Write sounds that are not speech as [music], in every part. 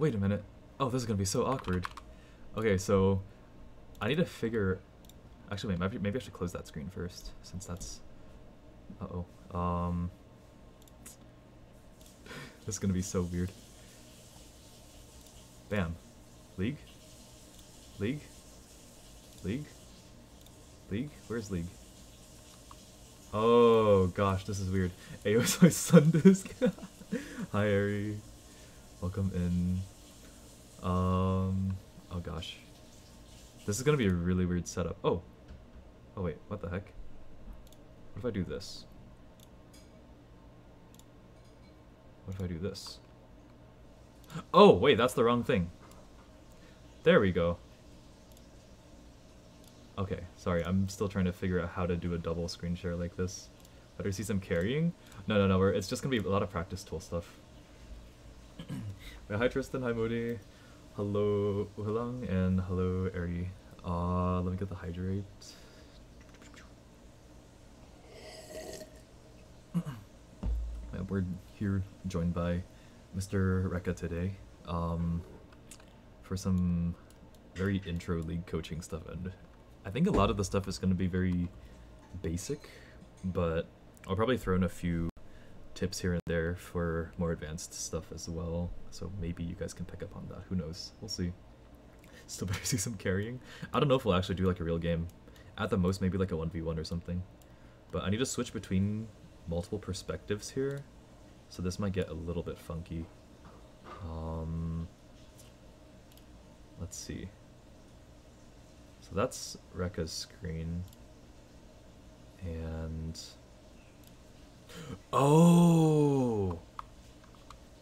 Wait a minute. Oh, this is gonna be so awkward. Okay, so I need to figure. Actually, maybe maybe I should close that screen first, since that's. Uh oh. Um. [laughs] this is gonna be so weird. Bam. League. League. League. League. Where's League? Oh gosh, this is weird. Ayo, so Sundisk. Hi, Ari. Welcome in. Um. Oh gosh. This is gonna be a really weird setup. Oh. Oh wait, what the heck? What if I do this? What if I do this? Oh, wait, that's the wrong thing. There we go. Okay, sorry, I'm still trying to figure out how to do a double screen share like this. Better see some carrying? No, no, no, it's just gonna be a lot of practice tool stuff. Hi Tristan, hi Moody, hello Uhilang, and hello Eri. Uh, let me get the hydrate. [clears throat] Yeah, we're here joined by Mr. Rekaa today um, for some very intro league coaching stuff, and I think a lot of the stuff is going to be very basic, but I'll probably throw in a few tips here and there for more advanced stuff as well. So maybe you guys can pick up on that. Who knows? We'll see. Still [laughs] better see some carrying. I don't know if we'll actually do like a real game. At the most, maybe like a 1v1 or something. But I need to switch between multiple perspectives here. So this might get a little bit funky. Um, let's see. So that's Rekaa's screen. And... Oh!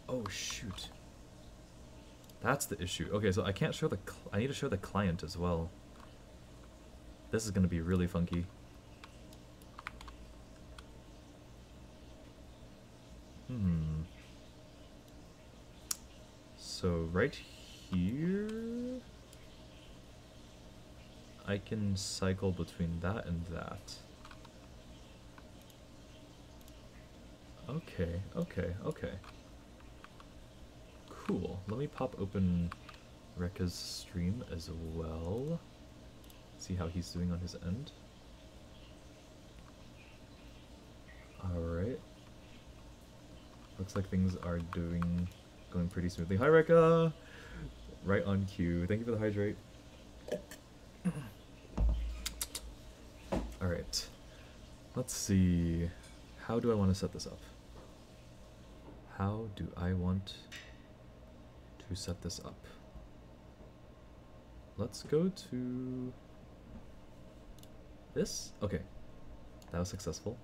Oh, shoot. That's the issue. Okay, so I can't show the... I need to show the client as well. This is going to be really funky. Hmm. So right here... I can cycle between that and that. Okay, okay, okay. Cool. Let me pop open Rekaa's stream as well. See how he's doing on his end. Alright. Looks like things are doing going pretty smoothly. Hi Rekka! Right on cue. Thank you for the hydrate. Alright. Let's see. How do I want to set this up? How do I want to set this up? Let's go to this. Okay. That was successful.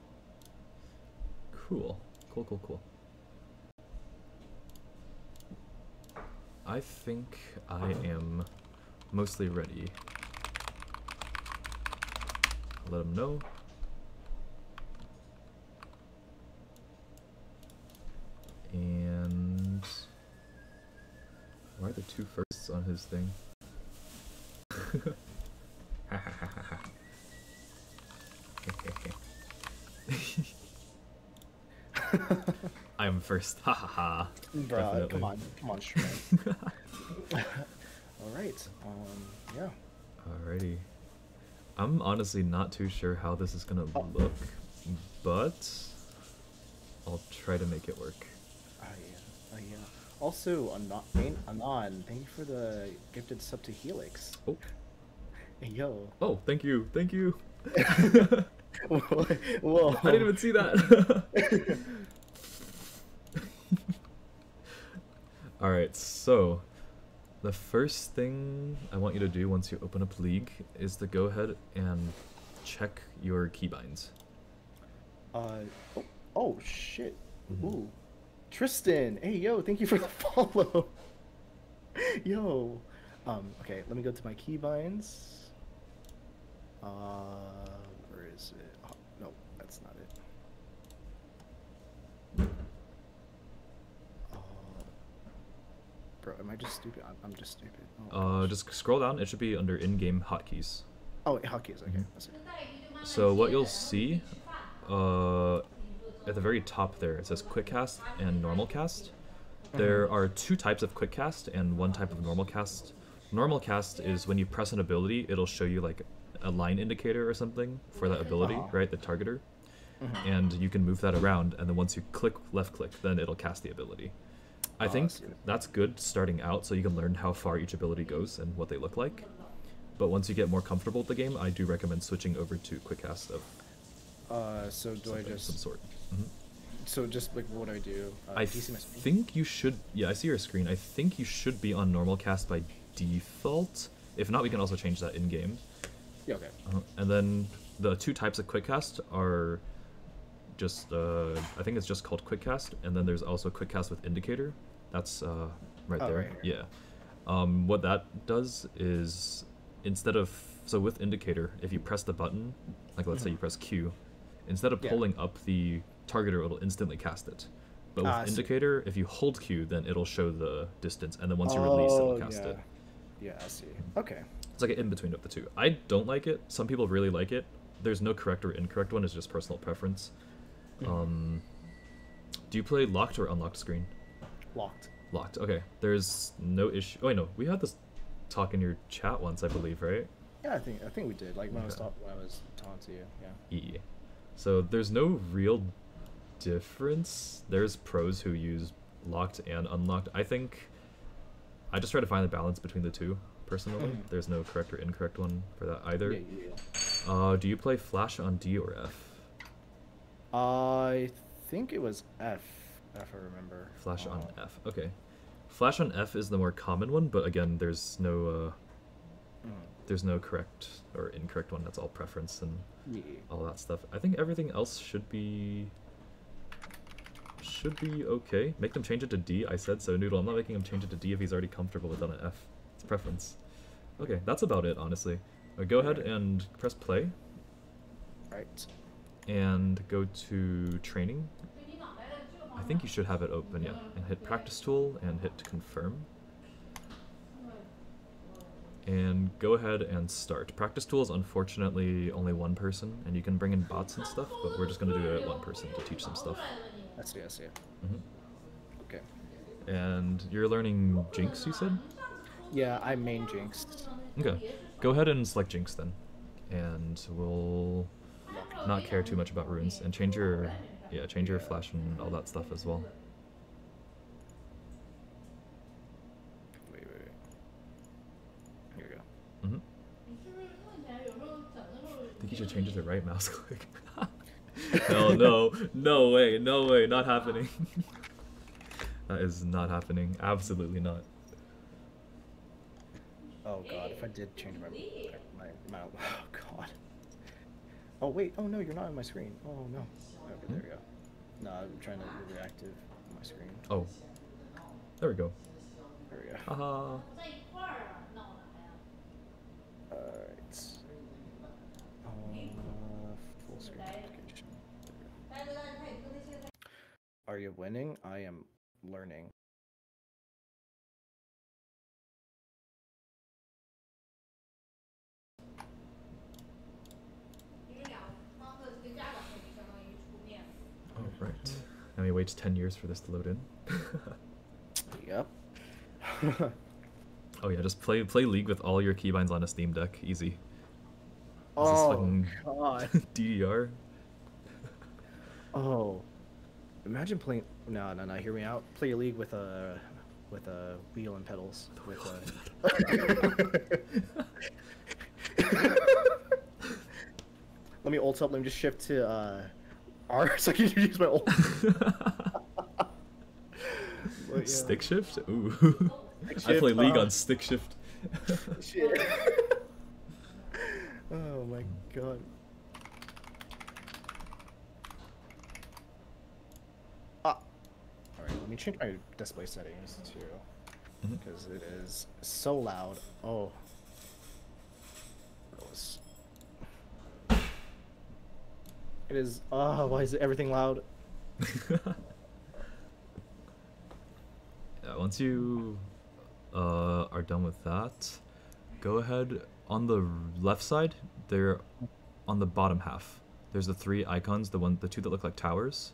Cool. Cool, cool, cool. I think I am mostly ready. Let him know. And why are the two firsts on his thing? [laughs] I'm first. Ha ha ha. Bruh, come on, come on, Shred. [laughs] Alright, um, yeah. Alrighty. I'm honestly not too sure how this is gonna Oh. look, but I'll try to make it work. Oh yeah, oh yeah. Also, Anon, Anon, thank you for the gifted sub to Helix. Oh, Hey, yo. oh, thank you, thank you. [laughs] Whoa. I didn't even see that. [laughs] Alright, so the first thing I want you to do once you open up League is to go ahead and check your keybinds. Uh, oh, oh shit. Mhm. Ooh. Tristan, hey yo, thank you for the [laughs] follow. yo. Um, okay, let me go to my keybinds. Uh, where is it? Oh, no, that's not it. Uh, bro, am I just stupid? I'm, I'm just stupid. Oh, Uh, gosh. just scroll down, it should be under in-game hotkeys. Oh, wait, hotkeys, okay. Mhm. So what you'll see, uh, at the very top there, it says quick cast and normal cast. There are two types of quick cast and one type of normal cast. Normal cast is when you press an ability, it'll show you like a line indicator or something for that ability, right? The targeter. Mhm. And you can move that around, and then once you click left click, then it'll cast the ability. I Oh, think see. that's good starting out so you can learn how far each ability goes and what they look like. But once you get more comfortable with the game, I do recommend switching over to quick cast of Uh, so do I just some sort. Mhm. so just like what do I do? Uh, I DC my screen? think you should. Yeah, I see your screen. I think you should be on normal cast by default. If not, we can also change that in game. Yeah. Okay. Uh, and then the two types of quick cast are just. Uh, I think it's just called quick cast, and then there's also quick cast with indicator. That's uh, right Oh, there. right. Yeah. Um, what that does is instead of so with indicator, if you press the button, like let's say Mhm. you press Q, instead of Yeah. pulling up the targeter, it'll instantly cast it. But with Ah, indicator, if you hold Q, then it'll show the distance, and then once you release, it'll Oh, cast yeah. it. Yeah, I see. Okay. It's like an in between of the two. I don't like it. Some people really like it. There's no correct or incorrect one. It's just personal preference. Mhm. Um, do you play locked or unlocked screen? Locked. Locked. Okay. There's no issue. Oh wait, no. We had this talk in your chat once, I believe, right? Yeah, I think I think we did. Like when I was talk- when I was talking to you. Yeah. E. So there's no real difference. There's pros who use locked and unlocked. I think I just try to find the balance between the two. Personally, Mhm. there's no correct or incorrect one for that either. Yeah, yeah, yeah. Uh, do you play Flash on D or F? I think it was F, if I remember. Flash on Uh, F. Okay. Flash on F is the more common one, but again, there's no uh, mm, there's no correct or incorrect one. That's all preference and yeah. all that stuff. I think everything else should be should be okay. Make them change it to D. I said so, Noodle. I'm not making him change it to D if he's already comfortable with it on an F. It's preference. Okay, that's about it, honestly. Uh, go ahead and press play Right. and go to training. I think you should have it open, yeah. And hit practice tool and hit confirm. And go ahead and start. Practice tool is unfortunately only one person, and you can bring in bots and stuff, but we're just gonna do it at one person to teach some stuff. I see. I see. hmm Okay. And you're learning Jinx, you said? Yeah, I main Jinx. Okay. Go ahead and select Jinx then. And we'll not care too much about runes and change your yeah, change your flash and all that stuff as well. Wait, wait, wait. Here we go. hmm think you should change it to right mouse [laughs] click. [laughs] no, no, no way, no way, not happening. [laughs] that is not happening. Absolutely not. Oh god, if I did change my my, my oh god. Oh wait, oh no, you're not on my screen. Oh no. Okay, there we go. No, I'm trying to be reactive on my screen. Oh. There we go. There we go. Haha. Alright. Uh, full screen notification. There we go. Are you winning? I am learning. Oh, right. Now he waits 10 years for this to load in. [laughs] Yep. [laughs] oh yeah, just play play League with all your keybinds on a Steam Deck. Easy. Oh god. [laughs] DDR. Oh. Imagine playing no no no, hear me out. Play a league with a with a wheel and pedals. With a [laughs] Let me ult up, let me just shift to uh R [laughs] so I can use my ult. [laughs] But, yeah. Stick shift? Ooh. Stick I play League uh, on stick shift. Shit. oh my god. Ah. Alright, let me change my display settings too. Mhm. Because it is so loud. Oh. Was... It is. Oh, why is everything loud? [laughs] yeah, once you uh, are done with that, go ahead on the left side. There, on the bottom half. There's the three icons. The one, the two that look like towers.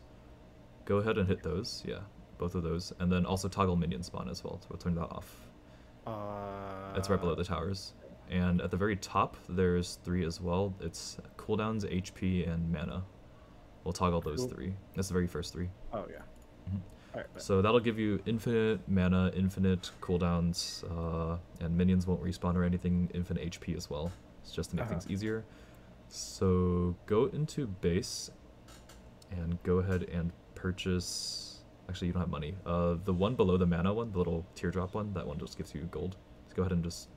Go ahead and hit those. Yeah, both of those, and then also toggle minion spawn as well. So we'll turn that off. Uh, It's right below the towers. And at the very top, there's three as well. It's cooldowns, HP, and mana. We'll toggle those Cool. three. That's the very first three. Oh yeah. Mhm. All right. So that'll give you infinite mana, infinite cooldowns, uh, and minions won't respawn or anything, infinite HP as well. It's just to make Uh-huh. things easier. So go into base and go ahead and purchase. Actually, you don't have money. Uh, the one below the mana one, the little teardrop one, that one just gives you gold. So go ahead and just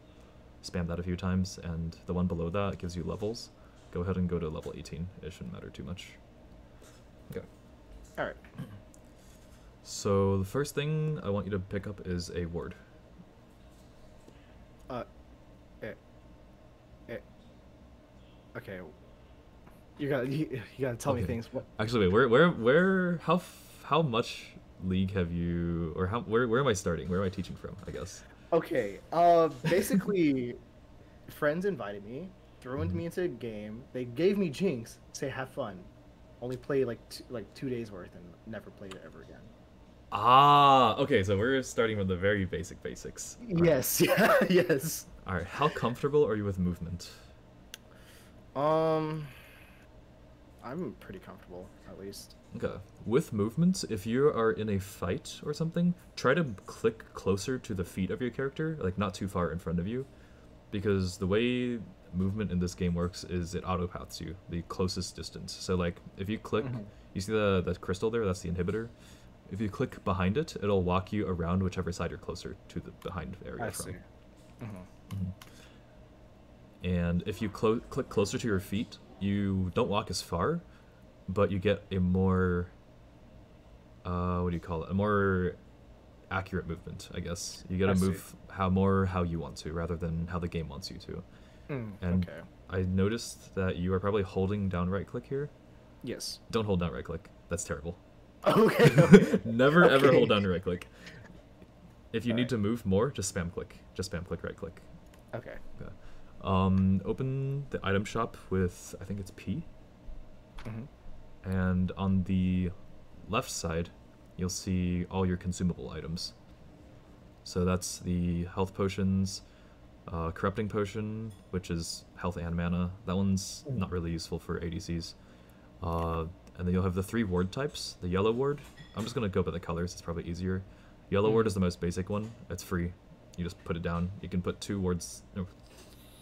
spam that a few times, and the one below that gives you levels. Go ahead and go to level 18. It shouldn't matter too much. Okay. All right. So the first thing I want you to pick up is a ward. Uh, eh, eh. Okay. You gotta you, [laughs] you gotta tell me things. What? Actually, wait, where, where, where, how, how much league have you, or how, where, where am I starting? Where am I teaching from? I guess. Okay. Uh, basically, [laughs] friends invited me, threw Mhm. me into a game. They gave me Jinx. Say have fun. Only play like t- like two days worth and never played it ever again. Ah, okay. So we're starting with the very basic basics. All right. Yes. [laughs] Yeah. yes. All right. How comfortable are you with movement? Um, I'm pretty comfortable at least. Okay. With movements, if you are in a fight or something, try to click closer to the feet of your character, like not too far in front of you, because the way movement in this game works is it auto paths you the closest distance. So like if you click, Mhm. you see the the crystal there, that's the inhibitor. If you click behind it, it'll walk you around whichever side you're closer to the behind area I from. see. Mhm. And if you clo- click closer to your feet, you don't walk as far, but you get a more uh, what do you call it? A more accurate movement, I guess. You get I to move how more how you want to, rather than how the game wants you to. Mm, And okay. I noticed that you are probably holding down right click here. Yes. Don't hold down right click. That's terrible. Okay. okay. [laughs] Never ever hold down right click. If you need Alright. to move more, just spam click. Just spam click right click. okay. Okay. Um, open the item shop with I think it's P, Mhm. And on the left side, you'll see all your consumable items. So that's the health potions, uh, corrupting potion, which is health and mana. That one's Mm. not really useful for ADCs. Uh, and then you'll have the three ward types. The yellow ward. I'm just gonna go by the colors. It's probably easier. Yellow ward Mhm. is the most basic one. It's free. You just put it down. You can put two wards, no,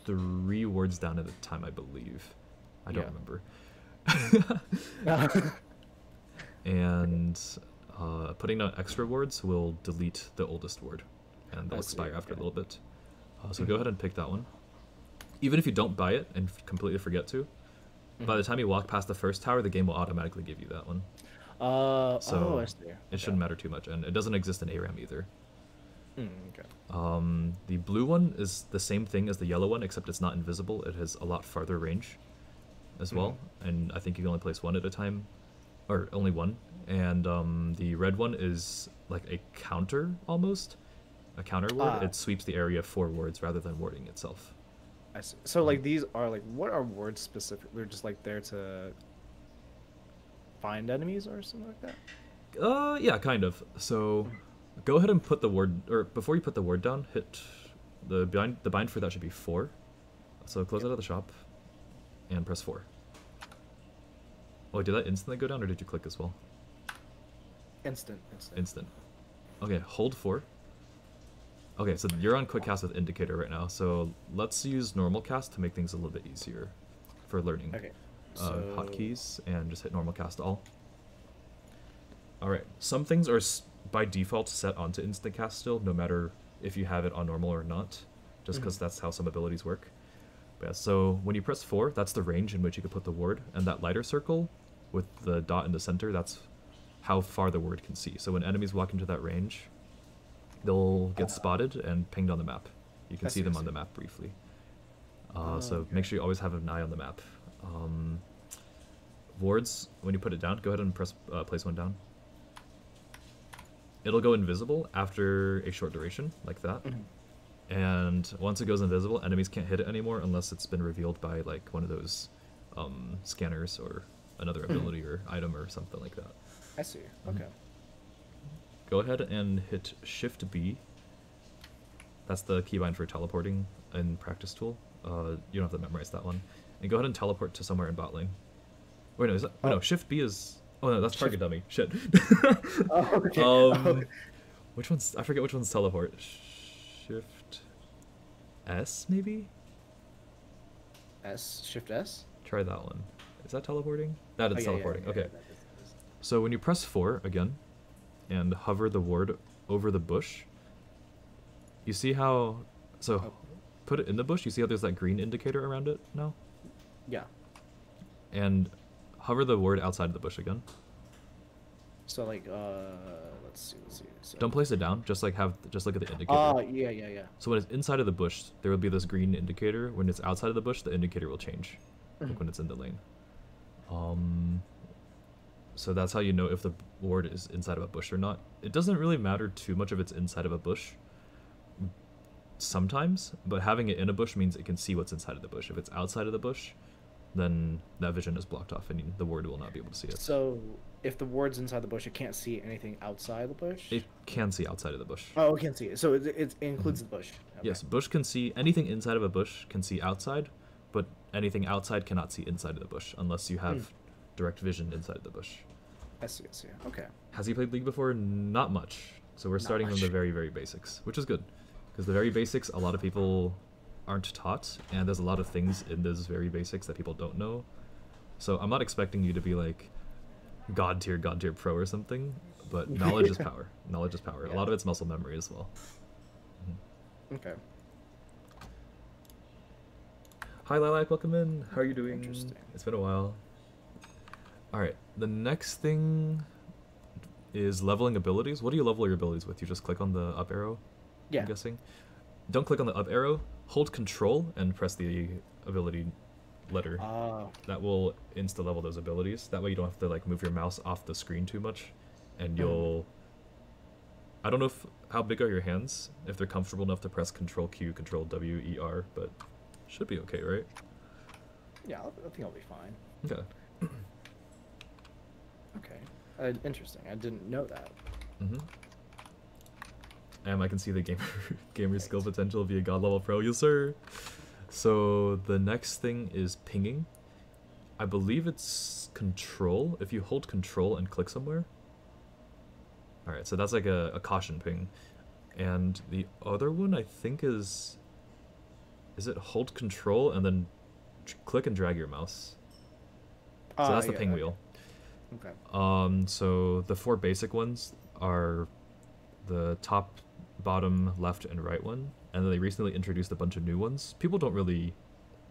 three wards down at a time, I believe. I don't Yeah. remember. [laughs] and uh, putting down extra wards will delete the oldest ward, and they'll expire after a little bit. Uh, so go ahead and pick that one. Even if you don't buy it and f- completely forget to, by the time you walk past the first tower, the game will automatically give you that one. Uh, So, oh. It shouldn't matter too much, and it doesn't exist in ARAM either. Mm, okay. Um, the blue one is the same thing as the yellow one, except it's not invisible. It has a lot farther range as well, and I think you can only place one at a time, or only one. And um, the red one is like a counter almost, a counter ward. Ah. It sweeps the area forwards rather than warding itself. I see. So like these are like what are wards specific? They're just like there to find enemies or something like that. Uh, yeah, kind of. So, go ahead and put the ward, or before you put the ward down, hit the bind. The bind for that should be four. So close out of the shop, and press four. Oh, did that instantly go down, or did you click as well? Instant. Instant. Instant. Okay, hold four. Okay, so you're on quick cast with indicator right now. So let's use normal cast to make things a little bit easier for learning. Okay. uh, hotkeys and just hit normal cast all. Alright, some things are by default set onto instant cast still, no matter if you have it on normal or not, just because Mhm. that's how some abilities work. Yeah, so when you press 4, that's the range in which you can put the ward, and that lighter circle with the dot in the center, that's how far the ward can see. So when enemies walk into that range, they'll get spotted and pinged on the map. You can see see, them on the map briefly. Uh, Oh, so okay. make sure you always have an eye on the map. Um, wards, when you put it down, go ahead and press uh, place one down. It'll go invisible after a short duration, like that. Mhm. And once it goes invisible, enemies can't hit it anymore unless it's been revealed by like one of those um, scanners or another ability or item or something like that. I see. Mhm. Okay. go ahead and hit Shift B. That's the keybind for teleporting in practice tool. Uh, you don't have to memorize that one. And go ahead and teleport to somewhere in bot lane. Wait, no, is that, oh. no, Shift B is. Oh no, that's target dummy. Shit. [laughs] Oh, okay. [laughs] Um, okay. Which one's? I forget which one's teleport. Shift S maybe. S shift S. Try that one. Is that teleporting? That is Oh, yeah, yeah, teleporting. yeah, okay. is- that is- So when you press four again, and hover the ward over the bush, you see how. So, Oh. put it in the bush. You see how there's that green indicator around it now, Yeah. and hover the ward outside of the bush again. So like, uh, let's see, let's see. So, Don't place it down. Just like have just look at the indicator. Ah, yeah, yeah, yeah. So when it's inside of the bush, there will be this green indicator. When it's outside of the bush, the indicator will change, like when it's in the lane. Um. So that's how you know if the ward is inside of a bush or not. It doesn't really matter too much if it's inside of a bush. Sometimes, but having it in a bush means it can see what's inside of the bush. If it's outside of the bush, then that vision is blocked off, and the ward will not be able to see it. So if the ward's inside the bush, it can't see anything outside the bush. It can see outside of the bush. Oh, it can see it. So it, it includes mm-hmm. the bush. Okay. Yes, bush can see anything inside of a bush can see outside, but anything outside cannot see inside of the bush unless you have hmm. direct vision inside of the bush. I see. I see. Okay. Has he played League before? Not much. So we're Not starting from the very, very basics, which is good. Because the very basics, a lot of people aren't taught, and there's a lot of things in those very basics that people don't know. So I'm not expecting you to be like god tier, god tier pro or something, but [laughs] knowledge is power. Knowledge is power. A lot of it's muscle memory as well. Mm-hmm. Okay. Hi Lilac, welcome in. How are you doing? Interesting. It's been a while. Alright, the next thing is leveling abilities. What do you level your abilities with? You just click on the up arrow, Yeah. I'm guessing? Don't click on the up arrow, hold control and press the ability letter. Ah. that will insta level those abilities. That way you don't have to like move your mouse off the screen too much and Mhm. you'll I don't know if how big are your hands, if they're comfortable enough to press control Q, control W, E R, but should be okay, right? yeah. I think I'll be fine. Okay. [clears throat] Okay. Uh, interesting. I didn't know that. Mm-hmm. And I can see the gamer [laughs] gamer skill potential via God level pro, yes sir. So the next thing is pinging. I believe it's control. If you hold control and click somewhere. Alright, so that's like a, a caution ping. And the other one I think is is it hold control and then click and drag your mouse. So Ah, that's the yeah, ping okay. wheel. Okay. Um, so the four basic ones are the top, bottom, left, and right one, and then they recently introduced a bunch of new ones. People don't really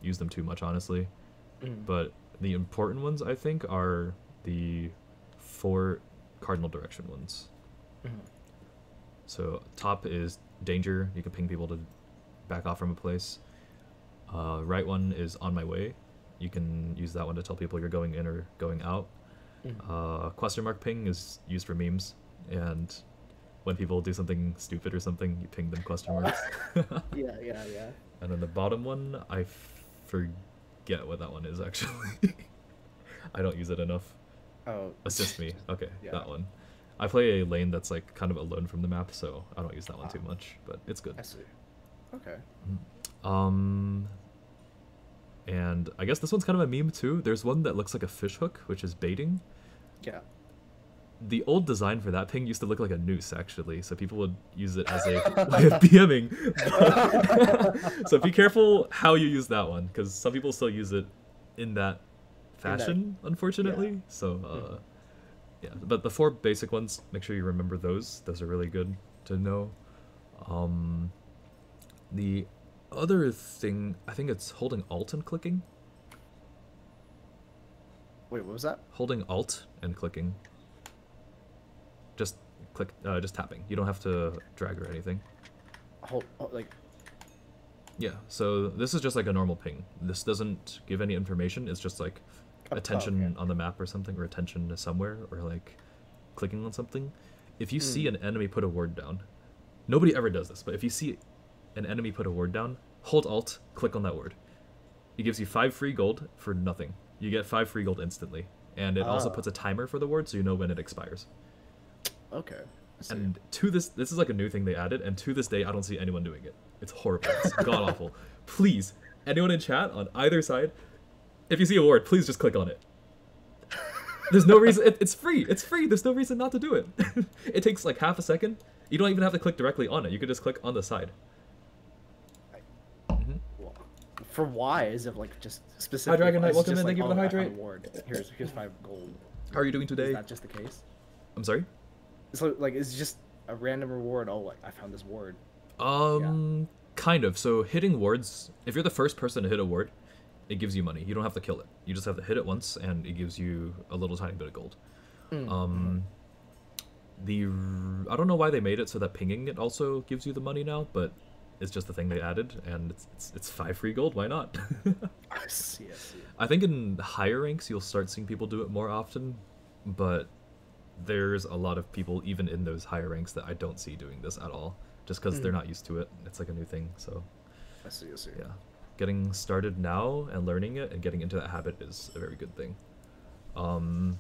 use them too much, honestly, Mhm. but the important ones I think are the four cardinal direction ones. Mhm. So top is danger. You can ping people to back off from a place. Uh, right one is on my way. You can use that one to tell people you're going in or going out. Mhm. Uh, question mark ping is used for memes, and when people do something stupid or something, you ping them question marks. [laughs] yeah, yeah, yeah. and then the bottom one, I forget what that one is actually. [laughs] I don't use it enough. Oh. Assist me. [laughs] Okay, Yeah. that one. I play a lane that's like kind of alone from the map, so I don't use that one too Ah. much, but it's good. I see. Okay. Um, and I guess this one's kind of a meme too. There's one that looks like a fish hook, which is baiting. Yeah. The old design for that ping used to look like a noose, actually, so people would use it as a way of BMing. so be careful how you use that one, because some people still use it in that that- fashion, unfortunately. So, uh, yeah. But the four basic ones, make sure you remember those. Those are really good to know. Um, the other thing, I think it's holding Alt and clicking. Wait, what was that? Holding Alt and clicking. Just click, uh, just tapping. You don't have to drag or anything. Hold, oh, like. Yeah, so this is just like a normal ping. This doesn't give any information. It's just like Oh, attention okay. on the map or something, or attention to somewhere, or like clicking on something. If you see Hmm. an enemy put a ward down, nobody ever does this, but if you see an enemy put a ward down, hold Alt, click on that ward. It gives you five free gold for nothing. You get five free gold instantly, and it also Ah. puts a timer for the ward, so you know when it expires. Okay. And to this, this is like a new thing they added, and to this day, I don't see anyone doing it. It's horrible. It's [laughs] god awful. Please, anyone in chat on either side, if you see a ward, please just click on it. There's no reason. It, it's free. It's free. There's no reason not to do it. [laughs] it takes like half a second. You don't even have to click directly on it. You can just click on the side. Mhm. For why is it like just specific? Dragon Knight, welcome in, like, thank you for the oh, a hydrate. Here's here's five gold. How are you doing Is today? that just the case? I'm sorry. So like it's just a random reward. Oh, like I found this ward. Um, kind of. So hitting wards, if you're the first person to hit a ward, it gives you money. You don't have to kill it. You just have to hit it once, and it gives you a little tiny bit of gold. Mm. Um, the I don't know why they made it so that pinging it also gives you the money now, but it's just the thing they added, and it's it's, it's five free gold. Why not? [laughs] I see. I see. I think in higher ranks you'll start seeing people do it more often, but there's a lot of people even in those higher ranks that I don't see doing this at all, just because they're Mm. not used to it. It's like a new thing, so I see. I see. yeah. Getting started now and learning it and getting into that habit is a very good thing. Um,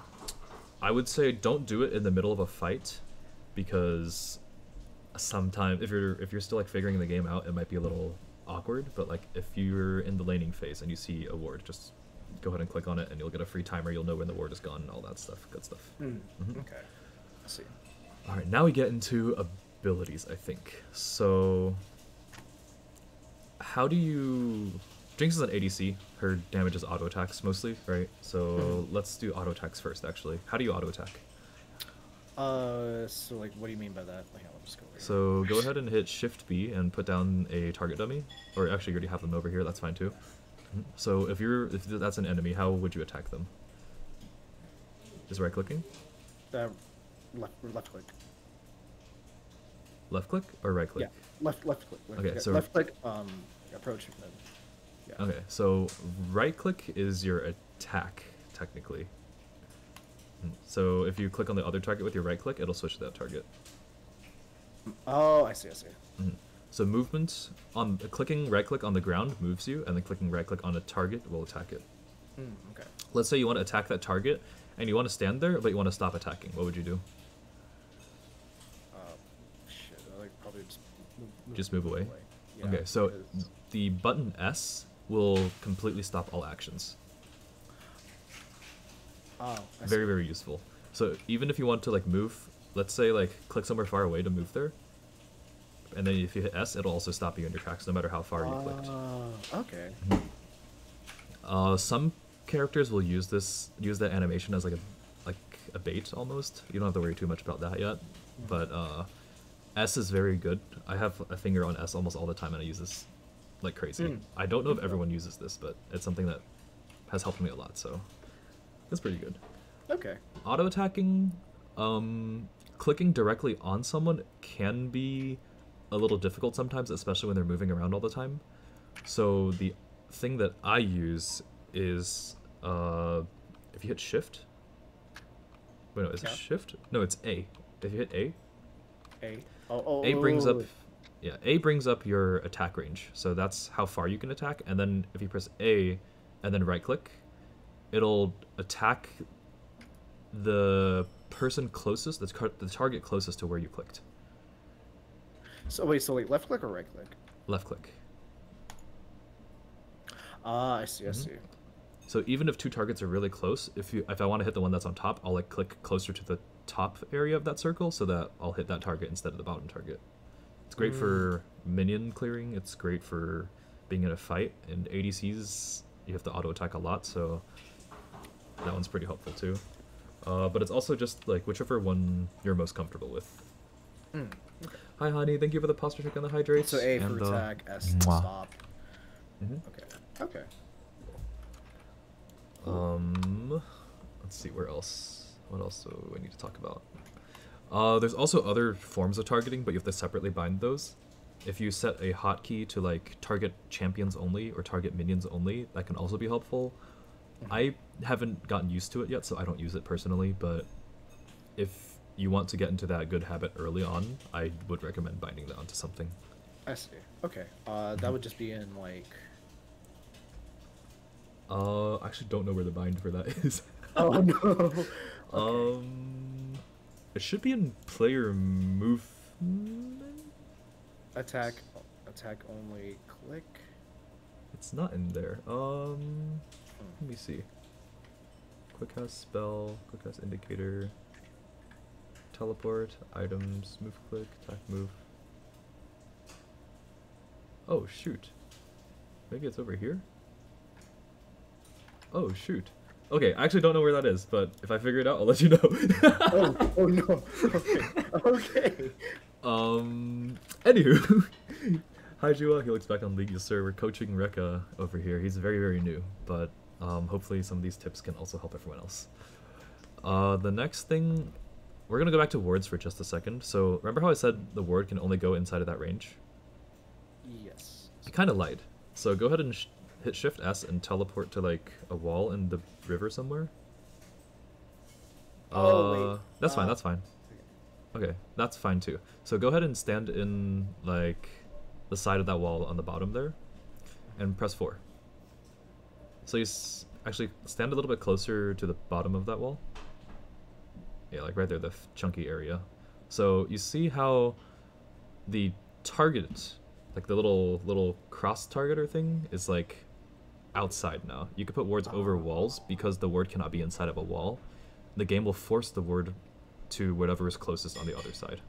I would say don't do it in the middle of a fight because sometimes if you're if you're still like figuring the game out, it might be a little awkward. But like if you're in the laning phase and you see a ward, just go ahead and click on it and you'll get a free timer. You'll know when the ward is gone and all that stuff. Good stuff. Mm. Mhm. Okay. I see. All right, now we get into abilities, I think. So, how do you? Jinx is an ADC. Her damage is auto attacks mostly, right? So let's do auto attacks first. Actually, how do you auto attack? Uh, so like, what do you mean by that? Like, go. So go ahead and hit Shift B and put down a target dummy, or actually you already have them over here. That's fine too. So if you're if that's an enemy, how would you attack them? Is right clicking, Uh, left left click. left click, or right click? Yeah, left left click. Left, Okay, yeah, so- left click. Um, approach. Then. Yeah. Okay, so right click is your attack, technically. Mm, So if you click on the other target with your right click, it'll switch to that target. Oh, I see. I see. Mhm. So movement on clicking right click on the ground moves you, and then clicking right click on a target will attack it. Mm, okay. Let's say you want to attack that target, and you want to stand there, but you want to stop attacking. What would you do? Uh, shit. I like probably just move, Just move away? Yeah, okay, so the button S will completely stop all actions. Oh, very see. very useful so even if you want to like move let's say like click somewhere far away to move there and then if you hit s it'll also stop you in your tracks no matter how far you clicked. Ah, okay. uh some characters will use this use that animation as like a like a bait almost. You don't have to worry too much about that yet. But uh s is very good. I have a finger on s almost all the time and i use this like crazy. Mm. i don't know if everyone uses this but it's something that has helped me a lot so it's pretty good. Okay. auto attacking um clicking directly on someone can be a little difficult sometimes especially when they're moving around all the time. So the thing that i use is uh if you hit shift wait no is Yeah. it shift? No it's a. If you hit a A. Oh, oh, a brings up oh, yeah a brings up your attack range. So that's how far you can attack and then if you press a and then right click it'll attack the person closest the, tar- the target closest to where you clicked So wait, so like left click or right click? left click Ah, I see. I Mhm. see. so even if two targets are really close if you if i want to hit the one that's on top i'll like click closer to the top area of that circle so that i'll hit that target instead of the bottom target it's great for minion clearing it's great for being in a fight and adcs you have to auto attack a lot so that one's pretty helpful too uh, but it's also just like whichever one you're most comfortable with Mm. Hi honey thank you for the posture check on the hydrates. So A for uh, attack, S to mwah. stop. mhm. Okay. Okay. Um, let's see where else. What else do we need to talk about? Uh, there's also other forms of targeting, but you have to separately bind those. If you set a hotkey to like target champions only or target minions only, that can also be helpful. I haven't gotten used to it yet, so I don't use it personally. But if you want to get into that good habit early on, I would recommend binding that onto something. I see. Okay. Uh, that would just be in like. Uh, I actually don't know where the bind for that [laughs] is. [laughs] Oh no. [laughs] okay. Um, It should be in player movement. Attack, attack only. Click. It's not in there. Um, let me see. Quick cast spell, quick cast indicator, teleport, items, move click, attack move. Oh shoot. Maybe it's over here? Oh shoot. Okay, I actually don't know where that is, but if I figure it out, I'll let you know. [laughs] oh, oh no. Okay. Okay. Um. Anywho, [laughs] hi Jua. He looks back on League. Yes, sir. We're coaching Rekaa over here. He's very, very new, but um, hopefully some of these tips can also help everyone else. Uh, the next thing, we're gonna go back to wards for just a second. So remember how I said the ward can only go inside of that range? Yes. I kind of lied. So go ahead and sh- hit Shift S and teleport to like a wall in the river somewhere. Oh, uh, wait. That's fine. Uh, That's fine. Okay, that's fine too. So go ahead and stand in like the side of that wall on the bottom there, and press four. So you s- actually stand a little bit closer to the bottom of that wall. Yeah, like right there, the chunky area. So you see how the target, like the little little cross targeter thing, is like outside now. You could put wards over ah. walls because the ward cannot be inside of a wall. The game will force the ward to whatever is closest on the other side.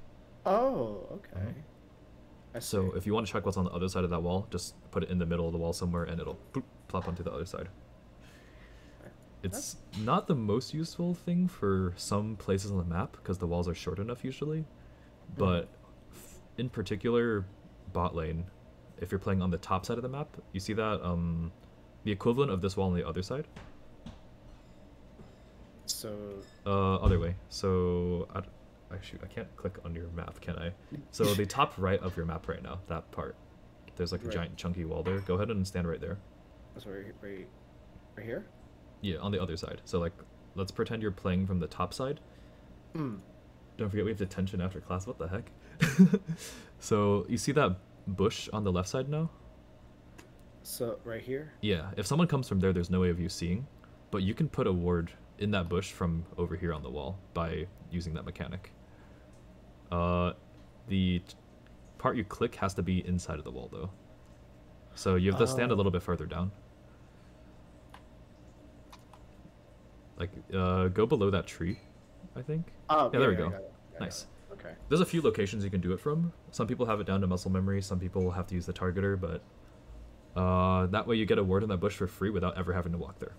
Oh, okay. I So if you want to check what's on the other side of that wall, just put it in the middle of the wall somewhere, and it'll plop onto the other side. It's not the most useful thing for some places on the map because the walls are short enough usually, but f- in particular, bot lane, if you're playing on the top side of the map, you see that um, the equivalent of this wall on the other side, So uh, other way. So I, I shoot, I can't click on your map, can I? [laughs] So the top right of your map right now, that part, there's like a Right. giant chunky wall there. Go ahead and stand right there. that's right, right, right here. Yeah, on the other side. So like, let's pretend you're playing from the top side. Hmm. Don't forget we have detention after class. What the heck? [laughs] so you see that bush on the left side now? So right here. Yeah. If someone comes from there, there's no way of you seeing, but you can put a ward in that bush from over here on the wall by using that mechanic. Uh, the part you click has to be inside of the wall though. So you have to stand a Oh. little bit further down. Like, uh, go below that tree, I think. Oh, Yeah, there we go. it. Nice. Okay. There's a few locations you can do it from. Some people have it down to muscle memory. Some people have to use the targeter, but uh, that way you get a ward in that bush for free without ever having to walk there.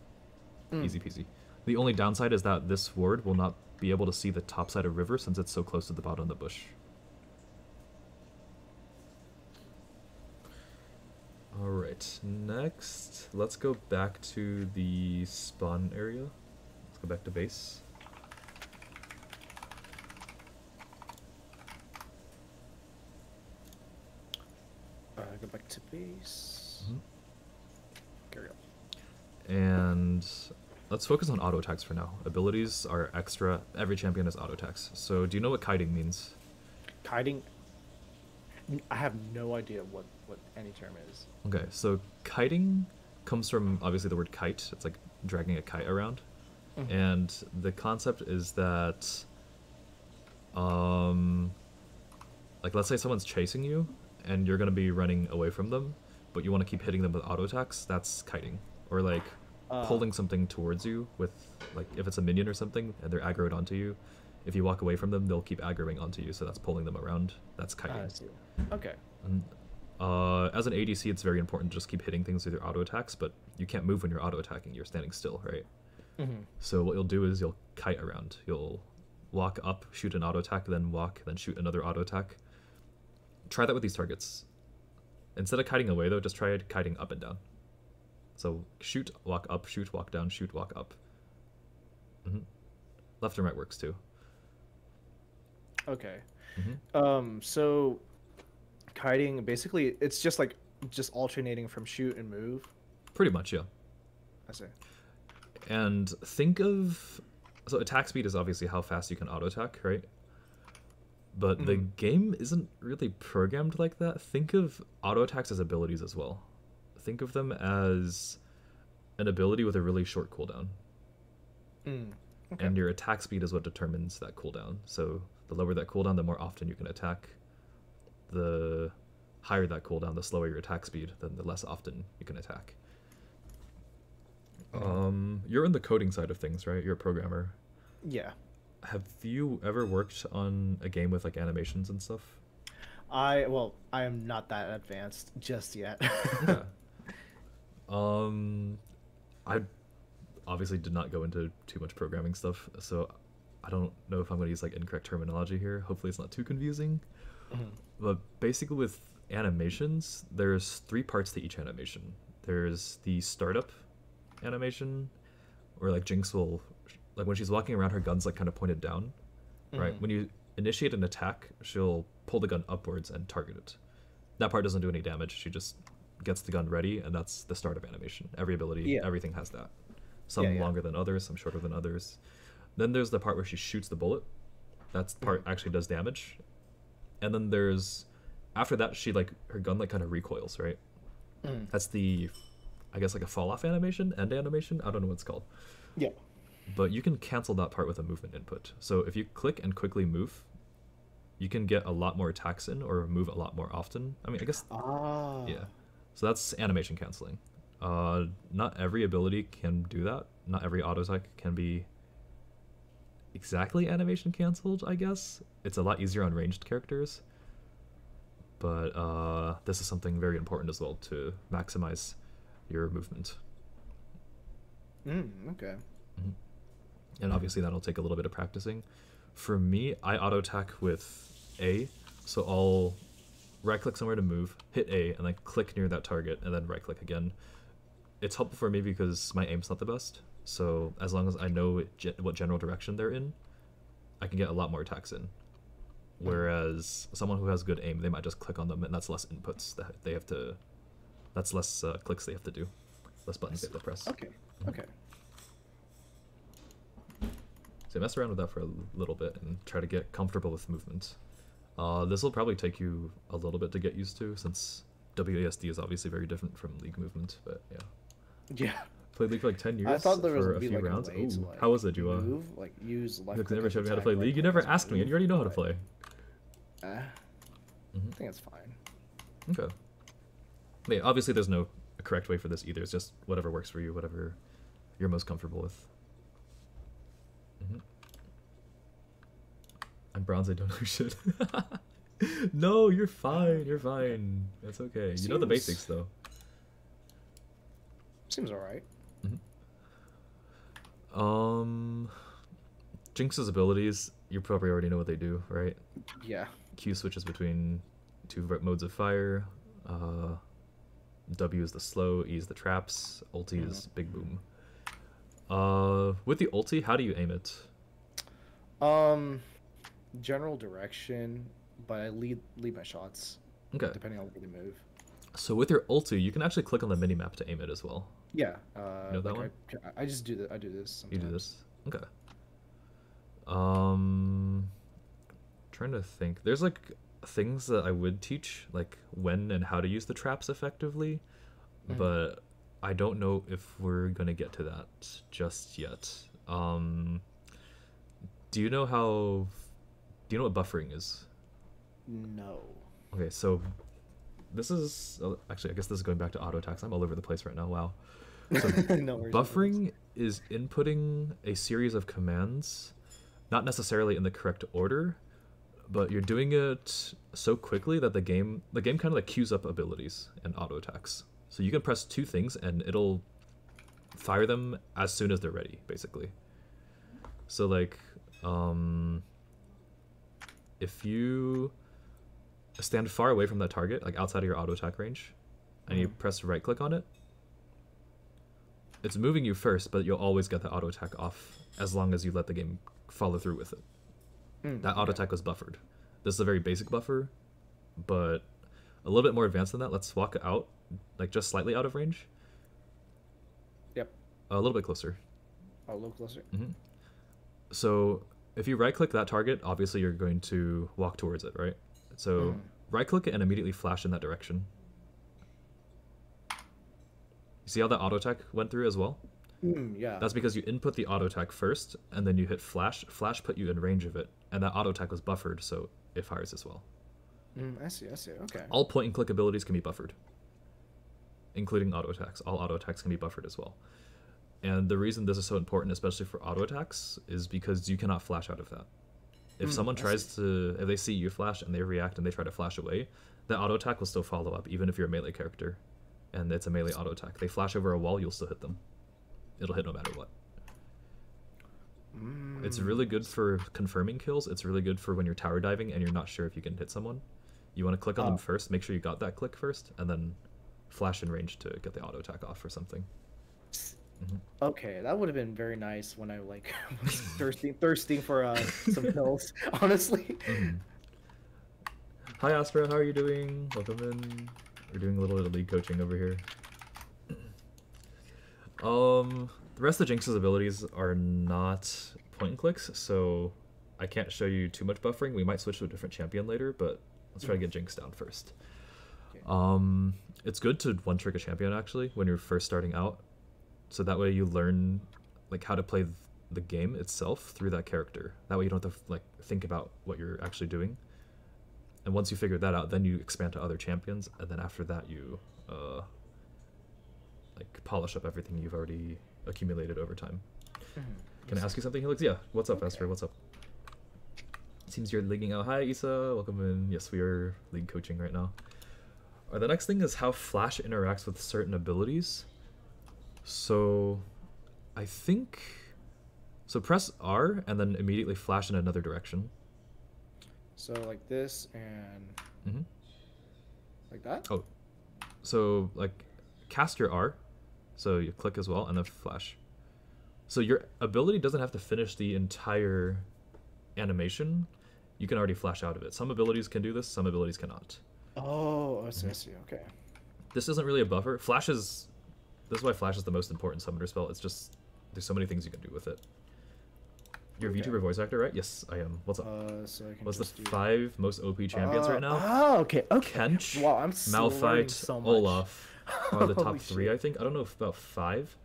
Mm. Easy peasy. The only downside is that this ward will not be able to see the top side of river since it's so close to the bottom of the bush. All right. Next, let's go back to the spawn area. Go back to base. Uh, go back to base. Carry on. And let's focus on auto attacks for now. Abilities are extra. Every champion has auto attacks. So do you know what kiting means? Kiting. I have no idea what what any term is. Okay, so kiting comes from obviously the word kite. It's like dragging a kite around. Mhm. And the concept is that um like let's say someone's chasing you and you're going to be running away from them, but you want to keep hitting them with auto attacks, that's kiting. Or like Uh, pulling something towards you with like if it's a minion or something and they're aggroed onto you, if you walk away from them, they'll keep aggroing onto you, so that's pulling them around. That's kiting. I see. Okay. And, uh, as an ADC, it's very important to just keep hitting things with your auto attacks, but you can't move when you're auto attacking. You're standing still, right? Mm-hmm. So what you'll do is you'll kite around. You'll walk up, shoot an auto attack, then walk, then shoot another auto attack. Try that with these targets. Instead of kiting away though, just try kiting up and down. So shoot, walk up, shoot, walk down, shoot, walk up. hmm Left and right works too. Okay. hmm Um. So, kiting basically it's just like just alternating from shoot and move. Pretty much, yeah. I see. And think of so attack speed is obviously how fast you can auto attack, right? But the Mhm. game isn't really programmed like that. Think of auto attacks as abilities as well. Think of them as an ability with a really short cooldown. Mm. Okay. and your attack speed is what determines that cooldown. So the lower that cooldown, the more often you can attack. The higher that cooldown, the slower your attack speed, then the less often you can attack. Um, you're in the coding side of things, right? You're a programmer. Yeah. Have you ever worked on a game with like animations and stuff? I well, I am not that advanced just yet. yeah. [laughs] Um, I obviously did not go into too much programming stuff, so I don't know if I'm going to use like incorrect terminology here. Hopefully, it's not too confusing. Mhm. But basically, with animations, there's three parts to each animation. There's the startup animation, where like Jinx will, like when she's walking around, her gun's like kind of pointed down, right? Mhm. When you initiate an attack, she'll pull the gun upwards and target it. That part doesn't do any damage. She just gets the gun ready, and that's the startup animation. Every ability, Yeah. everything has that. Some Yeah, yeah. longer than others, some shorter than others. Then there's the part where she shoots the bullet. That part Mm-hmm. actually does damage. And then there's after that she like her gun like kind of recoils, right? Mhm. That's the I guess like a fall off animation, end animation. I don't know what it's called. Yeah. But you can cancel that part with a movement input. So if you click and quickly move, you can get a lot more attacks in or move a lot more often. I mean, I guess Ah. yeah. So that's animation canceling. Uh, not every ability can do that. Not every auto attack can be exactly animation canceled. I guess it's a lot easier on ranged characters. But uh, this is something very important as well to maximize your movement. Mm, okay. and obviously that'll take a little bit of practicing. For me, I auto attack with A, so I'll right click somewhere to move, hit A, and then click near that target, and then right click again. It's helpful for me because my aim's not the best, so as long as I know what general direction they're in, I can get a lot more attacks in. Whereas someone who has good aim, they might just click on them, and that's less inputs that they have to. That's less uh, clicks they have to do, less buttons they have to press. Okay. Okay. So mess around with that for a little bit and try to get comfortable with movement. Uh, this will probably take you a little bit to get used to, since WASD is obviously very different from League movement. But yeah, Yeah. played League for like ten years. I thought there was for a few like rounds. a Ooh, like how was it, Jua? move, like use left. You never showed me how to play League. You never as asked me, and you already know how to play. Uh, Mhm. I think it's fine. Okay. Yeah, obviously there's no correct way for this either. It's just whatever works for you, whatever you're most comfortable with. hmm I'm bronze. I don't know [laughs] shit. no, you're fine. You're fine. That's okay. You know the basics though. Seems alright. Um, Jinx's abilities. You probably already know what they do, right? Yeah. Q switches between two modes of fire. Uh, W is the slow, E is the traps, ulti is big boom. Uh, with the ulti, how do you aim it? Um, general direction, but I lead lead my shots Okay, depending on where they move. so with your ulti, you can actually click on the minimap to aim it as well. Yeah. Uh, know that like one? I, I just do that. I do this. You do this. Okay. Um, trying to think. There's like things that I would teach, like when and how to use the traps effectively, Mhm. but I don't know if we're gonna get to that just yet. Um, do you know how? Do you know what buffering is? No. Okay, so this is oh, actually I guess this is going back to auto attacks. I'm all over the place right now. Wow. So [laughs] no worries. Buffering is inputting a series of commands, not necessarily in the correct order, but you're doing it so quickly that the game the game kind of like queues up abilities and auto attacks. So you can press two things and it'll fire them as soon as they're ready, basically. So like um if you stand far away from that target, like outside of your auto attack range, and you Mhm. press right click on it, it's moving you first, but you'll always get the auto attack off as long as you let the game follow through with it. Mm, That auto attack was buffered. This is a very basic buffer, but a little bit more advanced than that. Let's walk out, like just slightly out of range. Yep. A little bit closer. A little closer. hmm So if you right click that target, obviously you're going to walk towards it, right? So Mhm. right click it and immediately flash in that direction. You see how that auto attack went through as well? Mm, yeah. That's because you input the auto attack first, and then you hit flash. Flash put you in range of it, and that auto attack was buffered, so it fires as well. Mm, I see. I see. Okay. All point and click abilities can be buffered, including auto attacks. All auto attacks can be buffered as well. And the reason this is so important, especially for auto attacks, is because you cannot flash out of that. If Mm, someone I tries see. to, if they see you flash and they react and they try to flash away, the auto attack will still follow up, even if you're a melee character, and it's a melee auto attack. They flash over a wall, you'll still hit them. It'll hit no matter what. It's Mm, really good for confirming kills. It's really good for when you're tower diving and you're not sure if you can hit someone. You want to click on Oh. them first, make sure you got that click first, and then flash in range to get the auto attack off or something. Okay, that would have been very nice when I like was [laughs] thirsting thirsting for uh, some [laughs] pills. Honestly. Mhm. Hi Astra, how are you doing? Welcome in. We're doing a little bit of league coaching over here. Um, the rest of Jinx's abilities are not point and clicks, so I can't show you too much buffering. We might switch to a different champion later, but let's try to get Jinx down first. Okay. Um, it's good to one trick a champion actually when you're first starting out, so that way you learn like how to play the game itself through that character. That way you don't have to like think about what you're actually doing. And once you figure that out, then you expand to other champions, and then after that you uh, like polish up everything you've already accumulated over time. Mhm. Can I ask you something, Helix? Yeah. What's up, Okay. Esther? What's up? Seems you're leaguing out. Hi, Isa. Welcome in. Yes, we are league coaching right now. Uh, the next thing is how Flash interacts with certain abilities. So, I think. So press R and then immediately flash in another direction. So like this and hmm like that. Oh, so like cast your R, so you click as well and then flash. So your ability doesn't have to finish the entire animation. You can already flash out of it. Some abilities can do this, some abilities cannot. Oh, I see. I see. Okay. This isn't really a buffer. Flash is. This is why Flash is the most important summoner spell. It's just there's so many things you can do with it. You're a Okay. VTuber voice actor, right? Yes, I am. What's up? Uh, so What's the five most OP champions Uh, right now? Oh, okay. Okay. Kench, Wow, I'm Malphite, so. Olaf [laughs] are the top three, shit. I think. I don't know if about five,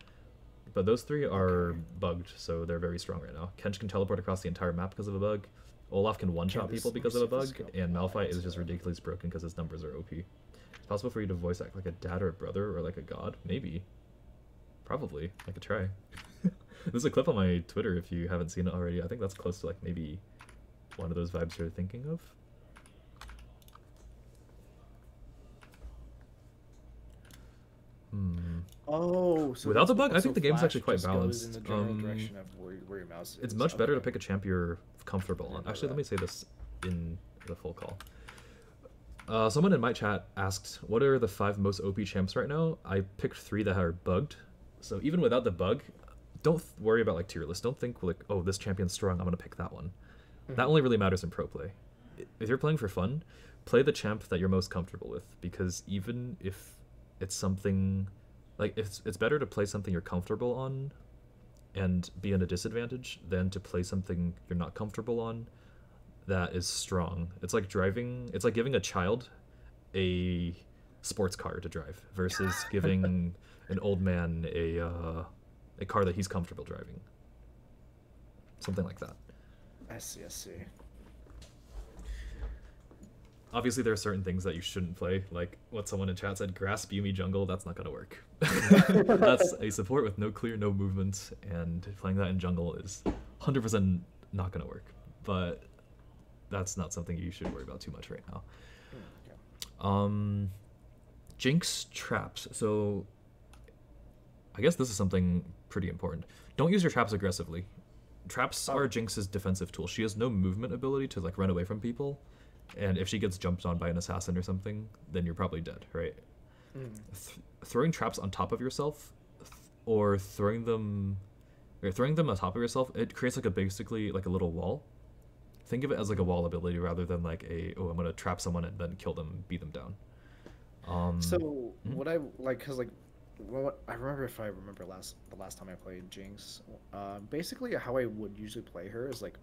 but those three are Okay. bugged, so they're very strong right now. Kench can teleport across the entire map because of a bug. Olaf can one-shot Okay, people because of a bug, and Malphite is just ridiculously broken because his numbers are OP. It's possible for you to voice act like a dad or a brother or like a god, maybe. Probably. I could try. [laughs] There's a clip on my Twitter if you haven't seen it already. I think that's close to like maybe one of those vibes you're thinking of. Hmm. Oh, so Without the bug, I think the game's Flash actually quite just goes In balanced. Um, where, where your mouse is. It's much better to pick a champ you're comfortable on. Actually, let me say this in the full call. Uh, someone in my chat asked, "What are the five most OP champs right now?" I picked three that are bugged. So even without the bug, don't worry about like tier list. Don't think like, "Oh, this champion's strong. I'm gonna pick that one." That Mhm. only really matters in pro play. If you're playing for fun, play the champ that you're most comfortable with because even if it's something like it's it's better to play something you're comfortable on and be in a disadvantage than to play something you're not comfortable on that is strong. It's like driving, it's like giving a child a sports car to drive versus [laughs] giving an old man a uh, a car that he's comfortable driving. Something like that. I see. I see. Obviously, there are certain things that you shouldn't play, like what someone in chat said: "Grasp Yuumi jungle." That's not gonna work. [laughs] That's a support with no clear, no movement, and playing that in jungle is 100% not gonna work. But that's not something you should worry about too much right now. Mm, okay. Um, Jinx traps. So, I guess this is something pretty important. Don't use your traps aggressively. Traps Oh. are Jinx's defensive tool. She has no movement ability to like run away from people, and if she gets jumped on by an assassin or something, then you're probably dead, right? Mm. Th- throwing traps on top of yourself, th- or throwing them, or throwing them on top of yourself, it creates like a basically like a little wall. Think of it as like a wall ability rather than like a oh I'm gonna trap someone and then kill them, beat them down. Um, So mhm. what I like, cause like, what I remember if I remember last the last time I played Jinx, uh, basically how I would usually play her is like,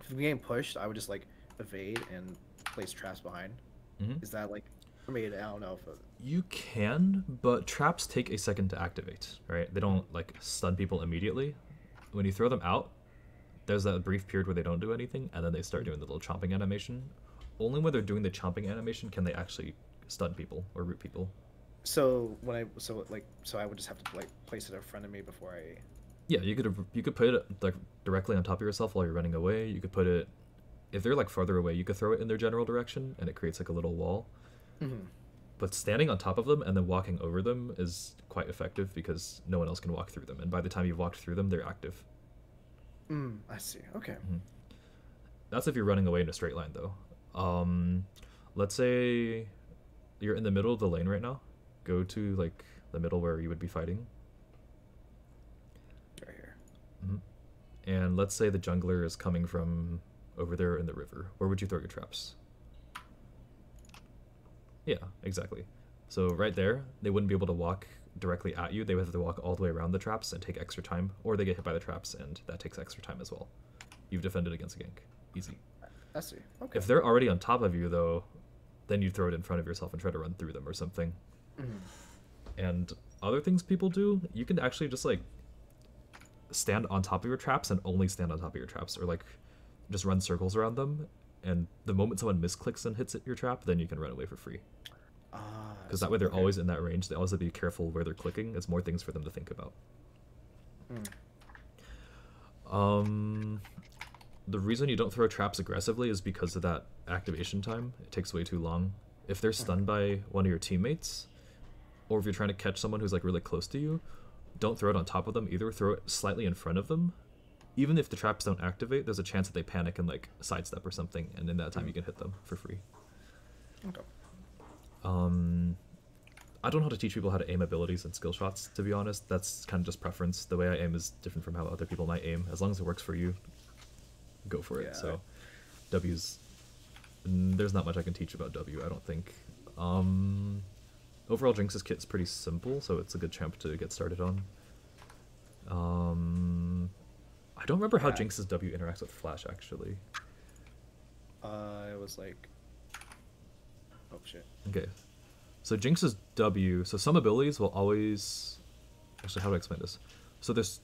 if the game pushed, I would just like evade and place traps behind. Mhm. Is that like I mean, I don't know if. It, You can, but traps take a second to activate, right? They don't like stun people immediately. When you throw them out, there's that brief period where they don't do anything, and then they start doing the little chomping animation. Only when they're doing the chomping animation can they actually stun people or root people. so when I so like so I would just have to like place it in front of me before I. Yeah, you could you could put it like directly on top of yourself while you're running away. You could put it if they're like farther away, you could throw it in their general direction, and it creates like a little wall. Mhm. But standing on top of them and then walking over them is quite effective because no one else can walk through them. And by the time you've walked through them, they're active. Mm, I see. Okay. That's if you're running away in a straight line, though. Um, let's say you're in the middle of the lane right now. Go to like the middle where you would be fighting, Right here. and let's say the jungler is coming from over there in the river. Where would you throw your traps? Yeah, exactly. So right there, they wouldn't be able to walk directly at you. They would have to walk all the way around the traps and take extra time, or they get hit by the traps and that takes extra time as well. You've defended against a gank. Easy. I see. Okay. If they're already on top of you, though, then you throw it in front of yourself and try to run through them or something. Mhm. And other things people do, you can actually just like stand on top of your traps and only stand on top of your traps, or like just run circles around them. And the moment someone misclicks and hits it, your trap, then you can run away for free. Ah. Because see. that way they're Okay. always in that range. They always have to be careful where they're clicking. It's more things for them to think about. Mm. Um, the reason you don't throw traps aggressively is because of that activation time. It takes way too long. If they're stunned by one of your teammates, or if you're trying to catch someone who's like really close to you, don't throw it on top of them either. Throw it slightly in front of them. Even if the traps don't activate, there's a chance that they panic and like sidestep or something, and in that time you can hit them for free. Okay. Um, I don't know how to teach people how to aim abilities and skill shots. To be honest, that's kind of just preference. The way I aim is different from how other people might aim. As long as it works for you, go for it. Yeah. So, W's. There's not much I can teach about W. I don't think. Um, overall, Jinx's kit's pretty simple, so it's a good champ to get started on. Um, I don't remember how Yeah. Jinx's W interacts with Flash actually. Uh, it was like. Oh shit. Okay. So Jinx's W, so some abilities will always actually how do I explain this? So there's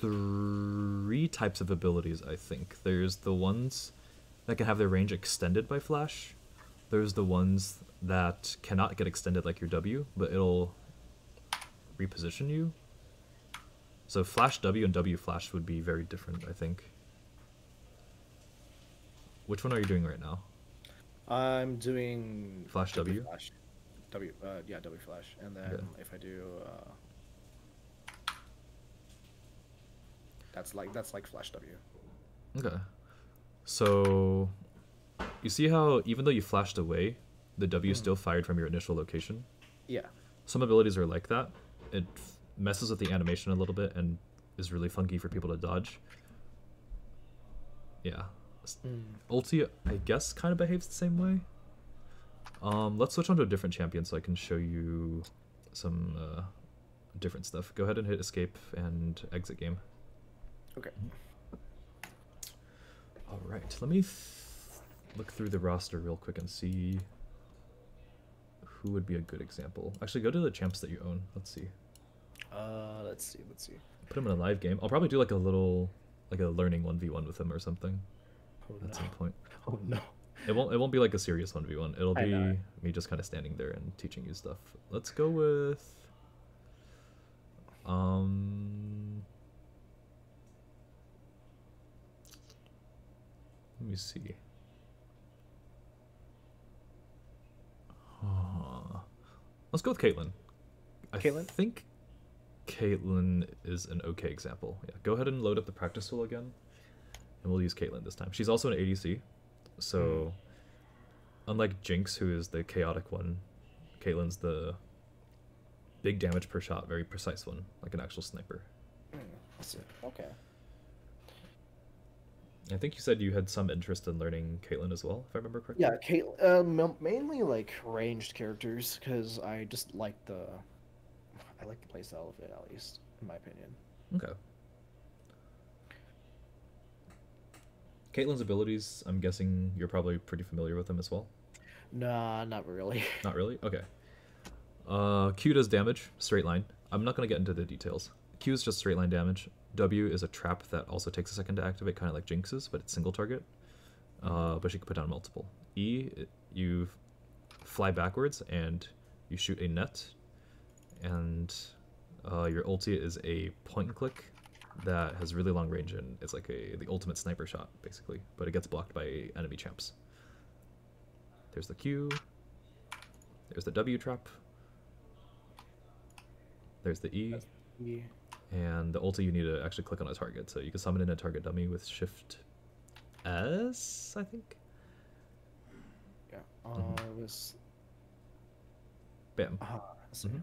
three types of abilities, I think. There's the ones that can have their range extended by flash. There's the ones that cannot get extended like your W, but it'll reposition you. So flash W and W flash would be very different, I think. Which one are you doing right now? I'm doing Flash W? Flash. W. Uh, yeah, W flash, and then Okay. if I do. Uh, that's like that's like flash W. Okay. So, you see how even though you flashed away, the W Mhm. still fired from your initial location? Yeah. Some abilities are like that. It messes with the animation a little bit and is really funky for people to dodge. Yeah. S- Ulti, I guess, kind of behaves the same way. Um, let's switch on to a different champion so I can show you some uh, different stuff. Go ahead and hit escape and exit game. Okay. All right, let me th- look through the roster real quick and see who would be a good example. Actually, go to the champs that you own. Let's see. Uh, let's see. Let's see. Put him in a live game. I'll probably do like a little, like a learning one v one with him or something Oh at no. some point. [laughs] Oh no. It won't. It won't be like a serious one v one. It'll be me just kind of standing there and teaching you stuff. Let's go with. Um. Let me see. Huh. Let's go with Caitlyn. I Caitlyn? think Caitlyn is an okay example. Yeah, go ahead and load up the practice tool again, and we'll use Caitlyn this time. She's also an ADC, so unlike Jinx, who is the chaotic one, Caitlyn's the big damage per shot, very precise one, like an actual sniper. I. Okay. I think you said you had some interest in learning Caitlyn as well, if I remember correctly. Yeah, Kate. Um, mainly like ranged characters because I just like the. I like the playstyle of it at least, in my opinion. Okay. Caitlyn's abilities, I'm guessing you're probably pretty familiar with them as well. Nah, not really. [laughs] Not really? Okay. Uh, Q does damage, straight line. I'm not going to get into the details. Q is just straight line damage. W is a trap that also takes a second to activate, kind of like Jinx's, but it's single target. Uh, but she can put down multiple. E, you fly backwards and you shoot a net. And uh, your ulti is a point and click that has really long range and it's like a the ultimate sniper shot, basically. But it gets blocked by enemy champs. There's the Q. There's the W trap. There's the E. Yeah. And the ulti you need to actually click on a target. So you can summon in a target dummy with shift S, I think. Yeah. Uh, Mhm. it was. Bam. Uh, let's. Mhm.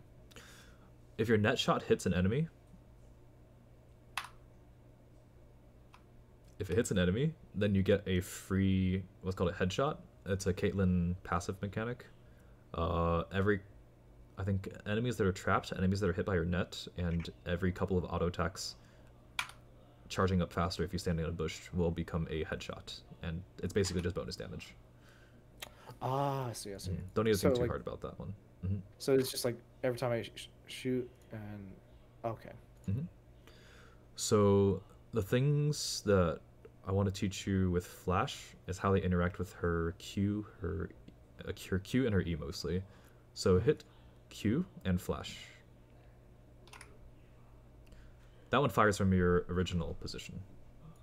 If your net shot hits an enemy, if it hits an enemy, then you get a free what's called a headshot. It's a Caitlyn passive mechanic. Uh, every, I think enemies that are trapped, enemies that are hit by your net, and every couple of auto attacks, charging up faster if you stand in a bush will become a headshot, and it's basically just bonus damage. Ah, I see. I see. Mhm. Don't need to So, think too like- hard about that one. hmm So it's just like every time I shoot and okay. So the things that I want to teach you with Flash is how they interact with her Q, her, uh, her Q and her E mostly. So hit Q and Flash. That one fires from your original position.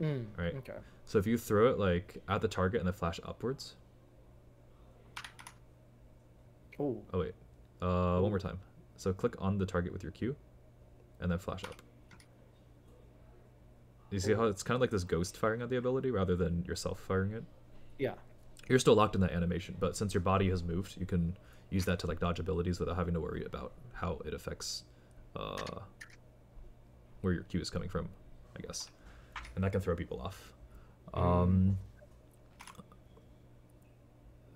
Mm, Right. Okay. So if you throw it like at the target and then flash upwards. Oh. Oh wait, uh, one more time. So click on the target with your Q, and then flash up. You see how it's kind of like this ghost firing out the ability rather than yourself firing it. Yeah. You're still locked in that animation, but since your body has moved, you can use that to like dodge abilities without having to worry about how it affects uh, where your Q is coming from, I guess, and that can throw people off. Um,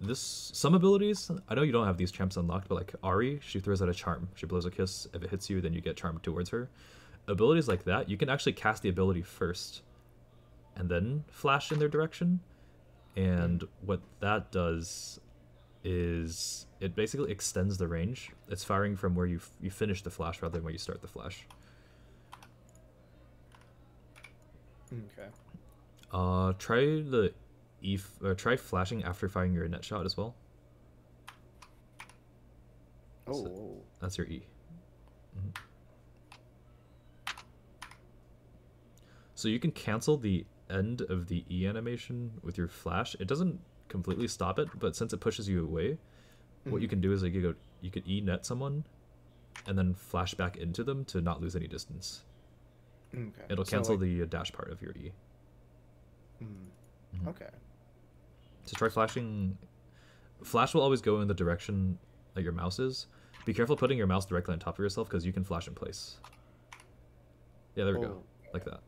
this some abilities I know you don't have these champs unlocked, but like Ahri, she throws out a charm. She blows a kiss. If it hits you, then you get charmed towards her. Abilities like that, you can actually cast the ability first, and then flash in their direction. And what that does is it basically extends the range. It's firing from where you f- you finish the flash rather than where you start the flash. Okay. Uh, try the E. F- uh, try flashing after firing your net shot as well. Oh. So-. That's your E. Mhm. So you can cancel the end of the E animation with your flash. It doesn't completely stop it, but since it pushes you away, what you Mhm. can do is like you go you could E net someone and then flash back into them to not lose any distance. Okay. It'll So, cancel like- the dash part of your E. mm, Mhm. Okay. So try flashing. Flash will always go in the direction that your mouse is. Be careful putting your mouse directly on top of yourself because you can flash in place. Yeah, there we go. Oh, Like that.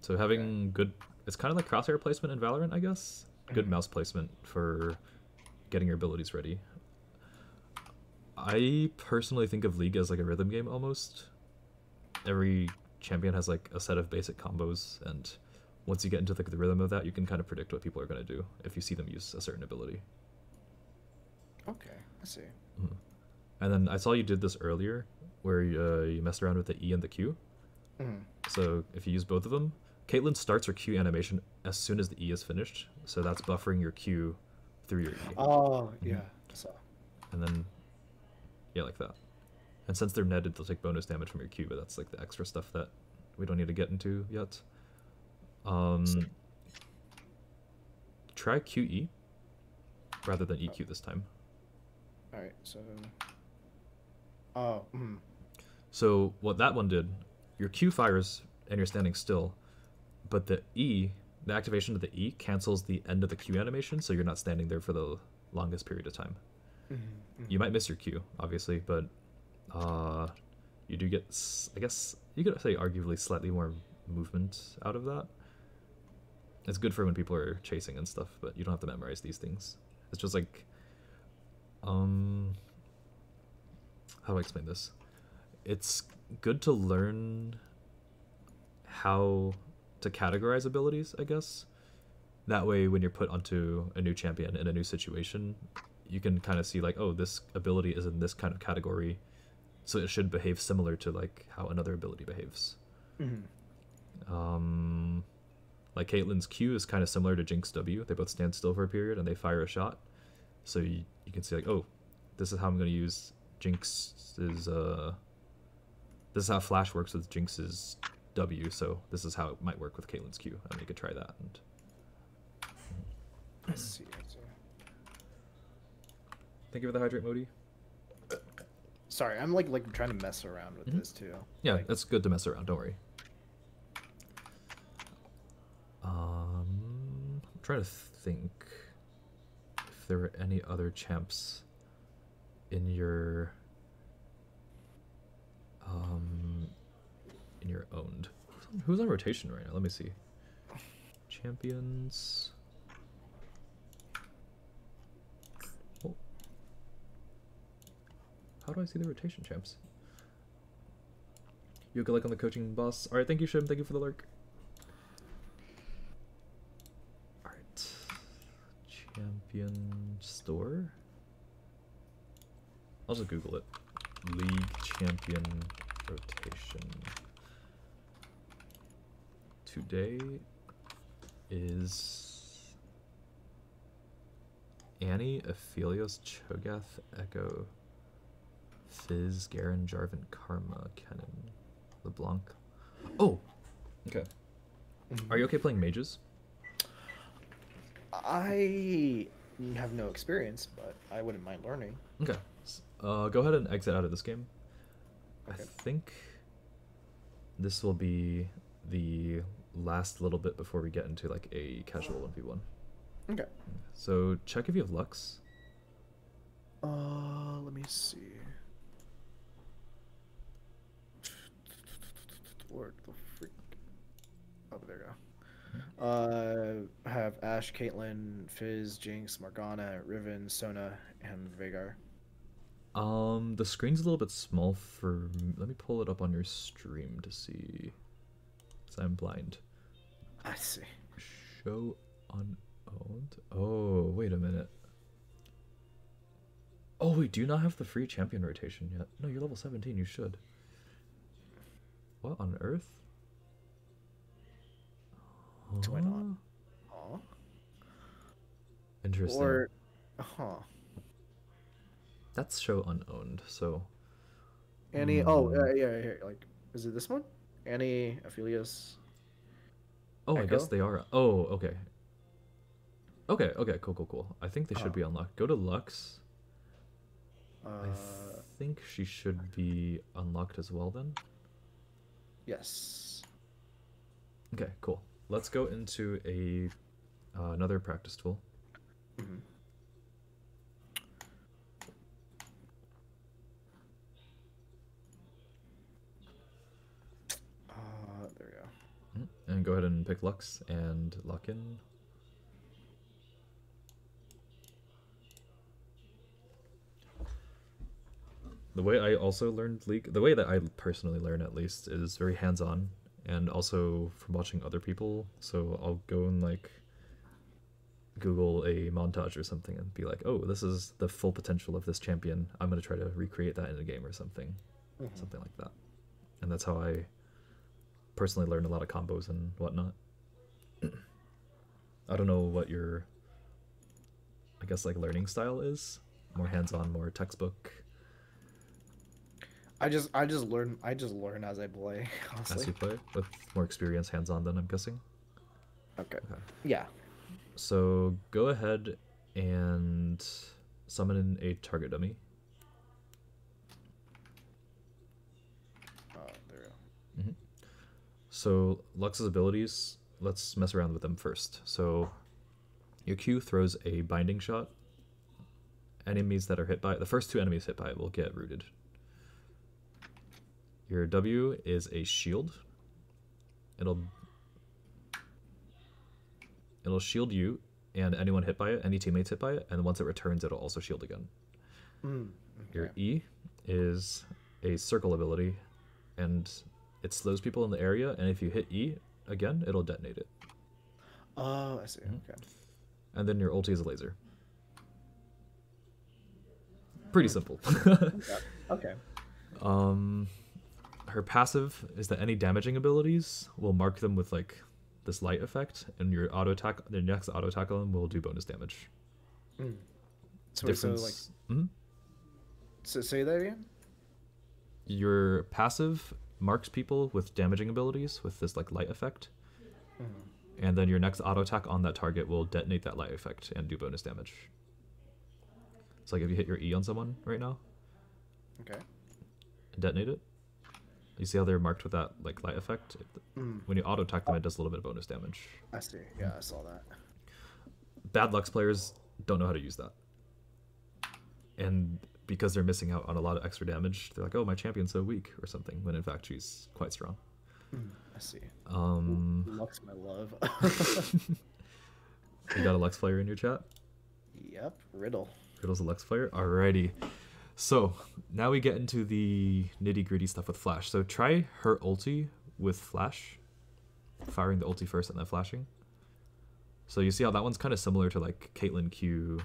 So having good, it's kind of like crosshair placement in Valorant, I guess. Good Mhm. mouse placement for getting your abilities ready. I personally think of League as like a rhythm game almost. Every champion has like a set of basic combos, and once you get into like the rhythm of that, you can kind of predict what people are going to do if you see them use a certain ability. Okay. I see. And then I saw you did this earlier, where uh, you messed around with the E and the Q. Mhm. So if you use both of them, Caitlyn starts her Q animation as soon as the E is finished. So that's buffering your Q through your E. Oh yeah. So. And then, yeah, like that. And since they're netted, they'll take bonus damage from your Q, but that's like the extra stuff that we don't need to get into yet. Um, try QE rather than EQ this time. All right. So. Oh. Mm, So what that one did, your Q fires and you're standing still, but the E, the activation of the E cancels the end of the Q animation, so you're not standing there for the longest period of time. mhm, mhm. You might miss your Q, obviously, but uh, you do get, I guess you could say, arguably slightly more movement out of that. It's good for when people are chasing and stuff, but you don't have to memorize these things. It's just like, um, how do I explain this? It's good to learn how to categorize abilities, I guess. that way when you're put onto a new champion in a new situation, you can kind of see like, oh, this ability is in this kind of category, so it should behave similar to like how another ability behaves. Mm-hmm. Um, like Caitlyn's Q is kind of similar to Jinx W. They both stand still for a period and they fire a shot. So you, you can see like, oh, this is how I'm going to use Jinx's. Uh, this is how Flash works with Jinx's W. So this is how it might work with Caitlyn's Q, and you could try that. And Let's see. thank you for the hydrate, Modi. Sorry, I'm like like trying to mess around with Mhm. this too. Yeah, Like- it's good to mess around. Don't worry. Um, I'm trying to think if there were any other champs in your um in your owned. Who's on, rotation right now? Let me see. Champions. Oh. How do I see the rotation champs? You good luck on the coaching boss. Alright, thank you, Shim. Thank you for the lurk. Champion store? I'll just Google it. League champion rotation. Today is Annie, Aphelios, Cho'Gath, Ekko, Fizz, Garen, Jarvan, Karma, Kennen, LeBlanc. Oh! Okay. Mm-hmm. Are you okay playing mages? I have no experience, but I wouldn't mind learning. Okay. Uh, go ahead and exit out of this game. Okay. I think this will be the last little bit before we get into like a casual 1v1. Okay. So check if you have Lux. Uh, let me see. Where the freak? Oh, there you go. Uh, I have Ashe, Caitlyn, Fizz, Jinx, Morgana, Riven, Sona, and Veigar. Um, the screen's a little bit small for. m- Let me pull it up on your stream to see. Cause I'm blind. I see. Show unowned. Oh, wait a minute. Oh wait, do you not have the free champion rotation yet? No, you're level 17. You should. What on earth? Do I not? Huh? Interesting. Or, huh? That's show unowned. So Annie. Oh, Hmm. yeah, yeah, yeah. Like, is it this one? Annie, Aphelios. Oh, I guess they are. Oh, okay. Okay, okay, cool, cool, cool. I think they should Uh-huh. be unlocked. Go to Lux. Uh, I think she should be unlocked as well then. yes. Okay, cool. Let's go into a uh, another practice tool. Mhm. Uh, there we go. Mhm. And go ahead and pick Lux and lock in. The way I also learned League, the way that I personally learn at least, is very hands-on, and also from watching other people. So I'll go and like Google a montage or something and be like, "Oh, this is the full potential of this champion. I'm gonna try to recreate that in a game or something, Mhm. something like that." And that's how I personally learned a lot of combos and whatnot. [clears throat] I don't know what your, I guess like learning style is. More hands-on, more textbook. I just, I just learn, I just learn as I play. [laughs] Honestly. as you play with more experience hands-on than I'm guessing. Okay. Okay. Yeah. So go ahead and summon in a target dummy. Uh, there we go. So Lux's abilities, let's mess around with them first. So your Q throws a binding shot. Enemies that are hit by it, the first two enemies hit by it will get rooted. Your W is a shield. It'll it'll shield you and anyone hit by it, any teammates hit by it, and once it returns, it'll also shield again. Mm, Your. E is a circle ability, and it slows people in the area. And if you hit E again, it'll detonate it. Oh, I see. Mm-hmm. Okay. and then your ulti is a laser. Pretty simple. Okay. [laughs] okay. um, her passive is that any damaging abilities will mark them with like this light effect, and your auto attack, the next auto attack on them will do bonus damage. Mm. So, wait, so like, Difference. Mhm. so say that again. Your passive marks people with damaging abilities with this like light effect, Mm-hmm. and then your next auto attack on that target will detonate that light effect and do bonus damage. So like if you hit your E on someone right now, Okay. detonate it, you see how they're marked with that like light effect. Mm. When you auto attack them, it does a little bit of bonus damage. I see. Yeah, I saw that. Bad Lux players don't know how to use that, and because they're missing out on a lot of extra damage, they're like, "Oh, my champion's so weak" or something. When in fact she's quite strong. Mm, I see. Um, Lux, my love. [laughs] you got a Lux player in your chat. yep. Riddle. Riddle's a Lux player. Alrighty. So now we get into the nitty gritty stuff with Flash. So try her ulti with Flash, firing the ulti first and then flashing. So you see how that one's kind of similar to like Caitlyn Q,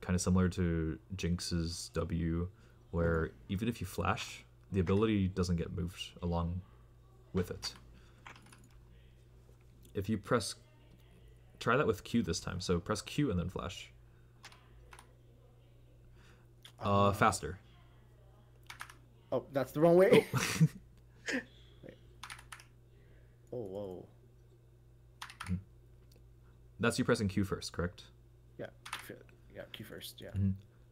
kind of similar to Jinx's W, where even if you flash, the ability doesn't get moved along with it. If you press, try that with Q this time. So press Q and then flash. Uh, faster. Oh, that's the wrong way. [laughs] [laughs] Wait. Oh, whoa. That's you pressing Q first, correct? Yeah. Q- Yeah, Q first. Yeah.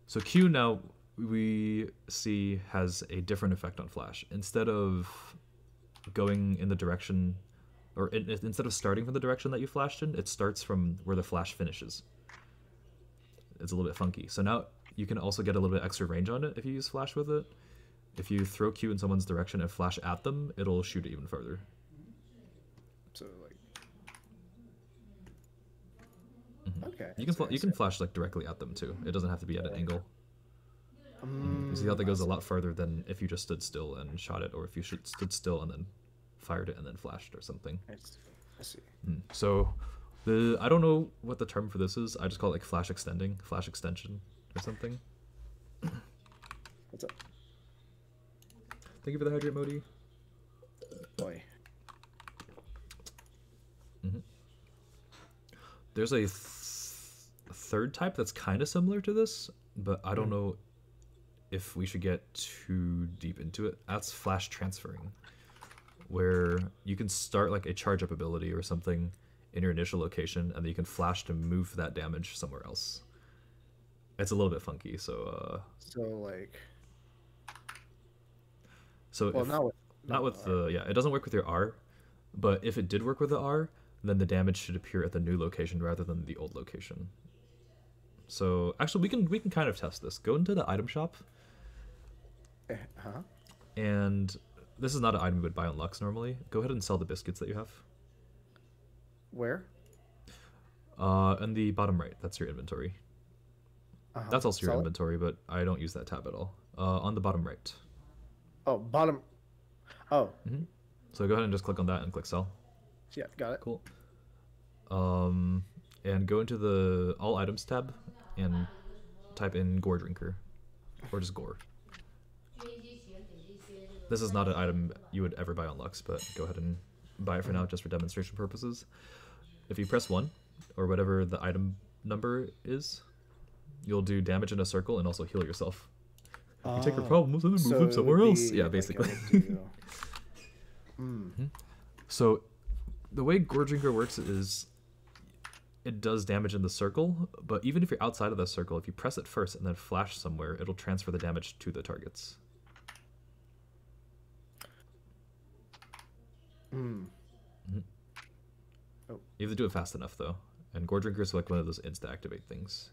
So Q now we see has a different effect on Flash. Instead of going in the direction, or in, instead of starting from the direction that you flashed in, it starts from where the flash finishes. It's a little bit funky. So now you can also get a little bit extra range on it if you use Flash with it. If you throw Q in someone's direction and flash at them, it'll shoot it even further. So like. Okay. Mm-hmm. You can fl- you can flash like directly at them too. It doesn't have to be at an angle. You see how that goes a lot further than if you just stood still and shot it, or if you should stood still and then fired it and then flashed or something. I see. I see. Mm. So, the I don't know what the term for this is. I just call it like flash extending, flash extension, or something. What's up, Thank you for the hydrate, Modi. boy? There's a th- third type that's kind of similar to this, but I don't Hmm. know if we should get too deep into it. That's flash transferring, where you can start like a charge up ability or something in your initial location, and then you can flash to move that damage somewhere else. It's a little bit funky, so uh, So like. so Well, if- not with. not with the yeah, it doesn't work with your R, but if it did work with the R, then the damage should appear at the new location rather than the old location. So actually, we can we can kind of test this. Go into the item shop, Uh huh. and this is not an item you would buy on Lux normally. Go ahead and sell the biscuits that you have. Where? Uh, in the bottom right, that's your inventory. Uh-huh. That's also your Sell it? inventory, but I don't use that tab at all. Uh, on the bottom right. Oh, bottom. Oh, So go ahead and just click on that and click sell. yeah, got it. Cool. Um, and go into the all items tab and type in gore drinker, or just gore. This is not an item you would ever buy on Lux, but go ahead and buy it for now, just for demonstration purposes. If you press one, or whatever the item number is, you'll do damage in a circle and also heal yourself. You take your Ah, problems and then move so them somewhere else. Yeah, basically. [laughs] Hmm. So, the way Gore works is it does damage in the circle, but even if you're outside of the circle, if you press it first and then flash somewhere, it'll transfer the damage to the targets. Hmm. You have to do it fast enough, though. And Gore Drinker is like one of those insta activate things.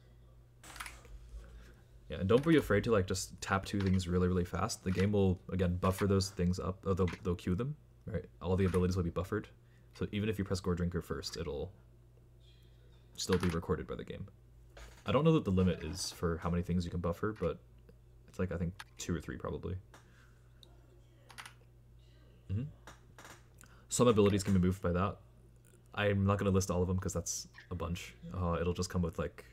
Yeah, and don't be afraid to like just tap two things really, really fast. The game will again buffer those things up. Or they'll they'll queue them. Right, all the abilities will be buffered. So even if you press Gore Drinker first, it'll still be recorded by the game. I don't know that the limit is for how many things you can buffer, but it's like I think two or three probably. hmm Some abilities can be moved by that. I'm not gonna list all of them because that's a bunch. Uh, it'll just come with like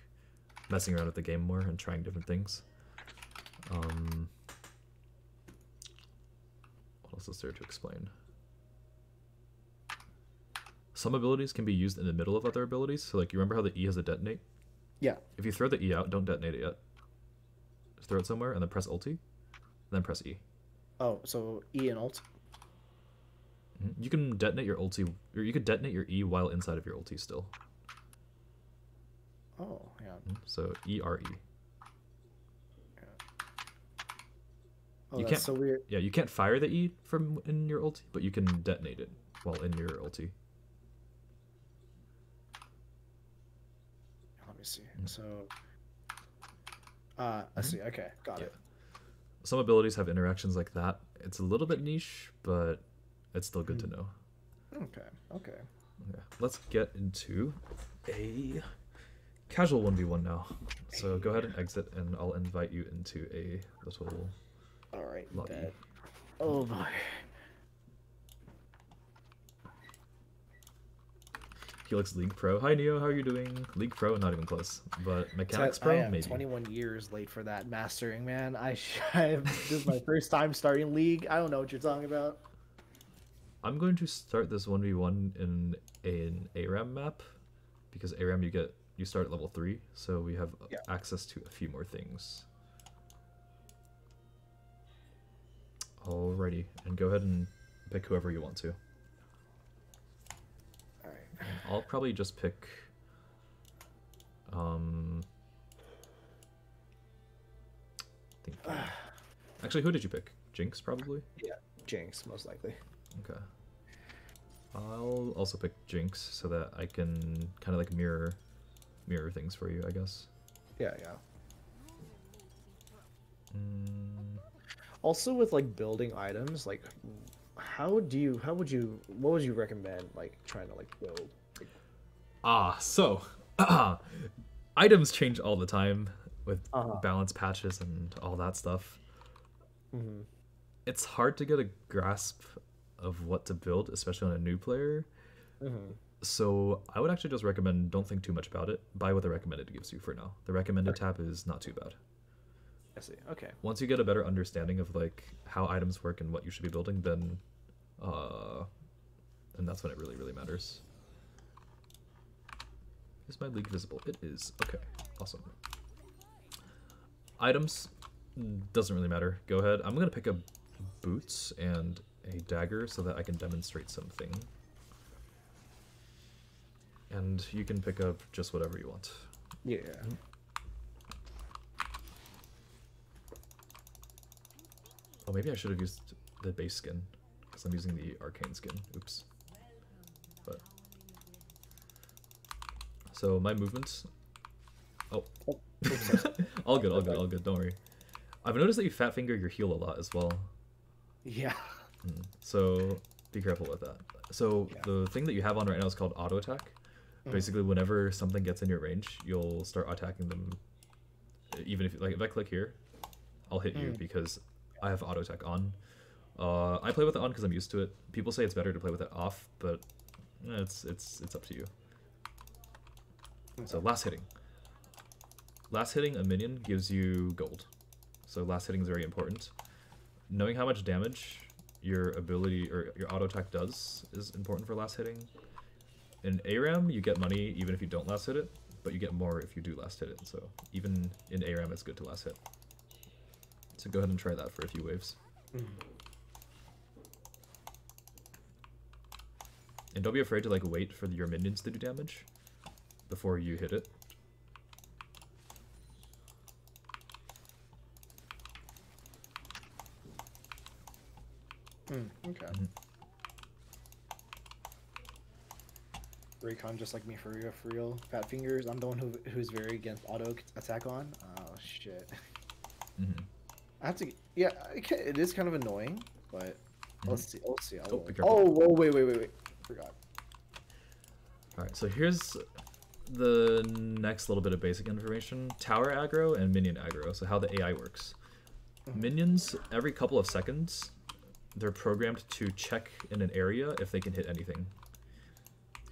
messing around with the game more and trying different things. Um, what else is there to explain? Some abilities can be used in the middle of other abilities. So like you remember how the E has a detonate? Yeah. If you throw the E out, don't detonate it yet. Just throw it somewhere and then press ulti, then press E. Oh, so E and ult. Mhm. You can detonate your ulti, or you could detonate your E while inside of your ulti still. Oh, yeah. So E R E. Oh, You that's can't- so weird. Yeah, you can't fire the E from in your ulti, but you can detonate it while in your ulti. Let me see. Mm. So, uh, I Mhm. see. Okay, got Yeah. it. Some abilities have interactions like that. It's a little bit niche, but it's still good to Mm. know. Okay, okay. Okay, let's get into a casual 1v1 now. So go ahead and exit, and I'll invite you into a little All right. lobby. Oh boy. Helix League Pro. Hi Neo, how are you doing? League Pro, not even close. But Mechanics I Pro, am maybe. 21 years late for that mastering, man. I, [laughs] I this is my first time starting league. I don't know what you're talking about. I'm going to start this 1v1 in an ARAM map because ARAM you get you start at level 3, so we have Yeah. access to a few more things. Alrighty, and go ahead and pick whoever you want to. All right. I'll probably just pick um I think Actually, who did you pick? Jinx probably? Yeah, Jinx, most likely. Okay. I'll also pick Jinx so that I can kind of like mirror mirror things for you, I guess. Yeah, yeah. Mm, Also, with like building items, like how do you, how would you, what would you recommend, like trying to like build? ah, so [clears throat] items change all the time with Uh-huh. balance patches and all that stuff. Mm-hmm. It's hard to get a grasp of what to build, especially on a new player. Mm-hmm. So I would actually just recommend don't think too much about it. Buy what the recommended gives you for now. The recommended tab is not too bad. I see. Okay. once you get a better understanding of like how items work and what you should be building then uh and that's when it really really matters is my league visible it is okay awesome items mm, doesn't really matter go ahead i'm gonna pick up boots and a dagger so that i can demonstrate something and you can pick up just whatever you want Yeah. Oh, maybe I should have used the base skin because I'm using the arcane skin. Oops. But so my movements. Oh, Oh, [laughs] all good, all good, all good. Don't worry. I've noticed that you fat finger your heel a lot as well. yeah. Mm, So be careful with that. So Yeah. the thing that you have on right now is called auto attack. Mhm. Basically, whenever something gets in your range, you'll start attacking them. Even if like if I click here, I'll hit you Mm. because I have auto attack on. Uh, I play with it on because I'm used to it. People say it's better to play with it off, but eh, it's it's it's up to you. So last hitting. Last hitting a minion gives you gold. So last hitting is very important. Knowing how much damage your ability or your auto attack does is important for last hitting. In ARAM, you get money even if you don't last hit it, but you get more if you do last hit it. So even in ARAM, it's good to last hit. So go ahead and try that for a few waves. And don't be afraid to like wait for your minions to do damage before you hit it. Mm, okay. Mhm. Raycon just like me for real, for real. Fat fingers. I'm the one who who's very against auto attack on. Oh shit. hmm I have to. Yeah, it, ca- it is kind of annoying, but let's see. Let's see. I Oh, will- be careful. oh, whoa, wait, wait, wait, wait. Forgot. All right, so here's the next little bit of basic information: tower aggro and minion aggro. So how the AI works. Mhm. Minions every couple of seconds, they're programmed to check in an area if they can hit anything.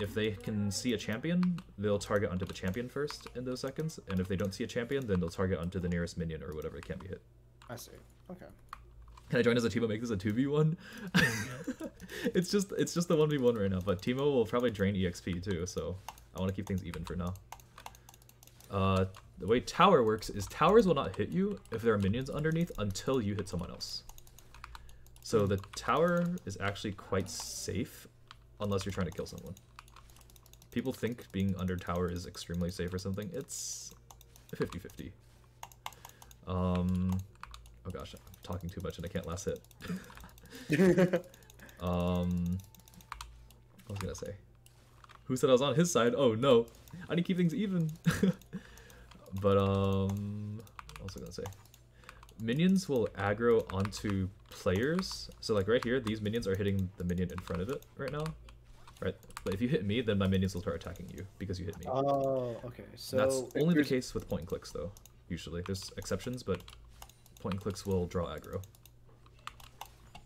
If they can see a champion, they'll target onto the champion first in those seconds, and if they don't see a champion, then they'll target onto the nearest minion or whatever can't be hit. I see. Okay. Can I join as a Teemo? Make this a two v one. [laughs] It's just it's just the one v one right now, but Teemo will probably drain exp too, so I want to keep things even for now. Uh, the way tower works is towers will not hit you if there are minions underneath until you hit someone else. So the tower is actually quite safe unless you're trying to kill someone. People think being under tower is extremely safe or something. It's 50-50. Um, oh gosh, I'm talking too much and I can't last hit. [laughs] Um, what was I gonna say? Who said I was on his side? Oh no, I need to keep things even. [laughs] but um, what was I gonna say? Minions will aggro onto players. So like right here, these minions are hitting the minion in front of it right now. Right, but if you hit me, then my minions will start attacking you because you hit me. Oh, okay. So That's only the case with point and clicks though. Usually, there's exceptions, but point and clicks will draw aggro.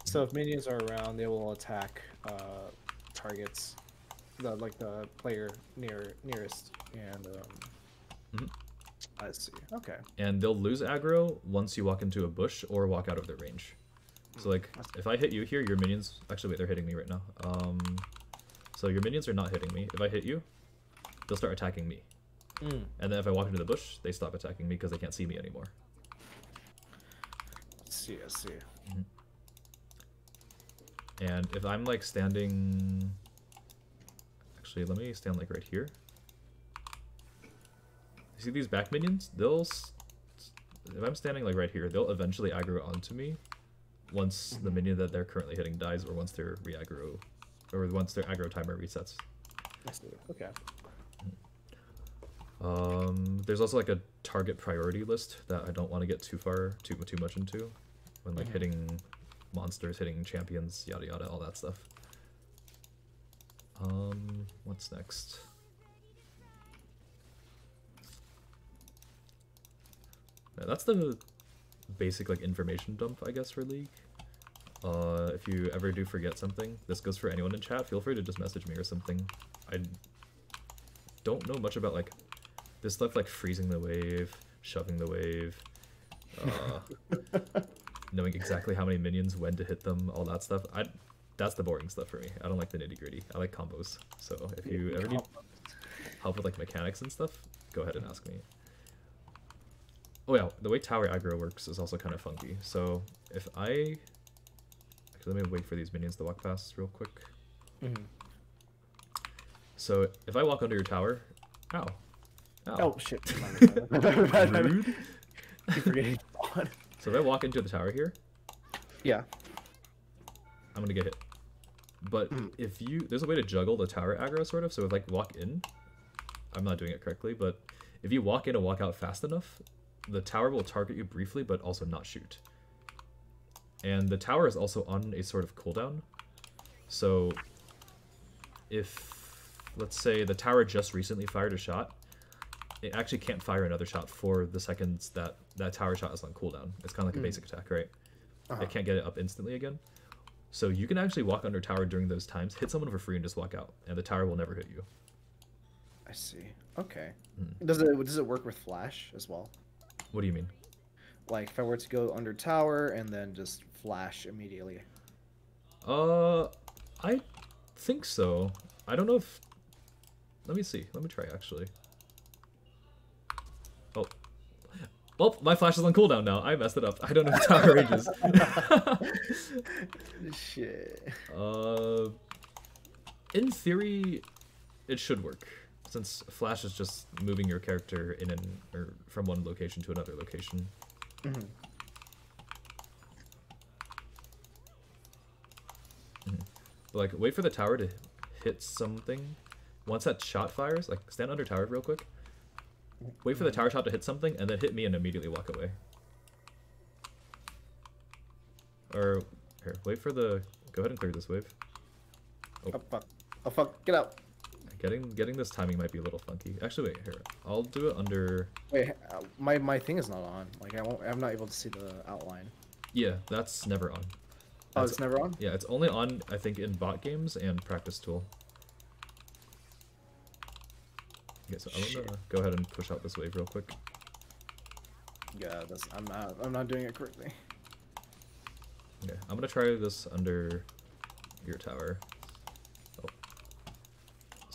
So if minions are around, they will attack uh, targets, the like the player near nearest, and um, Mhm. I see. Okay. and they'll lose aggro once you walk into a bush or walk out of their range. So like, if I hit you here, your minions. Actually, wait, they're hitting me right now. Um, so your minions are not hitting me. If I hit you, they'll start attacking me. Mm. And then if I walk into the bush, they stop attacking me because they can't see me anymore. I see. I see. And if I'm like standing, actually, let me stand like right here. You see these back minions? They'll, if I'm standing like right here, they'll eventually aggro onto me. Once the minion that they're currently hitting dies, or once they're re-aggro, or once their aggro timer resets. I see. Okay. Um, there's also like a target priority list that I don't want to get too far, too too much into, when like Mhm. hitting monsters, hitting champions, yada yada, all that stuff. Um, what's next? Yeah, that's the basic like information dump, I guess, for League. Uh, if you ever do forget something, this goes for anyone in chat. Feel free to just message me or something. I don't know much about like this stuff, like freezing the wave, shoving the wave, uh, [laughs] knowing exactly how many minions, when to hit them, all that stuff. I that's the boring stuff for me. I don't like the nitty gritty. I like combos. So if you ever need help with like mechanics and stuff, go ahead and ask me. Oh yeah, the way tower aggro works is also kind of funky. So if I actually let me wait for these minions to walk past real quick. Mhm. So if I walk under your tower, ow, ow, Oh shit. Rude. [laughs] So if I walk into the tower here, yeah. I'm gonna get hit. But Mm. if you, there's a way to juggle the tower aggro sort of. So if like walk in, I'm not doing it correctly, but if you walk in and walk out fast enough, the tower will target you briefly, but also not shoot. And the tower is also on a sort of cooldown. So if, let's say, the tower just recently fired a shot, it actually can't fire another shot for the seconds that that tower shot is on cooldown. It's kind of like a Mm. basic attack, right? Uh-huh. It can't get it up instantly again. So you can actually walk under tower during those times, hit someone for free, and just walk out, and the tower will never hit you. I see. Okay. Mm. Does it does it work with flash as well? What do you mean? Like if I were to go under tower and then just flash immediately. Uh, I think so. I don't know if. Let me see. Let me try actually. Oh. Well, my flash is on cooldown now. I messed it up. I don't know if [laughs] tower ranges. Shit. uh, in theory, it should work, since flash is just moving your character in and or from one location to another location. Mhm. Like, wait for the tower to hit something. Once that shot fires, like, stand under tower real quick. Wait for the tower shot to hit something, and then hit me and immediately walk away. Or, here, wait for the... Go ahead and clear this wave. Oh fuck. Oh fuck. Get out. Getting getting this timing might be a little funky. Actually, wait, here. I'll do it under... Wait. uh, My my thing is not on. Like I won't. I'm not able to see the outline. Yeah, that's never on. Oh, it's never on. Yeah, it's only on, I think, in bot games and practice tool. Okay, so I'm gonna go ahead and push out this wave real quick. Yeah, that's I'm not I'm not doing it correctly. Okay, I'm gonna try this under your tower.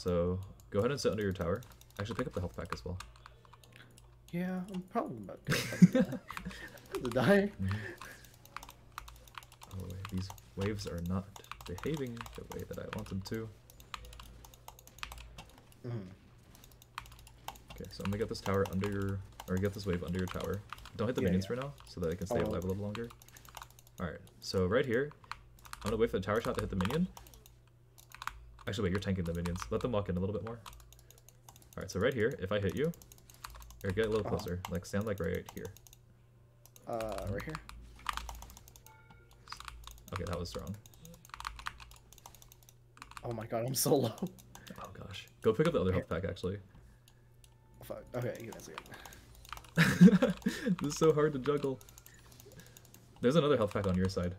So go ahead and sit under your tower. Actually, pick up the health pack as well. Yeah, I'm probably about to, [laughs] [laughs] die. Mhm. Oh wait, these waves are not behaving the way that I want them to. Mhm. Okay, so I'm gonna get this tower under your, or get this wave under your tower. Don't hit the Yeah, minions yeah. for now, so that I can stay Oh. alive a little longer. Alright, so right here, I'm gonna wait for the tower shot to hit the minion. Actually, wait, you're tanking the minions. Let them walk in a little bit more. Alright, so right here, if I hit you, or get a little Uh-huh. closer, like stand like right here. Uh, right here. Okay, that was strong. Oh my god, I'm so [laughs] low. Oh gosh. Go pick up the other health pack, actually. Fuck. Okay, me a [laughs] this is so hard to juggle. There's another health pack on your side.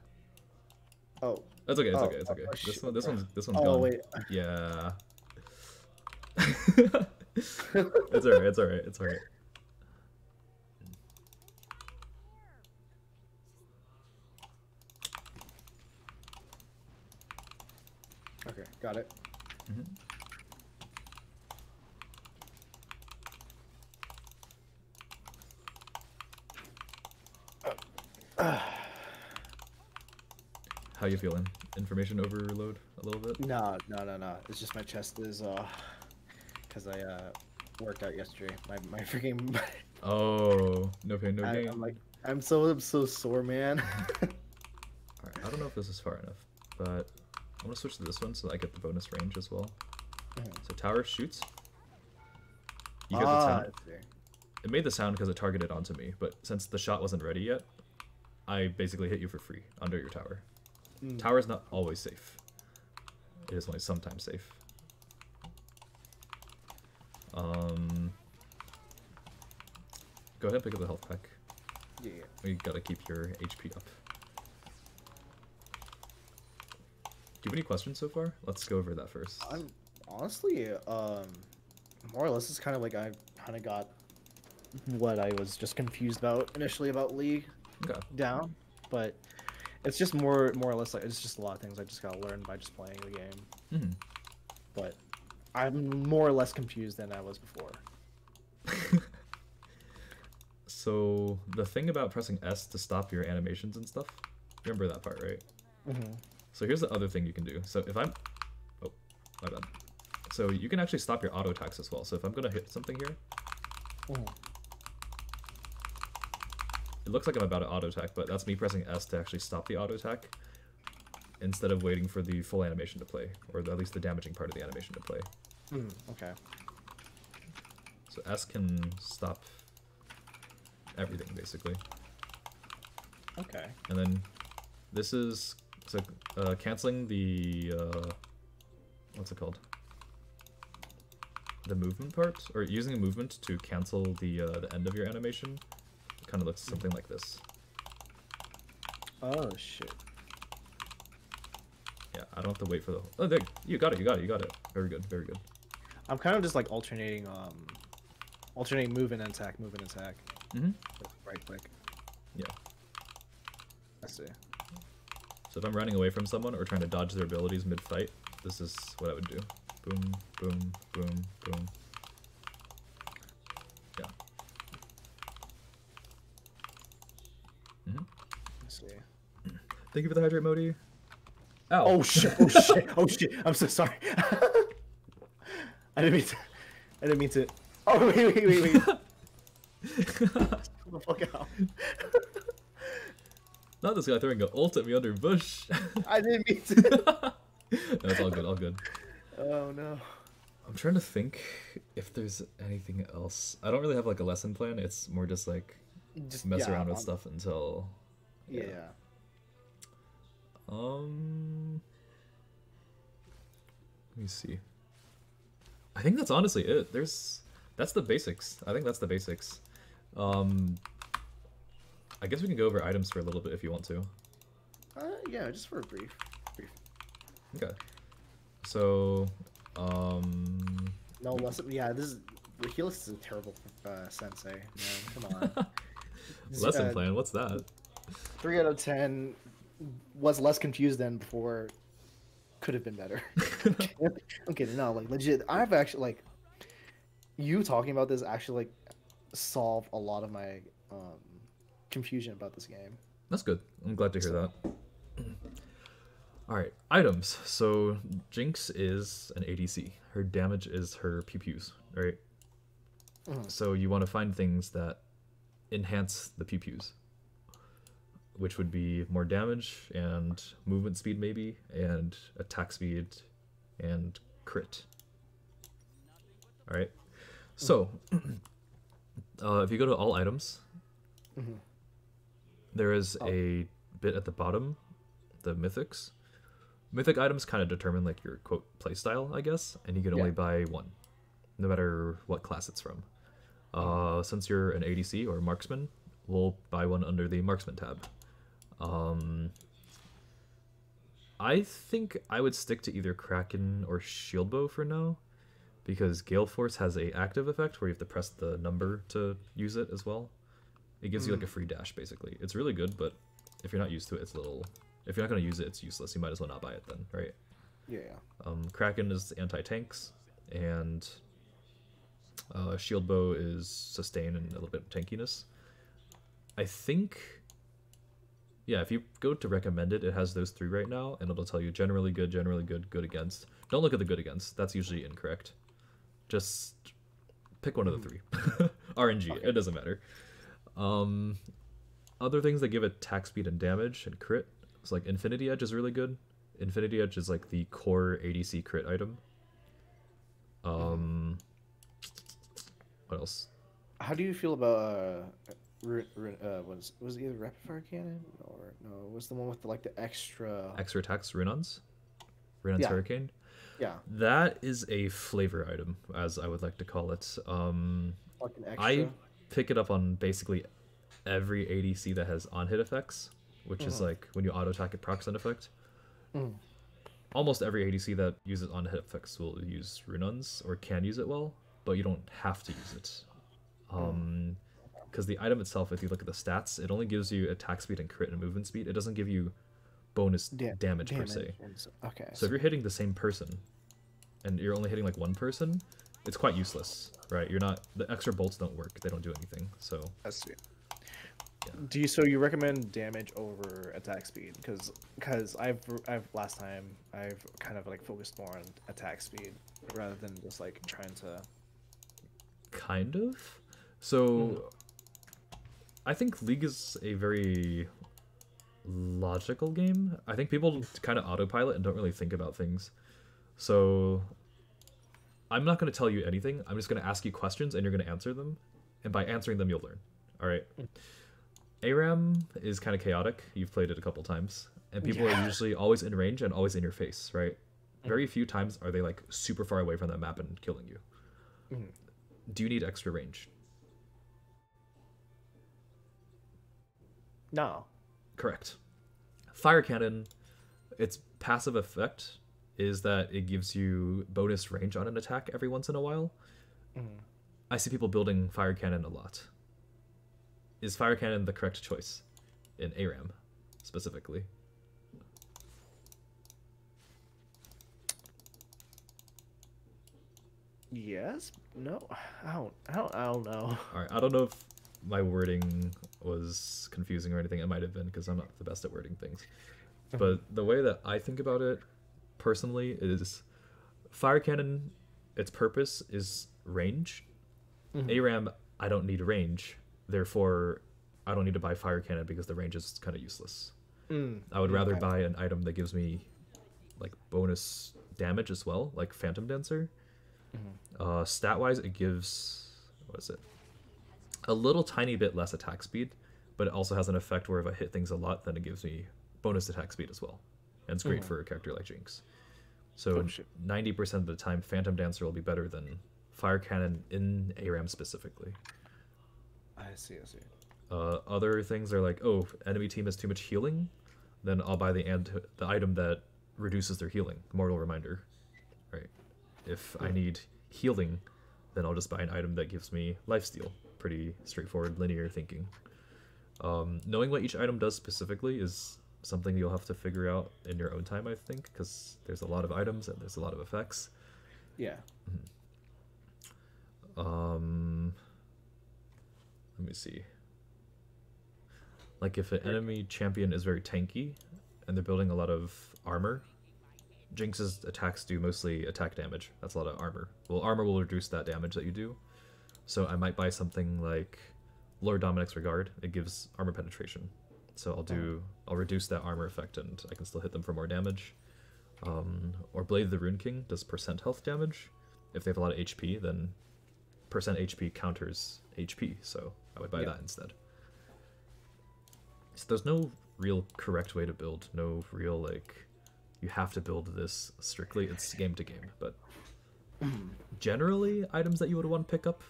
Oh. That's okay, it's Oh, okay, it's oh, okay. oh, this shit, one this bro. one's this one's Oh gone. wait. Yeah. [laughs] it's alright, it's alright, it's alright. Okay, got it. Mhm. How you feeling? Information overload a little bit? No, no, no, no. It's just my chest is uh, cause I uh worked out yesterday. My my [laughs] freaking. Oh, no pain, no I, gain. I'm like I'm so I'm so sore, man. [laughs] [laughs] Alright, I don't know if this is far enough, but I'm gonna switch to this one so that I get the bonus range as well. Mhm. So tower shoots. You get the ah, sound. It made the sound because it targeted onto me, but since the shot wasn't ready yet, I basically hit you for free under your tower. Mm. Tower is not always safe. It is only sometimes safe. Um, go ahead and pick up the health pack. Yeah, yeah. We gotta keep your HP up. Do you have any questions so far? Let's go over that first. I'm honestly, um, more or less, it's kind of like I kind of got what I was just confused about initially about League Okay. down, but it's just more, more or less like it's just a lot of things I just gotta learn by just playing the game. hmm But I'm more or less confused than I was before. [laughs] So the thing about pressing S to stop your animations and stuff, remember that part, right? Mm-hmm. So here's the other thing you can do. So if I'm, oh, my bad. So you can actually stop your auto attacks as well. So if I'm gonna hit something here, it looks like I'm about to auto attack, but that's me pressing S to actually stop the auto attack instead of waiting for the full animation to play, or at least the damaging part of the animation to play. Mm, okay. So S can stop everything basically. Okay. And then this is so uh, canceling the uh, what's it called? The movement part, or using a movement to cancel the uh, the end of your animation. Kind of looks something like this. Oh shit. Yeah, I don't have to wait for the. Oh, there you got it. You got it. You got it. Very good. Very good. I'm kind of just like alternating, um, alternating move and attack, move and attack. Mm-hmm. Right click. Yeah. I see. So if I'm running away from someone or trying to dodge their abilities mid-fight, this is what I would do. Boom, boom, boom, boom. Yeah. hmm I see. Thank you for the hydrate, Modi. Ow. Oh shit! Oh shit! Oh shit! I'm so sorry. [laughs] I didn't mean to. I didn't mean to. Oh wait! Wait! Wait! Wait! [laughs] The fuck out! Not this guy throwing an ult at me under a bush. I didn't mean to. no, it's all good, all good. Oh no. I'm trying to think if there's anything else. I don't really have like a lesson plan. It's more just like Just mess yeah, around with I'm- stuff until. Yeah. Um. Let me see. I think that's honestly it. There's that's the basics. I think that's the basics. Um. I guess we can go over items for a little bit if you want to. Uh, yeah, just for a brief. brief. Okay. So, um, No lesson. Yeah, this is Helix is a terrible uh, sensei. Man, come on. [laughs] Lesson Uh, plan. What's that? Three out of ten was less confused than before. Could have been better. [laughs] okay, no, like legit. I've actually like you talking about this actually like solved a lot of my um, confusion about this game. That's good. I'm glad to hear that. [clears throat] All right, items. So Jinx is an ADC. Her damage is her pews, right? Mhm. So you want to find things that enhance the pews, which would be more damage and movement speed, maybe, and attack speed and crit. All right. So, [clears throat] uh, if you go to all items, Mhm. there is Oh. a bit at the bottom, the mythics. Mythic items kind of determine like your quote playstyle, I guess, and you can only Yeah. buy one, no matter what class it's from. Uh, since you're an ADC or marksman, we'll buy one under the marksman tab. Um, I think I would stick to either Kraken or Shield Bow for now, because Gale Force has a active effect where you have to press the number to use it as well. It gives you like a free dash basically. It's really good, but if you're not used to it, it's a little. If you're not gonna use it, it's useless. You might as well not buy it then, right? Yeah. Um, Kraken is anti tanks, and uh, Shield Bow is sustain and a little bit of tankiness. I think, yeah, if you go to recommended, it it has those three right now, and it'll tell you generally good, generally good, good against. Don't look at the good against, that's usually incorrect. Just pick one of the three. [laughs] RNG, it doesn't matter. Um, other things that give it attack speed and damage and crit. It's like Infinity Edge is really good. Infinity Edge is like the core ADC crit item. Um, what else? How do you feel about uh, uh was was it either rapid fire cannon or no? It was the one with the, like the extra? Extra attacks, Runaan's? Runaan's Yeah. Hurricane? Yeah, That is a flavor item, as I would like to call it. Um, like. I pick it up on basically every ADC that has on hit effects, which is Mhm. like when you auto attack it procs an effect. Mm. Almost every ADC that uses on hit effects will use Runaan's or can use it well, but you don't have to use it. Um, because the item itself, if you look at the stats, it only gives you attack speed and crit and movement speed. It doesn't give you bonus Da- damage, per se. damage and so- Okay. So if you're hitting the same person, and you're only hitting like one person, it's quite useless, right? You're not the extra bolts don't work; they don't do anything. So That's sweet. Yeah. Do you so you recommend damage over attack speed? Because because I've I've last time I've kind of like focused more on attack speed rather than just like trying to. kind of. So hmm. I think League is a very logical game. I think people kind of autopilot and don't really think about things. So I'm not going to tell you anything. I'm just going to ask you questions and you're going to answer them. And by answering them, you'll learn. All right. ARAM is kind of chaotic. You've played it a couple times. And people Yeah. are usually always in range and always in your face, right? Very few times are they like super far away from the map and killing you. Mhm. Do you need extra range? No. Correct. Fire cannon, its passive effect is that it gives you bonus range on an attack every once in a while. Mhm. I see people building fire cannon a lot. Is fire cannon the correct choice in ARAM specifically? Yes. No. I don't. I don't. I don't know. All right, I don't know if my wording was confusing or anything. It might have been because I'm not the best at wording things. But the way that I think about it personally is fire cannon, its purpose is range. ARAM, I don't need range. Therefore, I don't need to buy fire cannon because the range is kind of useless. Mm. I would rather Okay. buy an item that gives me like bonus damage as well, like Phantom Dancer. Uh, stat wise, it gives what is it? A little tiny bit less attack speed, but it also has an effect where if I hit things a lot, then it gives me bonus attack speed as well, and it's great Mhm. for a character like Jinx. So Oh, ninety percent of the time, Phantom Dancer will be better than Fire Cannon in ARAM specifically. I see. I see. Uh, other things are like, oh, enemy team has too much healing, then I'll buy the ant- the item that reduces their healing. Mortal Reminder, right? If I need healing, then I'll just buy an item that gives me lifesteal. Pretty straightforward, linear thinking. Um, knowing what each item does specifically is something you'll have to figure out in your own time, I think, because there's a lot of items and there's a lot of effects. Yeah. Um, let me see. Like if an enemy champion is very tanky and they're building a lot of armor, Jinx's attacks do mostly attack damage. That's a lot of armor. Well, armor will reduce that damage that you do. So I might buy something like Lord Dominik's Regard. It gives armor penetration. So I'll do I'll reduce that armor effect and I can still hit them for more damage. Um, or Blade of the Ruined King does percent health damage. If they have a lot of HP, then percent HP counters HP, so I would buy Yeah. that instead. So there's no real correct way to build, no real like you have to build this strictly. It's game to game, but generally items that you would want to pick up.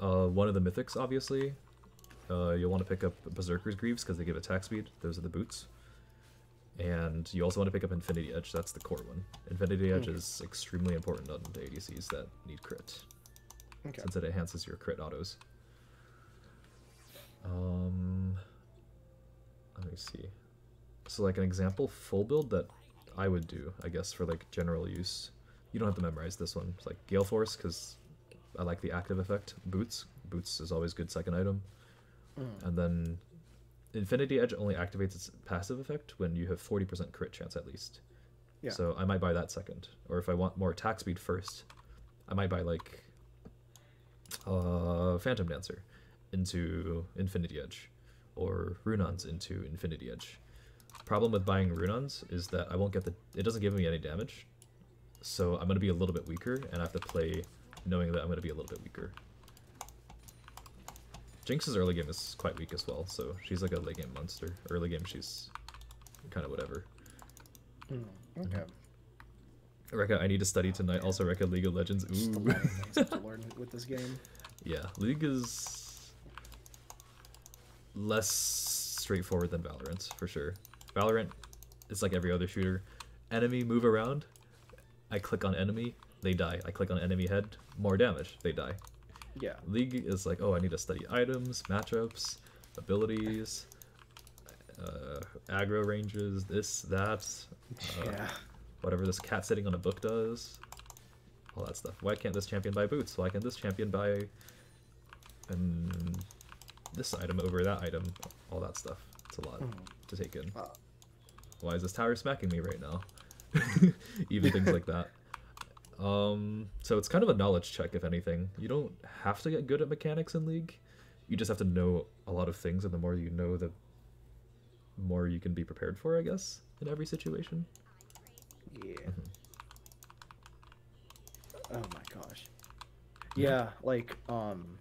Uh, one of the mythics, obviously. Uh, you'll want to pick up Berserker's Greaves because they give attack speed. Those are the boots. And you also want to pick up Infinity Edge. That's the core one. Infinity Edge is extremely important on the ADCs that need crit, Okay. since it enhances your crit autos. Um, let me see. So, like an example full build that I would do, I guess, for like general use. You don't have to memorize this one. It's like Gale Force because I like the active effect. Boots. Boots is always good second item. And then Infinity Edge only activates its passive effect when you have 40% crit chance at least. Yeah. So I might buy that second. Or if I want more attack speed first, I might buy like uh, Phantom Dancer into Infinity Edge or Runaan's into Infinity Edge. Problem with buying Runaan's is that I won't get the it doesn't give me any damage. So I'm going to be a little bit weaker and I have to play knowing that I'm going to be a little bit weaker. Jinx's early game is quite weak as well, so she's like a late game monster. Early game she's kind of whatever. Mm, okay. Rekaa, I need to study tonight. Also, Rekaa, League of Legends. Just a Ooh. lot of things to [laughs] learn with this game. Yeah, League is less straightforward than Valorant for sure. Valorant is like every other shooter. Enemy move around. I click on enemy, they die. I click on enemy head, more damage, they die. Yeah. League is like, oh, I need to study items, matchups, abilities, uh, aggro ranges, this, that, uh, [laughs] yeah. whatever this cat sitting on a book does, all that stuff. Why can't this champion buy boots? Why can't this champion buy and this item over that item? All that stuff. It's a lot to take in. Why is this tower smacking me right now? [laughs] Even things like that. Um, so it's kind of a knowledge check, if anything. You don't have to get good at mechanics in League. You just have to know a lot of things, and the more you know, the more you can be prepared for, I guess, in every situation. Yeah. Mm-hmm. Oh my gosh. Yeah, like um,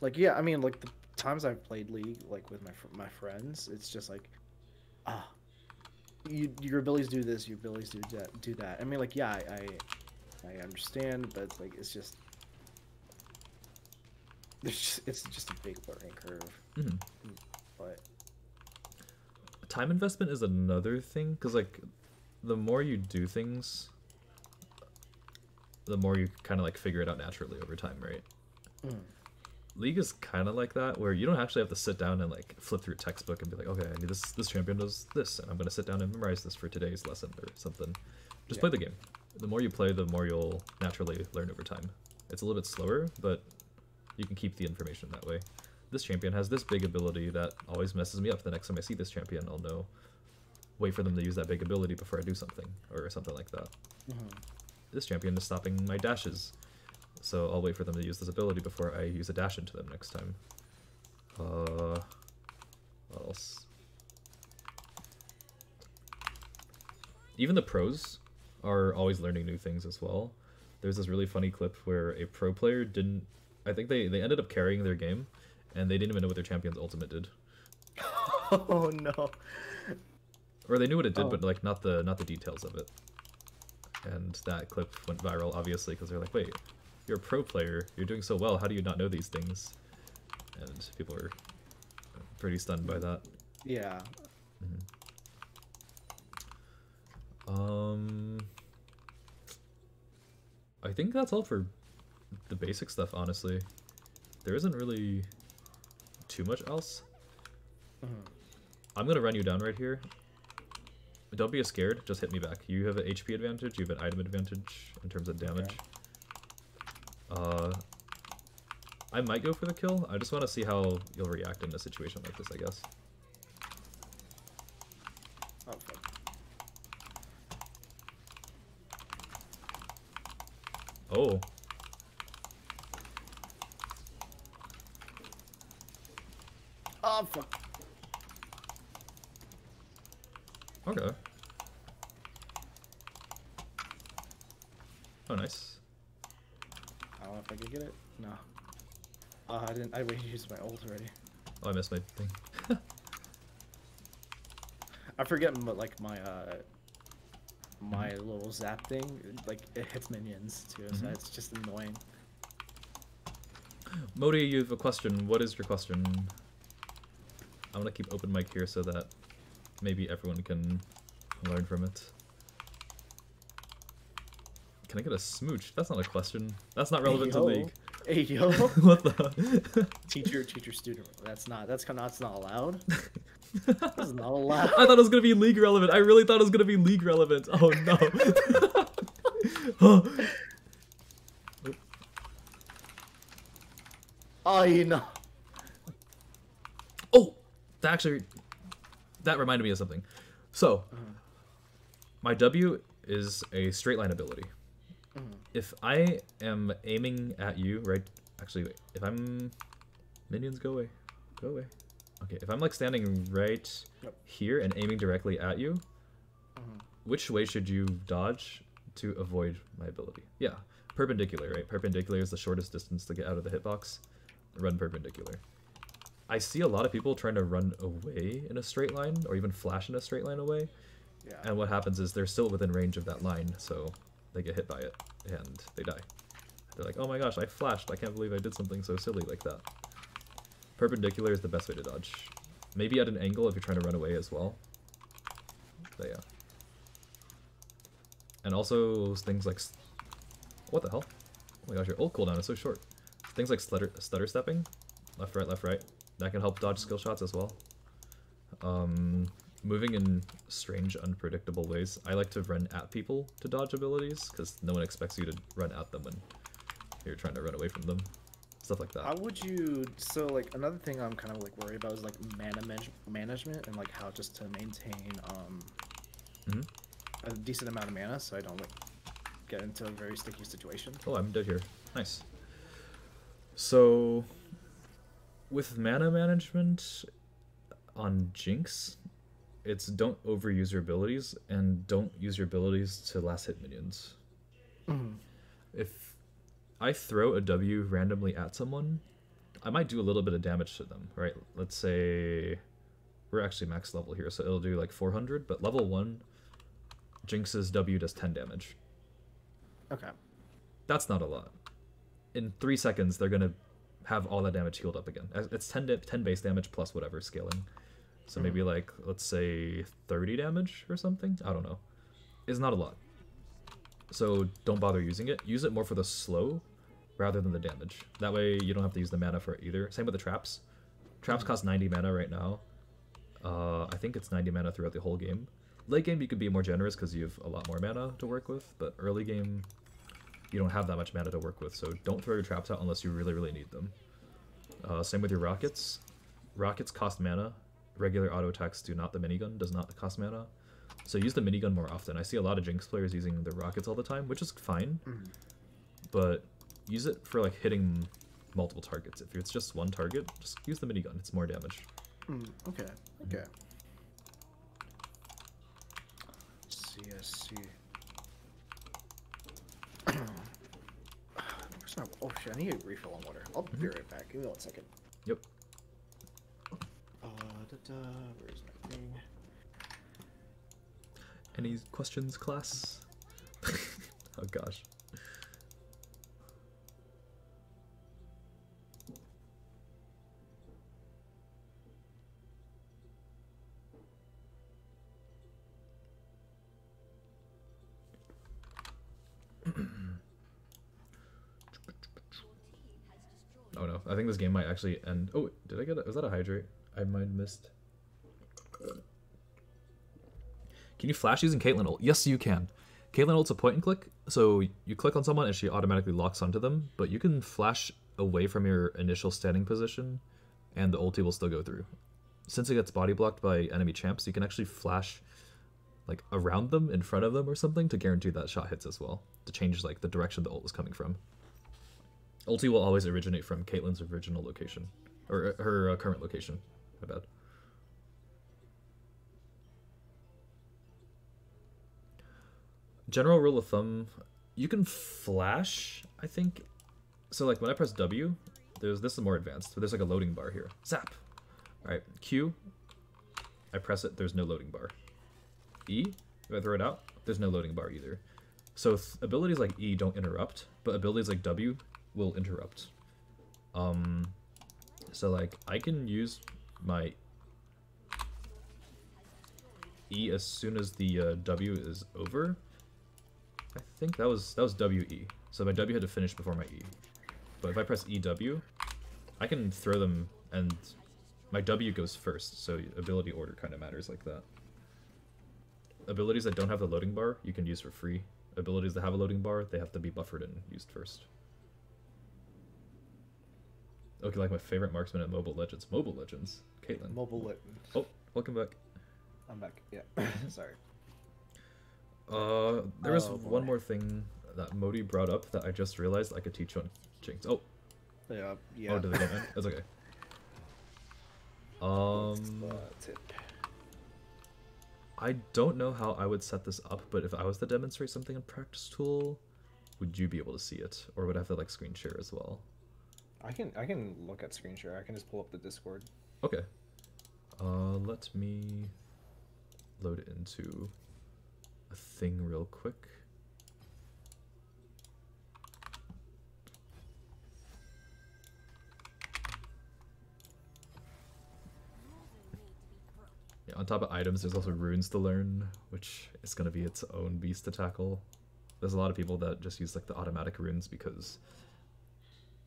like yeah. I mean, like the times I've played League, like with my fr- my friends, it's just like, ah, you your abilities do this, your abilities do that, do that. I mean, like yeah, I I, I understand, but like it's just. It's just, it's just a big learning curve, hmm but time investment is another thing because like the more you do things the more you kind of like figure it out naturally over time right Mm. league is kind of like that where you don't actually have to sit down and like flip through a textbook and be like okay i need this this champion does this and i'm going to sit down and memorize this for today's lesson or something just Yeah. play the game the more you play the more you'll naturally learn over time it's a little bit slower but you can keep the information that way this champion has this big ability that always messes me up. The next time I see this champion, I'll know. Wait for them to use that big ability before I do something, or something like that. Mhm. This champion is stopping my dashes, so I'll wait for them to use this ability before I use a dash into them next time. Uh, what else? Even the pros are always learning new things as well. There's this really funny clip where a pro player didn't. I think they, they ended up carrying their game, and they didn't even know what their champion's ultimate did. [laughs] oh no, or they knew what it did, Oh. but like not the not the details of it. And that clip went viral, obviously, because they're like, "Wait, you're a pro player. You're doing so well. How do you not know these things?" And people were pretty stunned by that. yeah. Mm-hmm. Um, I think that's all for the basic stuff, honestly. There isn't really too much else. I'm gonna run you down right here. Don't be scared, just hit me back. You have an HP advantage, you have an item advantage in terms of damage. Uh, I might go for the kill. I just want to see how you'll react in a situation like this, I guess. Oh, fuck. Oh. Oh, fuck. Okay. Oh, nice. I don't know if I can get it. No. Uh, I didn't. I already used my ult already. Oh, I missed my thing. [laughs] I forget, but like my uh, my Mm-hmm. little zap thing, like it hits minions too, so Mhm. it's just annoying. Modi, you have a question. What is your question? I'm gonna keep open mic here so that maybe everyone can learn from it. Can I get a smooch? That's not a question. That's not relevant to yo. League. Hey yo, [laughs] what the? teacher, teacher, student. That's not. That's kind of. That's not allowed. [laughs] That's not allowed. I thought it was gonna be league relevant. I really thought it was gonna be league relevant. Oh no. [laughs] Oh, you know. oh, that actually, that reminded me of something. So, uh-huh. my W is a straight line ability. Mm-hmm. If I am aiming at you, right? Actually, wait. If I'm minions, go away, go away. Okay, if I'm like standing right Yep. here and aiming directly at you, mm-hmm. which way should you dodge to avoid my ability? Yeah, perpendicular, right? Perpendicular is the shortest distance to get out of the hitbox. Run perpendicular. I see a lot of people trying to run away in a straight line or even flash in a straight line away. Yeah. And what happens is they're still within range of that line, so they get hit by it and they die. They're like, oh my gosh, I flashed. I can't believe I did something so silly like that. Perpendicular is the best way to dodge. Maybe at an angle if you're trying to run away as well. But yeah. And also things like. What the hell? Oh my gosh, your ult cooldown is so short. Things like stutter, stutter stepping, left, right, left, right. That can help dodge skill shots as well. Um, moving in strange, unpredictable ways. I like to run at people to dodge abilities because no one expects you to run at them when you're trying to run away from them. Stuff like that. How would you? So like another thing I'm kind of like worried about is like mana manage- management and like how just to maintain um Mhm. a decent amount of mana so I don't like get into a very sticky situation. Oh, I'm dead here. Nice. So, with mana management on Jinx, it's don't overuse your abilities and don't use your abilities to last hit minions. Mhm. If I throw a W randomly at someone, I might do a little bit of damage to them, right? Let's say we're actually max level here, so it'll do like 400, but level 1, Jinx's W does 10 damage. Okay. That's not a lot. In three seconds, they're gonna have all that damage healed up again. It's 10, da- 10 base damage plus whatever scaling. So mm-hmm. maybe like let's say 30 damage or something. I don't know. It's not a lot. So don't bother using it. Use it more for the slow rather than the damage. That way you don't have to use the mana for it either. Same with the traps. Traps cost 90 mana right now. Uh, I think it's 90 mana throughout the whole game. Late game you could be more generous because you have a lot more mana to work with, but early game you don't have that much mana to work with, so don't throw your traps out unless you really, really need them. Uh, same with your rockets. Rockets cost mana. Regular auto attacks do not. The minigun does not cost mana. So use the minigun more often. I see a lot of Jinx players using the rockets all the time, which is fine. But use it for like hitting multiple targets. If it's just one target, just use the minigun. It's more damage. Mm, okay. Okay. CSC. [clears throat] Where's my- oh shit! I need a refill on water. I'll be right back. Give me one second. Yep. Uh, da, da, where's my thing? Any questions, class? [laughs] oh gosh. Think this game might actually end. Oh, did I get? A, was that a hydrate? I might have missed. Can you flash using Caitlyn ult? Yes, you can. Caitlyn ult's a point and click, so you click on someone and she automatically locks onto them. But you can flash away from your initial standing position, and the ulti will still go through. Since it gets body blocked by enemy champs, you can actually flash like around them, in front of them, or something to guarantee that shot hits as well. To change like the direction the ult is coming from. Ulti will always originate from Caitlyn's original location, or uh, her uh, current location. My bad. General rule of thumb: you can flash. I think. So like when I press W, there's this is more advanced. But there's like a loading bar here. Zap. All right. Q. I press it. There's no loading bar. E. If I throw it out, there's no loading bar either. So abilities like E don't interrupt, but abilities like W will interrupt. Um, so like I can use my E as soon as the uh, W is over. I think that was that was WE. So my W had to finish before my E. But if I press EW, I can throw them and my W goes first. So ability order kind of matters like that. Abilities that don't have the loading bar, you can use for free. Abilities that have a loading bar, they have to be buffered and used first. Okay, like my favorite marksman at Mobile Legends. Mobile Legends? Caitlyn. Mobile Legends. Oh, welcome back. I'm back. Yeah. [laughs] [laughs] Sorry. Uh, there was Oh, one boy. more thing that Modi brought up that I just realized I could teach on Jinx. Oh, Yeah. Yeah. oh, did they get in? That's okay. [laughs] Um, tip. I don't know how I would set this up, but if I was to demonstrate something in Practice Tool, would you be able to see it, or would I have to like screen share as well? I can I can look at screen share. I can just pull up the Discord. Okay. Uh, let me load it into a thing real quick. Yeah, on top of items, there's also runes to learn, which is going to be its own beast to tackle. There's a lot of people that just use like the automatic runes because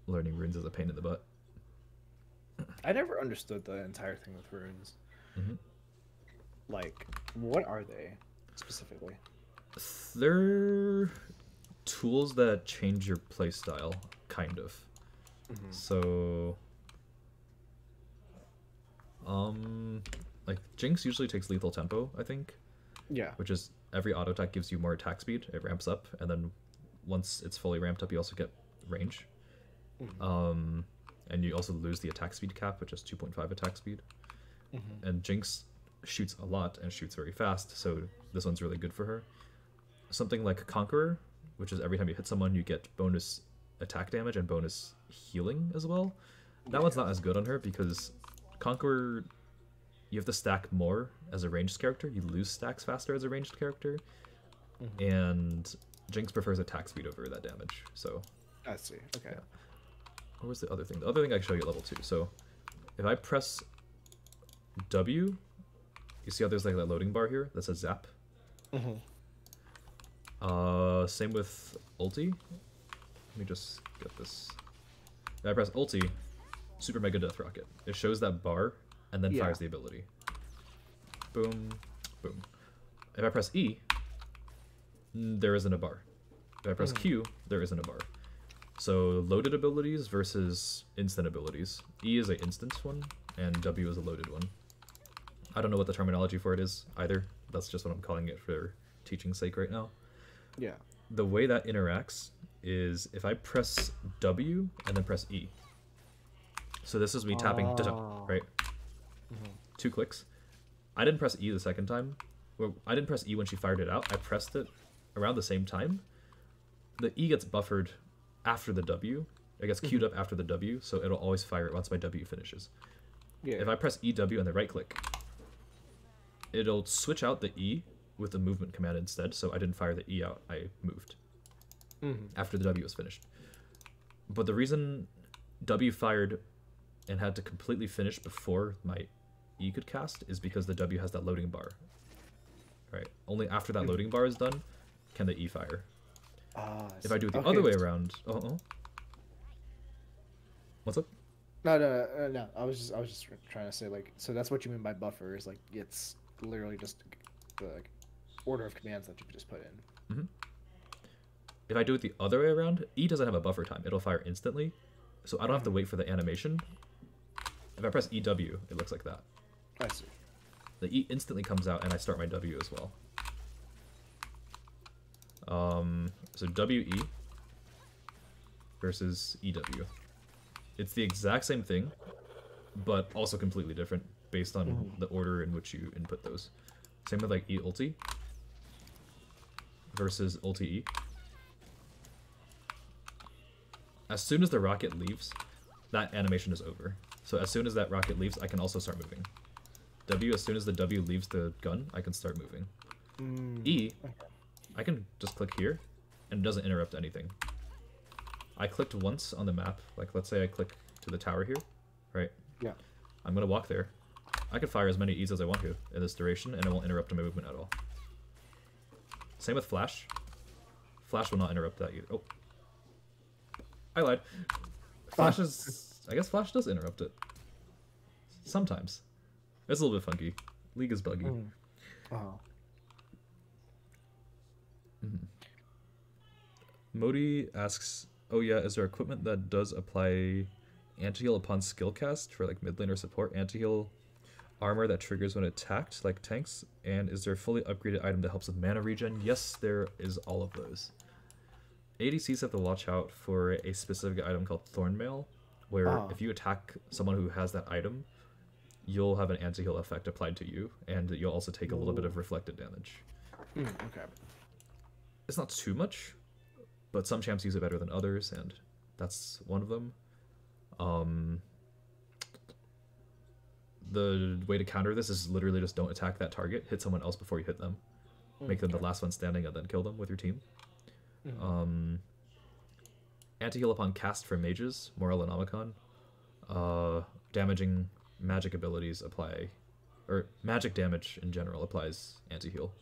learning runes is a pain in the butt. I never understood the entire thing with runes. Mhm. Like, what are they specifically? They're tools that change your playstyle, kind of. Mhm. So, um, like Jinx usually takes lethal tempo, I think, Yeah. which is every auto attack gives you more attack speed. It ramps up, and then once it's fully ramped up, you also get range. Mhm. Um, and you also lose the attack speed cap, which is 2.5 attack speed. Mhm. and Jinx shoots a lot and shoots very fast, so this one's really good for her. Something like Conqueror, which is every time you hit someone, you get bonus attack damage and bonus healing as well. That one's not as good on her because Conqueror, you have to stack more as a ranged character. You lose stacks faster as a ranged character, Mhm. and Jinx prefers attack speed over that damage. So I see. Okay. What was the other thing? The other thing I can show you at level two. So if I press W, you see how there's like that loading bar here that says zap. Mm-hmm. Uh, same with ulti. Let me just get this. If I press ulti, super mega death rocket. It shows that bar and then Yeah. fires the ability. Boom, boom. If I press E, mm, there isn't a bar. If I press Hmm. Q, there isn't a bar. So loaded abilities versus instant abilities. E is an instant one, and W is a loaded one. I don't know what the terminology for it is either. That's just what I'm calling it for teaching sake right now. Yeah. The way that interacts is if I press W and then press E. So this is me tapping, Oh. right? Mm-hmm. Two clicks. I didn't press E the second time. Well, I didn't press E when she fired it out. I pressed it around the same time. The E gets buffered after the W. It gets queued up after the W, so it'll always fire it once my W finishes. Yeah. If I press EW and then right click, it'll switch out the E with the movement command instead, so I didn't fire the E out, I moved Mhm. after the W was finished. But the reason W fired and had to completely finish before my E could cast is because the W has that loading bar. Right. Only after that loading bar is done can the E fire. Ah, If I do it the okay. other way around, oh, oh. What's up? No, no, no, uh, no. I was just, I was just trying to say like, so that's what you mean by buffer is like it's literally just the like, order of commands that you just put in. Mm-hmm. If I do it the other way around, E doesn't have a buffer time. It'll fire instantly, so I don't have to wait for the animation. If I press EW, it looks like that. I see. The E instantly comes out, and I start my W as well. Um, so WE versus EW. It's the exact same thing, but also completely different based on the order in which you input those. Same with like E ulti versus ulti E. As soon as the rocket leaves, that animation is over. So as soon as that rocket leaves, I can also start moving. W, as soon as the W leaves the gun, I can start moving. Mm, E, I can just click here, and it doesn't interrupt anything. I clicked once on the map, like let's say I click to the tower here, right? Yeah. I'm gonna walk there. I can fire as many E's as I want to in this duration, and it won't interrupt my movement at all. Same with Flash. Flash will not interrupt that either. Oh. I lied. Flash is... [laughs] I guess Flash does interrupt it. Sometimes. It's a little bit funky. League is buggy. Mm. Oh. Modi asks, "Oh yeah, is there equipment that does apply anti-heal upon skill cast for like mid lane or support? Anti-heal armor that triggers when attacked, like tanks? And is there a fully upgraded item that helps with mana regen? Yes, there is all of those. ADCs have to watch out for a specific item called Thornmail, where Ah. if you attack someone who has that item, you'll have an anti-heal effect applied to you, and you'll also take a little bit of reflected damage. Mm, okay. It's not too much, but some champs use it better than others, and that's one of them. Um, the way to counter this is literally just don't attack that target, hit someone else before you hit them, make them the last one standing, and then kill them with your team. Um, anti heal upon cast for mages, Morellonomicon. Uh, damaging magic abilities apply, or magic damage in general applies anti heal.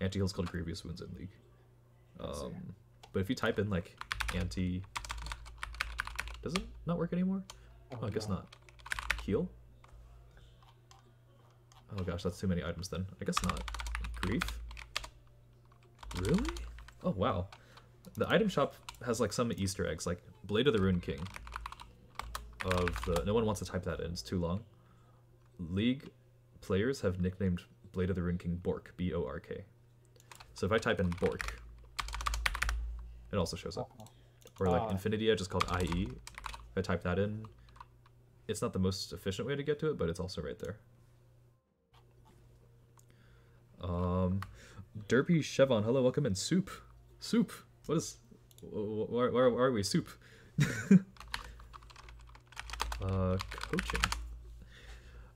Anti heal is called Grievous Wounds in League. Um, but if you type in like anti, does it not work anymore? Oh, I guess no. not. Heal. Oh gosh, that's too many items then. I guess not. Grief. Really? Oh wow. The item shop has like some Easter eggs, like Blade of the Ruined King. Of the no one wants to type that in; it's too long. League players have nicknamed Blade of the Ruined King Bork, B O R K. So if I type in Bork, it also shows up. Or like Ah. Infinity Edge is called IE. If I type that in, it's not the most efficient way to get to it, but it's also right there. Um, Derpy Chevon, hello, welcome in. Soup, soup. What is? wh- Where, where, where are we? Soup. uh, coaching.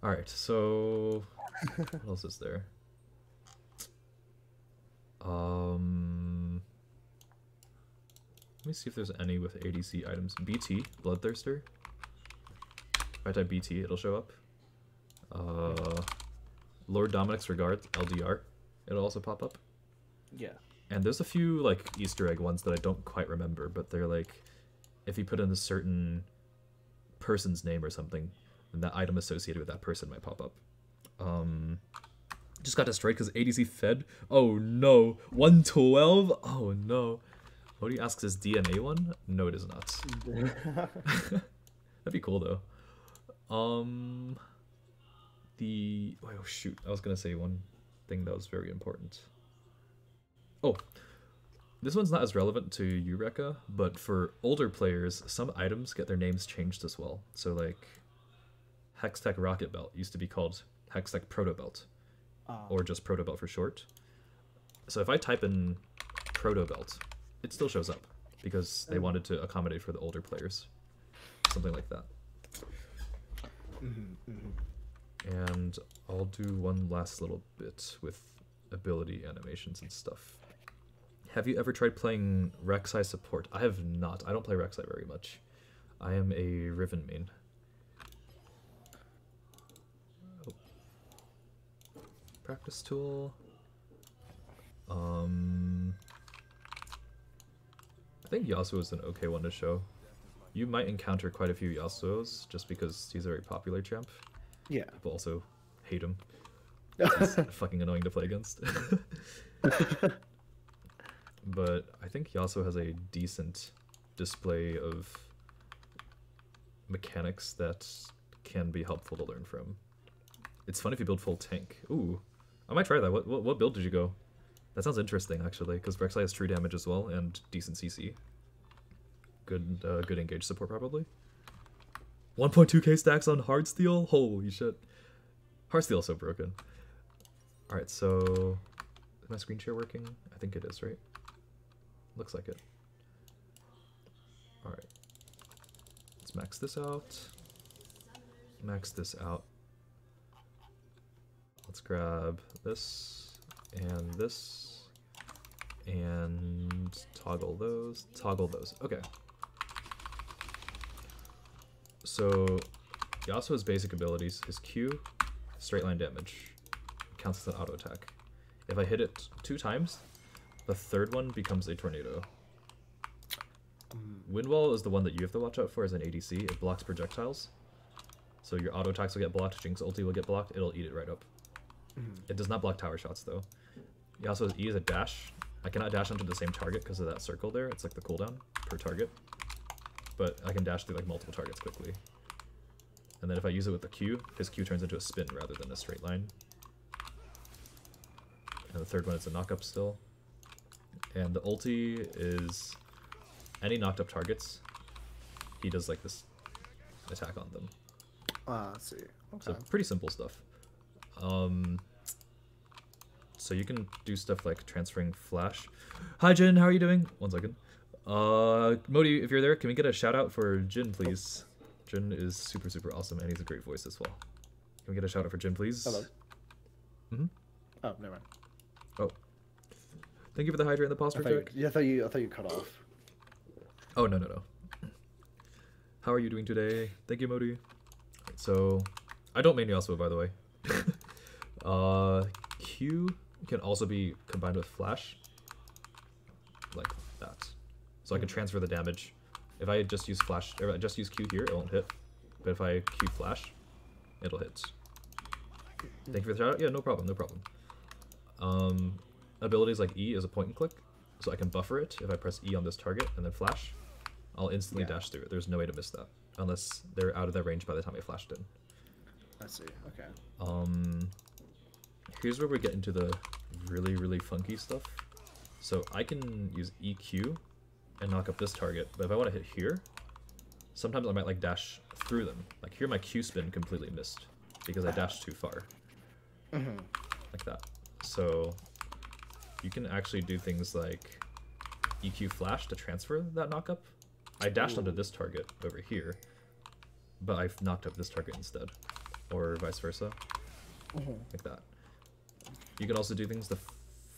All right, so what else is there? Um, let me see if there's any with ADC items. BT, Bloodthirster. If I type BT, it'll show up. Uh, Lord Dominik's Regard, LDR. It'll also pop up. Yeah. And there's a few like Easter egg ones that I don't quite remember, but they're like if you put in a certain person's name or something, then that item associated with that person might pop up. Um just got destroyed because ADC fed. Oh no. 112? Oh no. Modi asks is DNA one? No, it is not. [laughs] That'd be cool though. Um the oh shoot, I was gonna say one thing that was very important. Oh, this one's not as relevant to Eureka, but for older players, some items get their names changed as well. So like Hextech Rocket Belt used to be called Hextech Proto Belt, Ah. or just Proto Belt for short. So if I type in Proto Belt, it still shows up because they wanted to accommodate for the older players, something like that. Mhm, mhm. And I'll do one last little bit with ability animations and stuff. Have you ever tried playing Rek'Sai support? I have not. I don't play Rek'Sai very much. I am a Riven main. Oh. Practice tool. Um, I think Yasuo is an okay one to show. you might encounter quite a few Yasuos just because he's a very popular champ. Yeah. People also hate him. [laughs] He's fucking annoying to play against. [laughs] but I think Yasuo has a decent display of mechanics that can be helpful to learn from. It's fun if you build full tank. Ooh, I might try that. What what, what build did you go? That sounds interesting actually, because Rek'Sai has true damage as well and decent CC. Good uh, good engage support probably. 1.2k stacks on Heartsteel? Holy shit. Heartsteel is so broken. Alright, so is my screen share working? I think it is, right? Looks like it. Alright. Let's max this out. Max this out. Let's grab this and this and toggle those, toggle those. Okay. So Yasuo's basic abilities, his Q, straight line damage, counts as an auto attack. If I hit it two times, the third one becomes a tornado. Mm. Wind Wall is the one that you have to watch out for as an ADC. It blocks projectiles. So your auto attacks will get blocked, Jinx ulti will get blocked, it'll eat it right up. Mm. It does not block tower shots though. Yasuo's E is a dash. I cannot dash onto the same target because of that circle there. It's like the cooldown per target. But I can dash through like multiple targets quickly. And then if I use it with the Q, his Q turns into a spin rather than a straight line. And the third one is a knock up still. And the ulti is any knocked up targets, he does like this attack on them. Ah, I see. So pretty simple stuff. Um, so you can do stuff like transferring flash. Hi Jin, how are you doing? One second. Uh, Modi, if you're there, can we get a shout out for Jin, please? Jin is super super awesome and he's a great voice as well. Can we get a shout out for Jin, please? Hello. Mm hmm. Oh, never mind. Oh, thank you for the hydrate and the thought, you, yeah, I thought you. I thought you cut off. Oh no no no. How are you doing today? Thank you, Modi. So, I don't main Yasuo by the way. [laughs] uh, Q can also be combined with Flash, like that. So I can transfer the damage. If I just use Flash, or I just use Q here, it won't hit. But if I Q Flash, it'll hit. Thank you for the shout out. Yeah, no problem, no problem. Um, abilities like E is a point and click, so I can buffer it if I press E on this target and then flash. I'll instantly Yeah. dash through it. There's no way to miss that unless they're out of their range by the time I flashed in. I see. Okay. Um, here's where we get into the really really funky stuff. So I can use EQ and knock up this target, but if I want to hit here, sometimes I might like dash through them. Like here, my Q spin completely missed because I dashed too far. Mhm. like that. So you can actually do things like EQ flash to transfer that knock up. I dashed onto this target over here, but I've knocked up this target instead, or vice versa, Mhm. like that. You can also do things to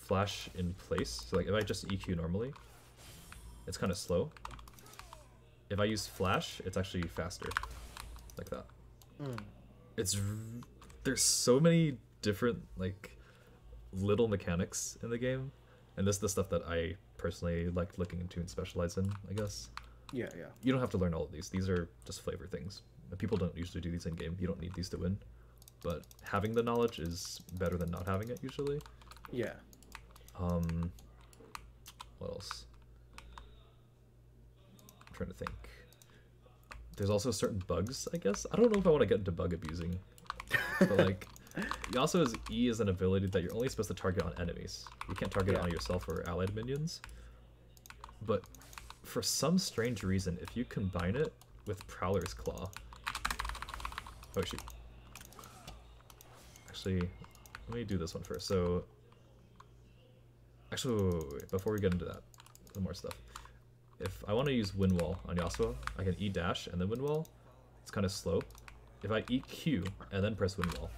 flash in place. So like if I just EQ normally, it's kind of slow. If I use flash, it's actually faster, like that Mm. it's there's so many different like little mechanics in the game and this is the stuff that i personally like looking into and specialize in i guess Yeah, yeah. you don't have to learn all of these these are just flavor things people don't usually do these in game you don't need these to win but having the knowledge is better than not having it usually Yeah. um what else i'm trying to think there's also certain bugs i guess i don't know if i want to get into bug abusing but [laughs] like also Yasuo's E is an ability that you're only supposed to target on enemies. You can't target it on yourself or allied minions. But for some strange reason, if you combine it with Prowler's Claw. Oh shoot. Actually, let me do this one first. So actually wait, wait, wait, before we get into that, some more stuff. If I want to use Wind Wall on Yasuo, I can E dash and then Wind Wall. It's kind of slow. If I EQ and then press Wind Wall,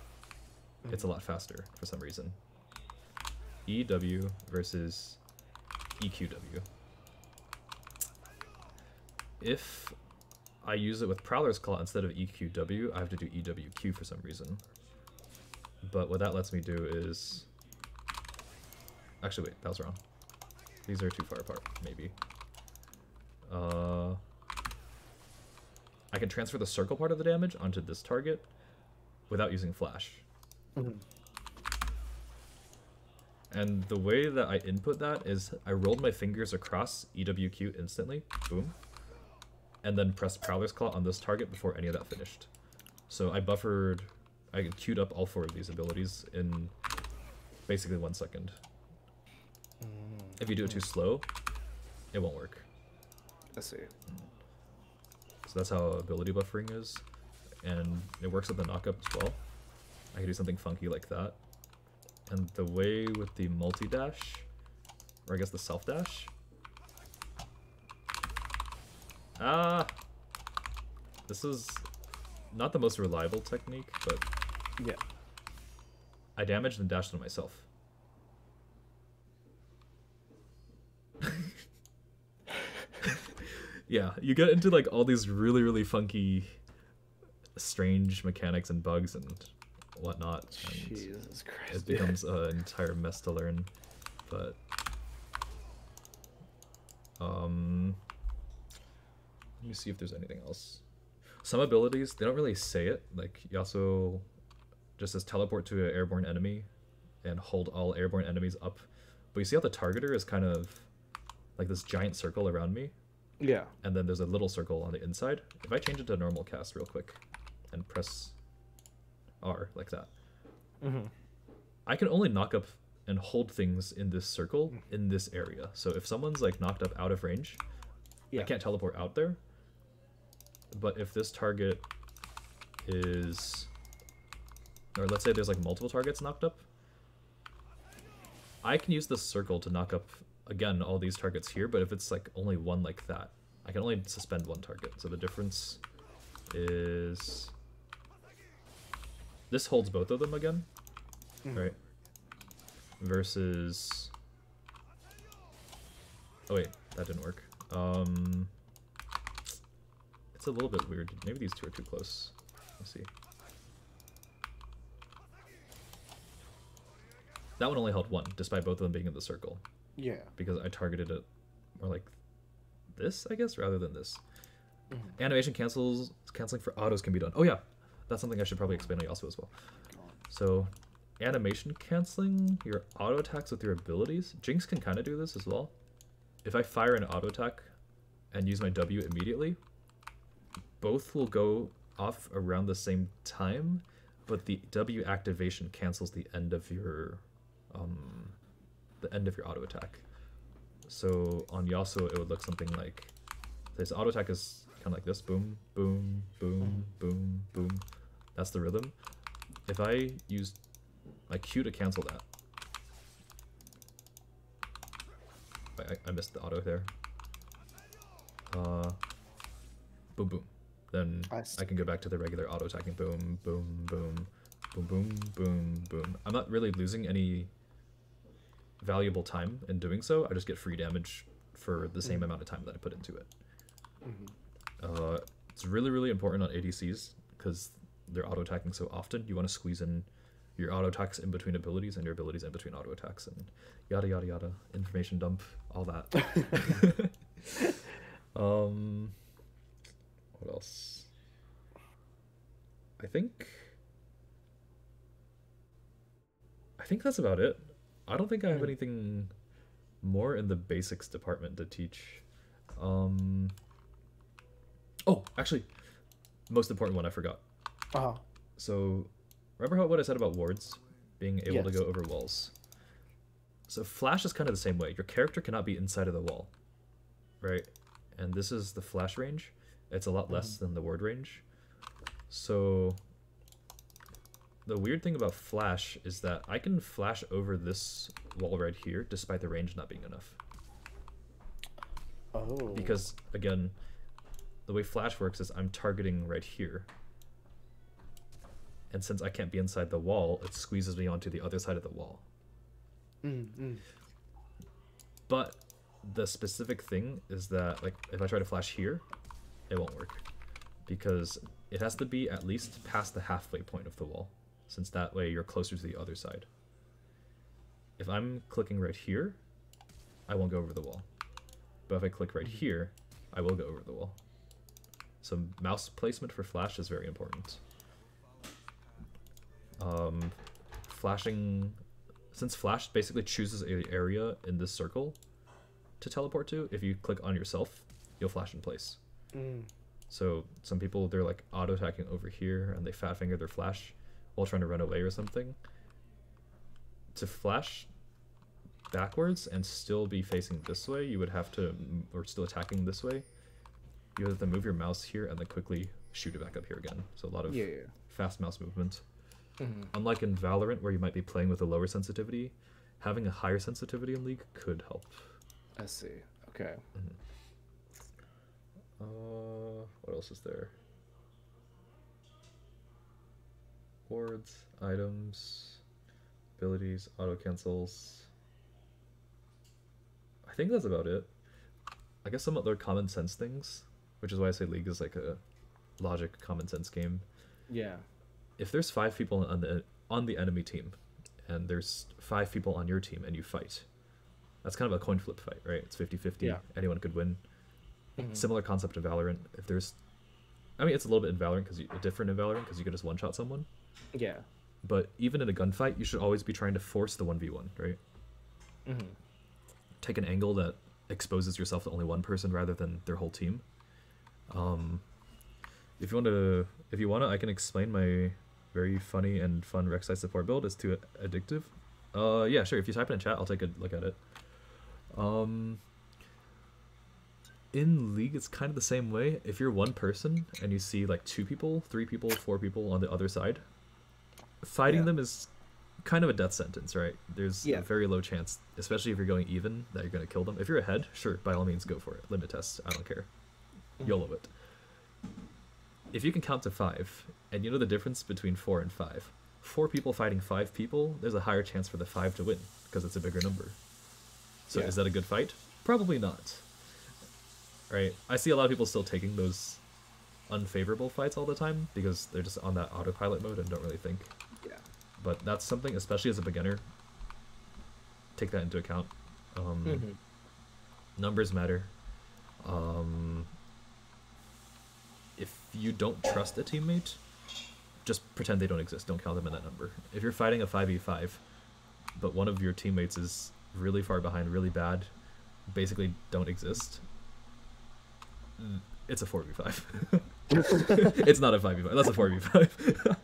it's a lot faster for some reason. EW versus EQW. If I use it with Prowler's Claw instead of EQW, I have to do EWQ for some reason. But what that lets me do is... Actually, wait, that was wrong. These are too far apart, maybe. Uh, I can transfer the circle part of the damage onto this target without using flash. Mhm. And the way that I input that is I rolled my fingers across EWQ instantly, boom, and then pressed Prowler's Claw on this target before any of that finished. So I buffered, I queued up all four of these abilities in basically one second. If you do it too slow, it won't work. Let's see. So that's how ability buffering is, and it works with the knockup as well. I can do something funky like that. And the way with the multi dash, or I guess the self dash. Ah, this is not the most reliable technique, but Yeah. I damaged and dashed on myself. [laughs] yeah, you get into like all these really, really funky, strange mechanics and bugs and whatnot. And Jesus Christ. it becomes an entire mess to learn. But um, let me see if there's anything else. Some abilities they don't really say it. Like Yasuo just says teleport to an airborne enemy and hold all airborne enemies up. But you see how the targeter is kind of like this giant circle around me, Yeah. and then there's a little circle on the inside. If I change it to normal cast real quick and press R like that, Mm-hmm. I can only knock up and hold things in this circle in this area. So if someone's like knocked up out of range, Yeah. I can't teleport out there. But if this target is or let's say there's like multiple targets knocked up, I can use this circle to knock up again all these targets here, but if it's like only one like that, I can only suspend one target. So the difference is this holds both of them again, Mhm. right? Versus Oh wait, that didn't work. Um It's a little bit weird. Maybe these two are too close. Let's see. That one only held one, despite both of them being in the circle, Yeah. because I targeted it more like this, I guess, rather than this. Mm-hmm. Animation cancels canceling for autos can be done. Oh yeah, that's something I should probably explain on Yasuo as well. So, animation canceling your auto attacks with your abilities. Jinx can kind of do this as well. If I fire an auto attack and use my W immediately, both will go off around the same time, but the W activation cancels the end of your um the end of your auto attack. So on Yasuo it would look something like this auto attack is kind of like this boom boom boom boom boom. That's the rhythm. If I use my Q to cancel that. I, I, missed the auto there. Uh, boom boom. Then I I, can go back to the regular auto attacking boom boom boom boom boom boom boom. I'm not really losing any valuable time in doing so. I just get free damage for the same amount of time that I put into it. Uh, it's really really important on ADCs because they're auto attacking so often. You want to squeeze in your auto attacks in between abilities and your abilities in between auto attacks and yada yada yada. Information dump, all that. [laughs] [laughs] um, what else? I think. I think that's about it. I don't think I have Hmm. anything more in the basics department to teach. Um. Oh, actually, most important one I forgot. Uh-huh. So, remember how what I said about wards being able to go over walls? So flash is kind of the same way. Your character cannot be inside of the wall, right? And this is the flash range. It's a lot less than the ward range. So the weird thing about flash is that I can flash over this wall right here despite the range not being enough. Oh. Because again, the way flash works is I'm targeting right here. And since I can't be inside the wall, it squeezes me onto the other side of the wall. Mm, mm. But the specific thing is that like if I try to flash here, it won't work. Because it has to be at least past the halfway point of the wall, since that way you're closer to the other side. If I'm clicking right here, I won't go over the wall. But if I click right here, I will go over the wall. So mouse placement for flash is very important. Um, flashing, since flash basically chooses a area in this circle to teleport to. If you click on yourself, you'll flash in place. Mm. So some people they're like auto attacking over here and they fat finger their flash while trying to run away or something. To flash backwards and still be facing this way, you would have to, or still attacking this way, you have to move your mouse here and then quickly shoot it back up here again. So a lot of Yeah, yeah. fast mouse movement. Mhm. Unlike in Valorant, where you might be playing with a lower sensitivity, having a higher sensitivity in League could help. I see. Okay. Uh, what else is there? Wards, items, abilities, auto cancels. I think that's about it. I guess some other common sense things, which is why I say League is like a logic common sense game. Yeah. If there's five people on the on the enemy team, and there's five people on your team, and you fight, that's kind of a coin flip fight, right? It's 50-50. Yeah. Anyone could win Mhm. similar concept to Valorant. If there's, I mean, it's a little bit in Valorant because different in Valorant because you could just one shot someone. Yeah. But even in a gunfight, you should always be trying to force the one v one, right? Mm-hmm. Take an angle that exposes yourself to only one person rather than their whole team. Um, if you want to, if you want to, I can explain my very funny and fun Rek'Sai support build. It's too addictive. Uh, yeah, sure. If you type it in chat, I'll take a look at it. Um, in League, it's kind of the same way. If you're one person and you see like two people, three people, four people on the other side, fighting Yeah. them is kind of a death sentence, right? There's Yeah. a very low chance, especially if you're going even, that you're going to kill them. If you're ahead, sure, by all means, go for it. Limit test, I don't care. Mm. YOLO it. If you can count to five, and you know the difference between four and five, four people fighting five people, there's a higher chance for the five to win because it's a bigger number. So Yeah. is that a good fight? Probably not. Right? I see a lot of people still taking those unfavorable fights all the time because they're just on that autopilot mode and don't really think. Yeah. But that's something, especially as a beginner, take that into account. Um, Mm-hmm. numbers matter. Um, if you don't trust a teammate, just pretend they don't exist. Don't count them in that number. If you're fighting a 5v5, but one of your teammates is really far behind, really bad, basically don't exist, mm, it's a 4v5. [laughs] [laughs] it's not a 5v5. That's a 4v5.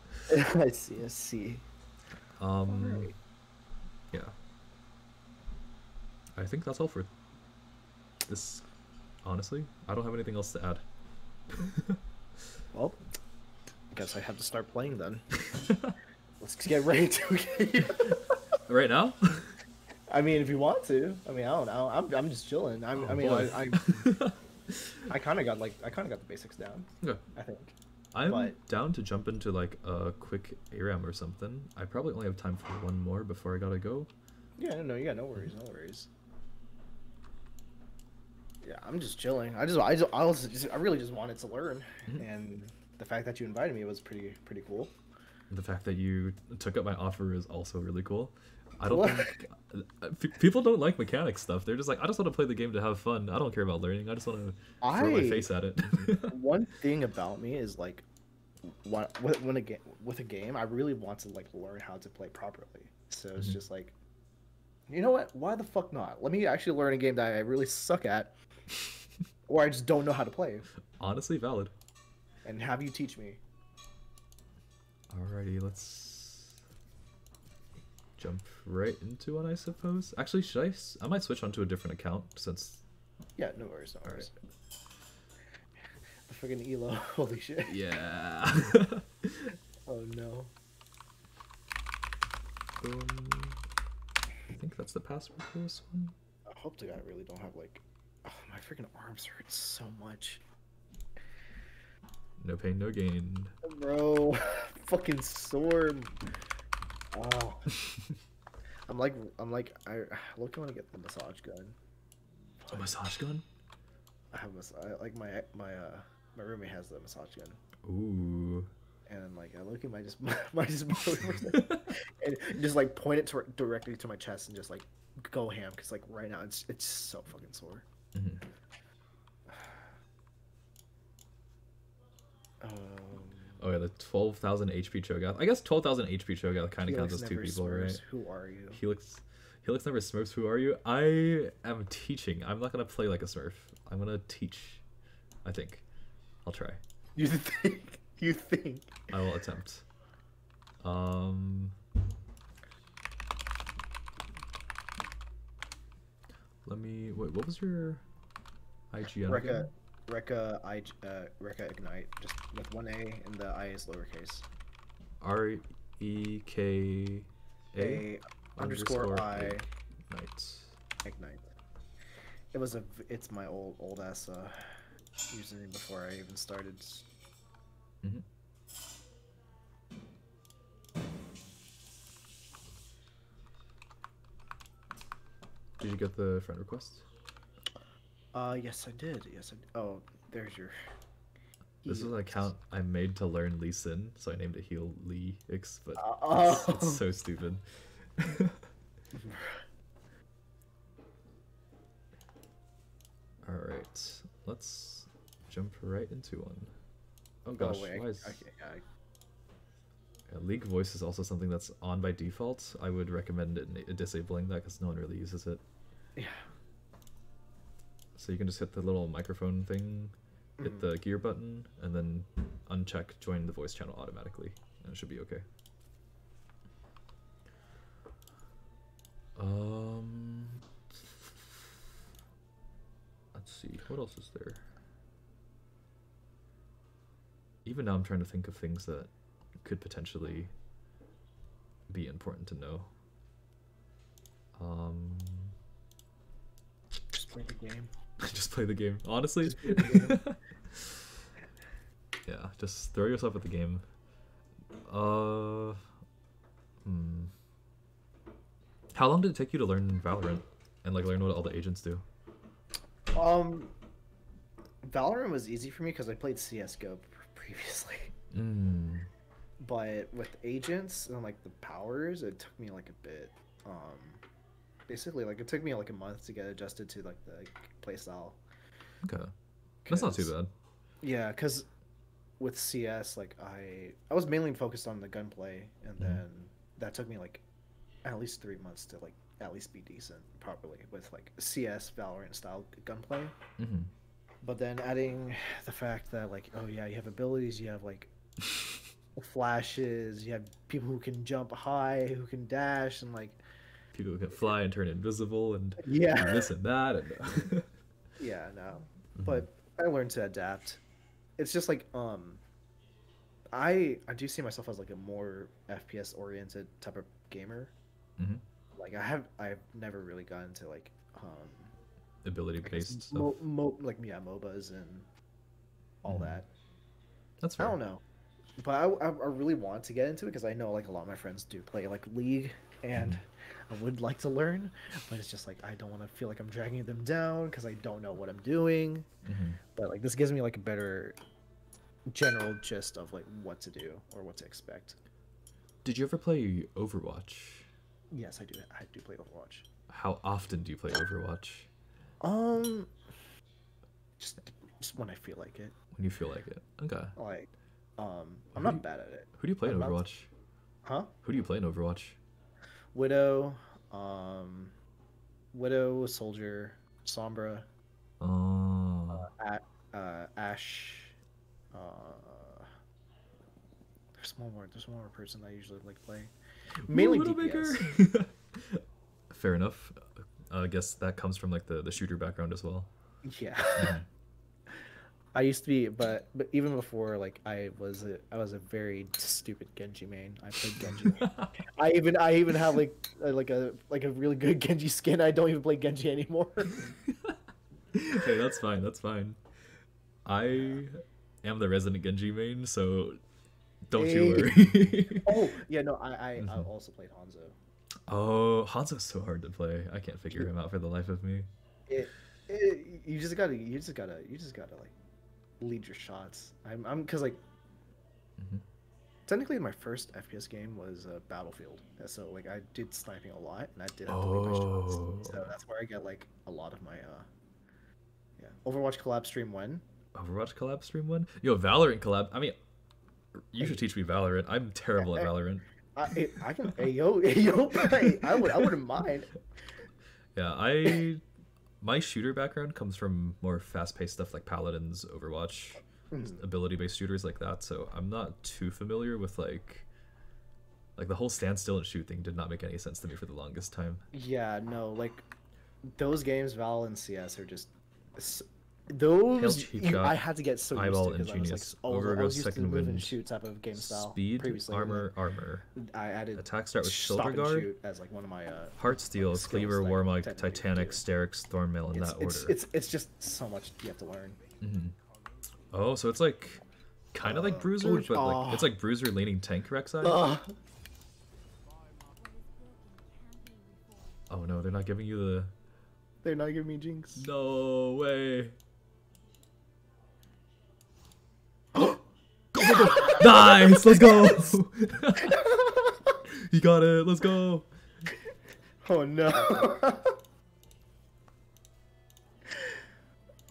[laughs] I see. I see. Um, Alright. yeah. I think that's all for this. Honestly, I don't have anything else to add. [laughs] Well, guess I have to start playing then. [laughs] Let's get right to [laughs] it. Right now? I mean, if you want to. I mean, I don't know. I'm, I'm just chilling. I'm, I Oh, mean, boy. I, I, I kind of got like, I kind of got the basics down. Yeah. I think. I'm But- down to jump into like a quick ARAM or something. I probably only have time for one more before I gotta go. Yeah, no, yeah, no worries, no worries. Yeah, I'm just chilling. I just, I just, I just, I really just wanted to learn, Mhm. and the fact that you invited me was pretty, pretty cool. The fact that you took up my offer is also really cool. I don't think uh, people don't like mechanic stuff. They're just like, I just want to play the game to have fun. I don't care about learning. I just want to I... throw my face at it. [laughs] One thing about me is like, when, when a game with a game, I really want to like learn how to play properly. So it's Mhm. just like, you know what? Why the fuck not? Let me actually learn a game that I really suck at, [laughs] or I just don't know how to play, Honestly, valid. and have you teach me. Alrighty, let's jump right into one, I suppose. Actually, should I? s- I might switch onto a different account since. Yeah, no worries, no Alright. worries. [laughs] The freaking elo, [laughs] holy shit. Yeah. [laughs] Oh no. Boom. I think that's the password for this one. I hope to God I really don't have like. Oh, my freaking arms hurt so much. No pain, no gain. Bro, fucking sore. Oh. [laughs] I'm like, I'm like, I look. I want to get the massage gun. A massage gun? I have mas- I, like my my uh my roommate has the massage gun, Ooh. and I'm like, I look at my just [laughs] my just [laughs] and just like point it to, directly to my chest and just like go ham because like right now it's it's so fucking sore. Mhm. [sighs] Oh yeah, the twelve thousand HP Cho'Gath. I guess twelve thousand HP Cho'Gath kind of counts as two people, smurfs. right? Who are you? Helix, Helix never Smurfs. Who are you? I am teaching. I'm not gonna play like a Smurf. I'm gonna teach. I think. I'll try. You think? [laughs] You think? I will attempt. Um. Let me. Wait. What was your IGN? Rekaa, Rekaa, I, uh, Rekaa Ignite, just with one A and the I is lowercase. R E K A A underscore I Ignite. Ignite. It was a It's my old old ass uh, username before I even started. s- Mhm. Did you get the friend request? Uh, yes, I did. Yes, I. Did. Oh, there's your. This is an account I made to learn Lee Sin, so I named it Heal Lee X, but Uh, it's, oh. it's so stupid. [laughs] Alright, let's jump right into one. Oh gosh, oh, wait, why is... okay, I, Yeah, League voice is also something that's on by default. I would recommend it, disabling that because no one really uses it. yeah. So you can just hit the little microphone thing, hit Mhm. the gear button, and then uncheck join the voice channel automatically, and it should be okay. Um, let's see, what else is there? Even now, I'm trying to think of things that could potentially be important to know. Um, Just play the game. [laughs] just play the game. Honestly, the game. [laughs] yeah, just throw yourself at the game. Uh, hmm. How long did it take you to learn Valorant and like learn what all the agents do? Um, Valorant was easy for me because I played CS:GO [laughs] previously. Mm. but with agents and like the powers it took me like a bit um basically like it took me like a month to get adjusted to like the playstyle Okay, that's not too bad. yeah because with cs like i i was mainly focused on the gunplay and Mhm. then that took me like at least three months to like at least be decent properly with like cs valorant style gunplay hmm but then adding the fact that like oh yeah you have abilities you have like [laughs] flashes you have people who can jump high who can dash and like People can fly and turn invisible and yeah this and that. And [laughs] yeah no Mhm. but i learned to adapt it's just like um i i do see myself as like a more fps oriented type of gamer Mhm. like i have i've never really gotten to like um ability based stuff. mo- mo- like yeah mobas and all Mhm. that That's fair. I don't know, but I, I, I really want to get into it because I know like a lot of my friends do play like League, and Mm-hmm. I would like to learn, but it's just like I don't want to feel like I'm dragging them down because I don't know what I'm doing. Mhm. But like this gives me like a better general gist of like what to do or what to expect. Did you ever play Overwatch? Yes, I do. I do play Overwatch. How often do you play Overwatch? Um, just just when I feel like it. When you feel like it. Okay. Like, um, I'm Who not do- bad at it. Who do you play in I'm not- Overwatch? Huh? Who do you play in Overwatch? Widow, um, Widow, Soldier, Sombra, Oh. A- uh, Ashe. Uh, there's one more. There's one more person I usually like play. Mainly DPS. [laughs] Fair enough. Uh, I guess that comes from like the, the shooter background as well. Yeah. I used to be, but but even before, like I was a I was a very stupid Genji main. I played Genji. [laughs] I even I even have like a, like a like a really good Genji skin. I don't even play Genji anymore. [laughs] hey, that's fine. That's fine. I am the resident Genji main, so don't you worry. [laughs] oh yeah, no, I I, I Mhm. also played Hanzo. oh, Hanzo's so hard to play. I can't figure him out for the life of me. It, it, you just gotta you just gotta you just gotta like lead your shots. I'm I'm because like Mhm. technically my first FPS game was uh, Battlefield, so like I did sniping a lot, and I did have to lead my shots. Oh. So that's where I get like a lot of my uh yeah Overwatch collab stream when Overwatch collab stream one? Yo, Valorant collab. I mean, You should teach me Valorant. I'm terrible at [laughs] Valorant. I, I can. Hey yo, [laughs] hey yo, I, I would, I wouldn't mind. [laughs] Yeah, I my shooter background comes from more fast-paced stuff like Paladins, Overwatch, Mhm. ability-based shooters like that. So I'm not too familiar with like like the whole stand still and shoot thing did not make any sense to me for the longest time. Yeah, no, like those games, Val and CS are just those. you- I had to get so used eyeball, to and because I was like, genius. oh, I was used to move and wind, shoot type of game style. Speed, previously, armor, armor. I added Attack start with stop Silver Guard, as like one of my uh. Heart Steel, skills Cleaver, Warmog, Titanic. Sterak's, Thornmail in It's, that it's, order. it's it's just so much you have to learn. Mhm. Oh, so it's like kind of like Uh, Bruiser, Bruis- but like it's oh. like Bruiser leaning tank wreck side. Ugh. Oh no, they're not giving you the. They're not giving me jinx. No way. Go, go, go. nice, let's go. [laughs] you got it. Let's go. [laughs] Oh no. [laughs]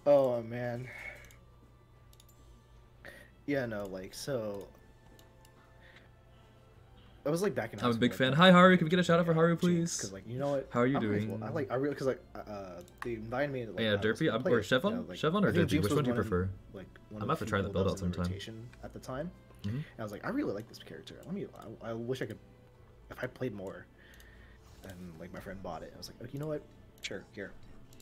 oh man. Yeah, no, like so. I was like back in. I'm a big fan. Hi Haru, can we get a shout out for Haru, please? Because like you know what? How are you I might as doing? well- I like I really because like uh they invited me. To, like, Yeah, Derpy, I'm- or you know, like, Chevron or Derpy? Which one do you prefer? Like one I'm gonna have to the try that people build out sometime. At the time, Mhm. and I was like, I really like this character. Let me. I, I wish I could. If I played more, and like my friend bought it, I was like, oh, you know what? Sure, here.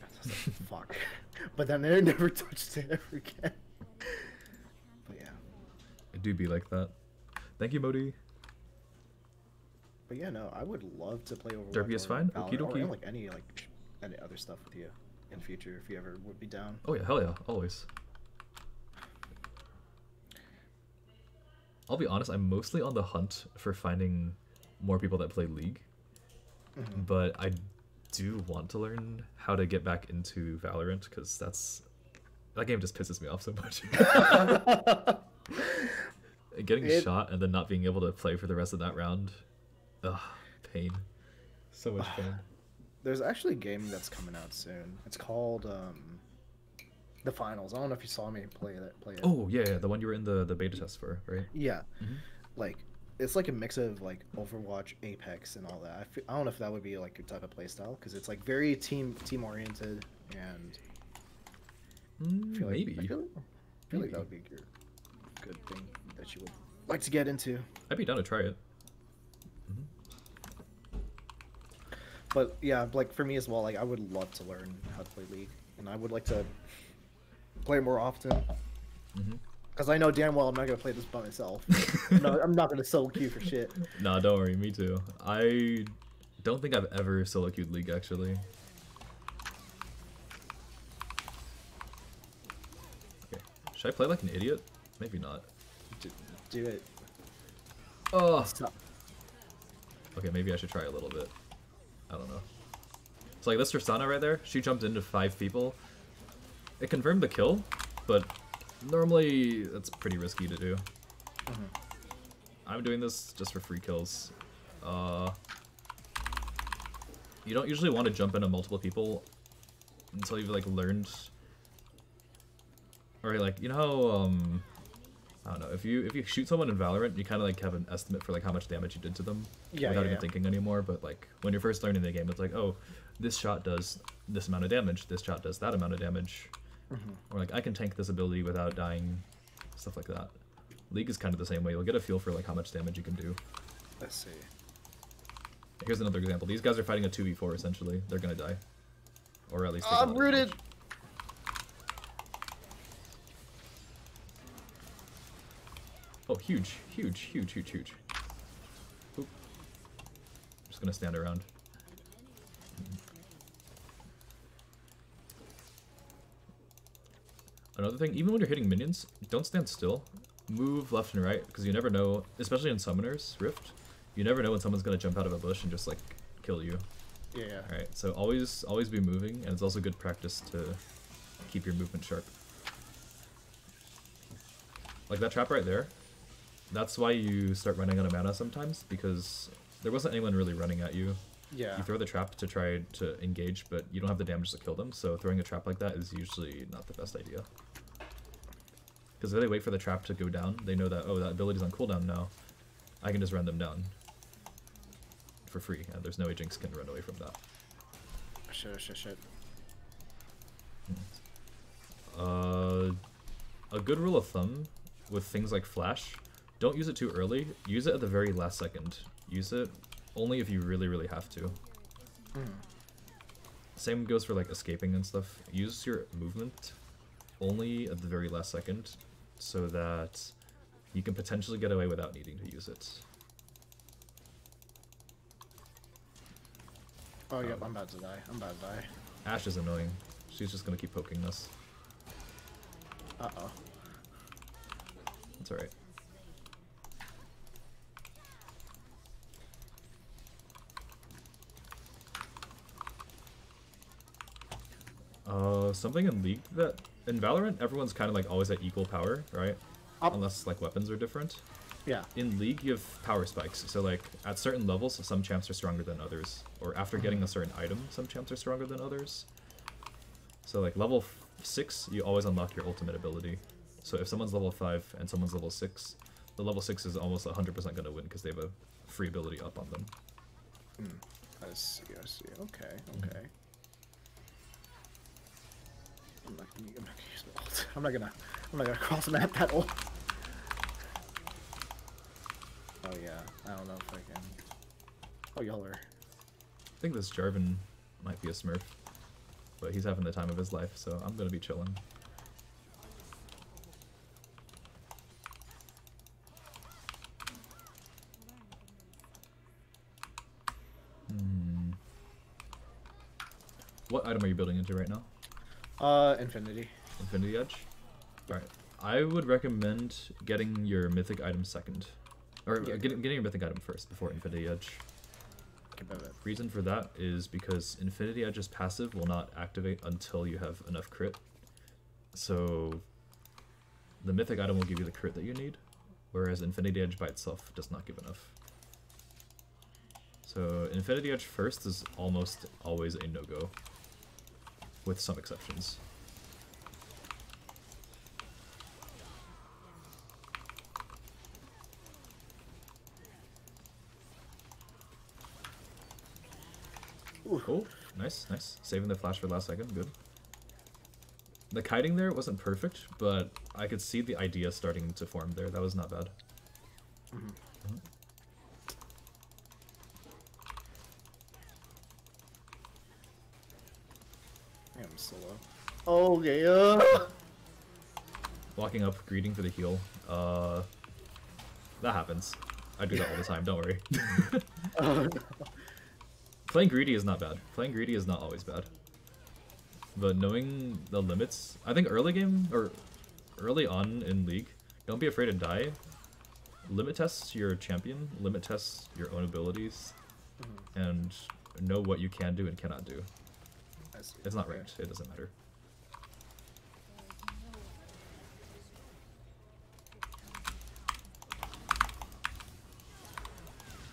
[laughs] Like, Fuck. [laughs] But then I [laughs] never touched it ever again. But yeah. It do be like that. Thank you, Modi. But yeah, no, I would love to play Overwatch. Derpy is fine. Valorant, Okie dokie. like any like any other stuff with you in future if you ever would be down. Oh yeah, hell yeah, always. I'll be honest, I'm mostly on the hunt for finding more people that play League, Mhm. but I do want to learn how to get back into Valorant because that's that game just pisses me off so much. [laughs] Getting It- shot and then not being able to play for the rest of that round, ugh, pain. So much pain. [sighs] There's actually a game that's coming out soon. It's called um, the Finals. I don't know if you saw me play that. Play it. Oh yeah, yeah, the one you were in the the beta test for, right? Yeah, Mhm. like it's like a mix of like Overwatch, Apex, and all that. I, fe- I don't know if that would be like your type of playstyle because it's like very team team oriented, and I Mm, feel like maybe. I feel, like- I feel like that would be your good thing that you would like to get into. I'd be down to try it. But yeah, like for me as well, like I would love to learn how to play League, and I would like to play more often. Mm-hmm. Because I know damn well I'm not gonna play this by myself. [laughs] no, I'm not gonna solo queue for shit. Nah, don't worry, me too. I don't think I've ever solo queued League actually. Okay. Should I play like an idiot? Maybe not. Do, do it. Oh. Stop. Okay, maybe I should try a little bit. I don't know. So like this Tristana right there, she jumped into five people. It confirmed the kill, but normally that's pretty risky to do. Mhm. I'm doing this just for free kills. Uh, you don't usually want to jump into multiple people until you've like learned, or like you know how um, I don't know if you if you shoot someone in Valorant, you kind of like have an estimate for like how much damage you did to them Yeah, without yeah, even yeah. thinking anymore. But like when you're first learning the game, it's like oh, this shot does this amount of damage, this shot does that amount of damage, Mhm. or like I can tank this ability without dying, stuff like that. League is kind of the same way. You'll get a feel for like how much damage you can do. Let's see. Here's another example. These guys are fighting a 2v4 essentially. They're gonna die. Or at least I'm rooted. damage. Oh, huge, huge, huge, huge, huge. Oop. Just gonna stand around. Another thing, even when you're hitting minions, don't stand still. Move left and right, because you never know, especially in Summoner's Rift, you never know when someone's gonna jump out of a bush and just like kill you. Yeah. yeah. Alright, so always always be moving, and it's also good practice to keep your movement sharp. Like that trap right there, that's why you start running out of mana sometimes, because there wasn't anyone really running at you. Yeah. You throw the trap to try to engage, but you don't have the damage to kill them, so throwing a trap like that is usually not the best idea. Because if they wait for the trap to go down, they know that, oh, that ability's on cooldown now. I can just run them down. For free, and there's no way Jinx can run away from that. Shit, shit, shit. Uh, a good rule of thumb with things like Flash, don't use it too early. Use it at the very last second. Use it only if you really, really have to. Hmm. Same goes for like escaping and stuff. Use your movement only at the very last second so that you can potentially get away without needing to use it. Oh, yep, Um, I'm about to die. I'm about to die. Ashe is annoying. She's just gonna keep poking us. Uh oh. That's alright. Uh, something in League that in Valorant everyone's kind of like always at equal power, right? Up. Unless like weapons are different. Yeah. In League you have power spikes, so like at certain levels some champs are stronger than others, or after getting a certain item some champs are stronger than others. So like level six you always unlock your ultimate ability. So if someone's level 5 and someone's level 6, the level 6 is almost 100% going to win because they have a free ability up on them. Hmm. I see, I see. Okay, okay. I'm not gonna, I'm not gonna use my ult. I'm not gonna, I'm not gonna cross map that ult. Oh yeah, I don't know if I can. Oh, y'all are. I think this Jarvan might be a smurf, but he's having the time of his life, so I'm to be chilling. Hmm. What item are you building into right now? Uh, Infinity. Infinity Edge? Alright. I would recommend getting your mythic item second. Or Yeah, getting, getting your mythic item first before Infinity Edge. Okay, bet, bet. Reason for that is because Infinity Edge's passive will not activate until you have enough crit. So the mythic item will give you the crit that you need, whereas Infinity Edge by itself does not give enough. So Infinity Edge first is almost always a no-go, with some exceptions. Ooh. Cool. Nice, nice. Saving the flash for the last second. Good. The kiting there wasn't perfect, but I could see the idea starting to form there. That was not bad. Mhm. Damn, I'm so low. Okay, uh. Walking up, greeting for the heal. Uh, that happens. I do that all the time. Don't worry. oh, [laughs] no. Playing greedy is not bad. Playing greedy is not always bad. But knowing the limits, I think early game or early on in league, don't be afraid to die. Limit test your champion, limit test your own abilities, Mhm. and know what you can do and cannot do. It's not ranked. It doesn't matter.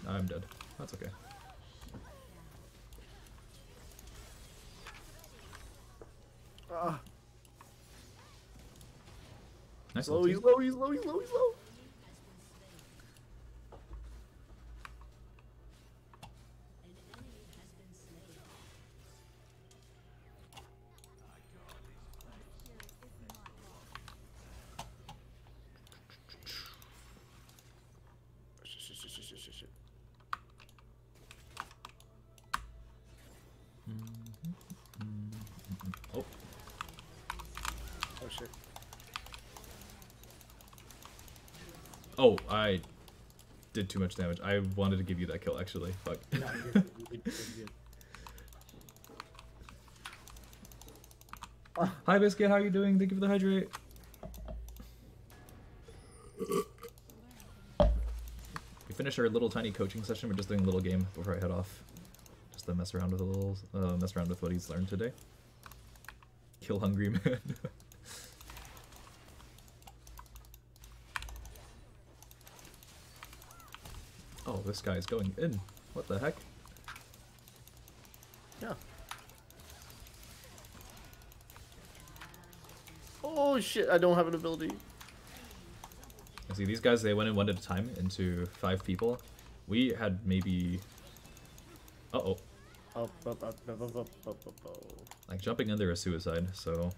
I'm dead. That's okay. Ah, Nice. ulti. he's low, he's low, he's low, he's low. Oh, I did too much damage. I wanted to give you that kill actually. Fuck. [laughs] No, you're good, you're good, you're good. [laughs] Hi Biscuit, how are you doing? Thank you for the hydrate. We finished our little tiny coaching session. We're just doing a little game before I head off. Just to mess around with a little, uh, mess around with what he's learned today. Kill hungry [laughs] man. Oh, this guy's going in. What the heck? Yeah. Oh shit, I don't have an ability. I see, these guys, they went in one at a time into five people. We had maybe... Uh-oh. Like, jumping under a suicide, so...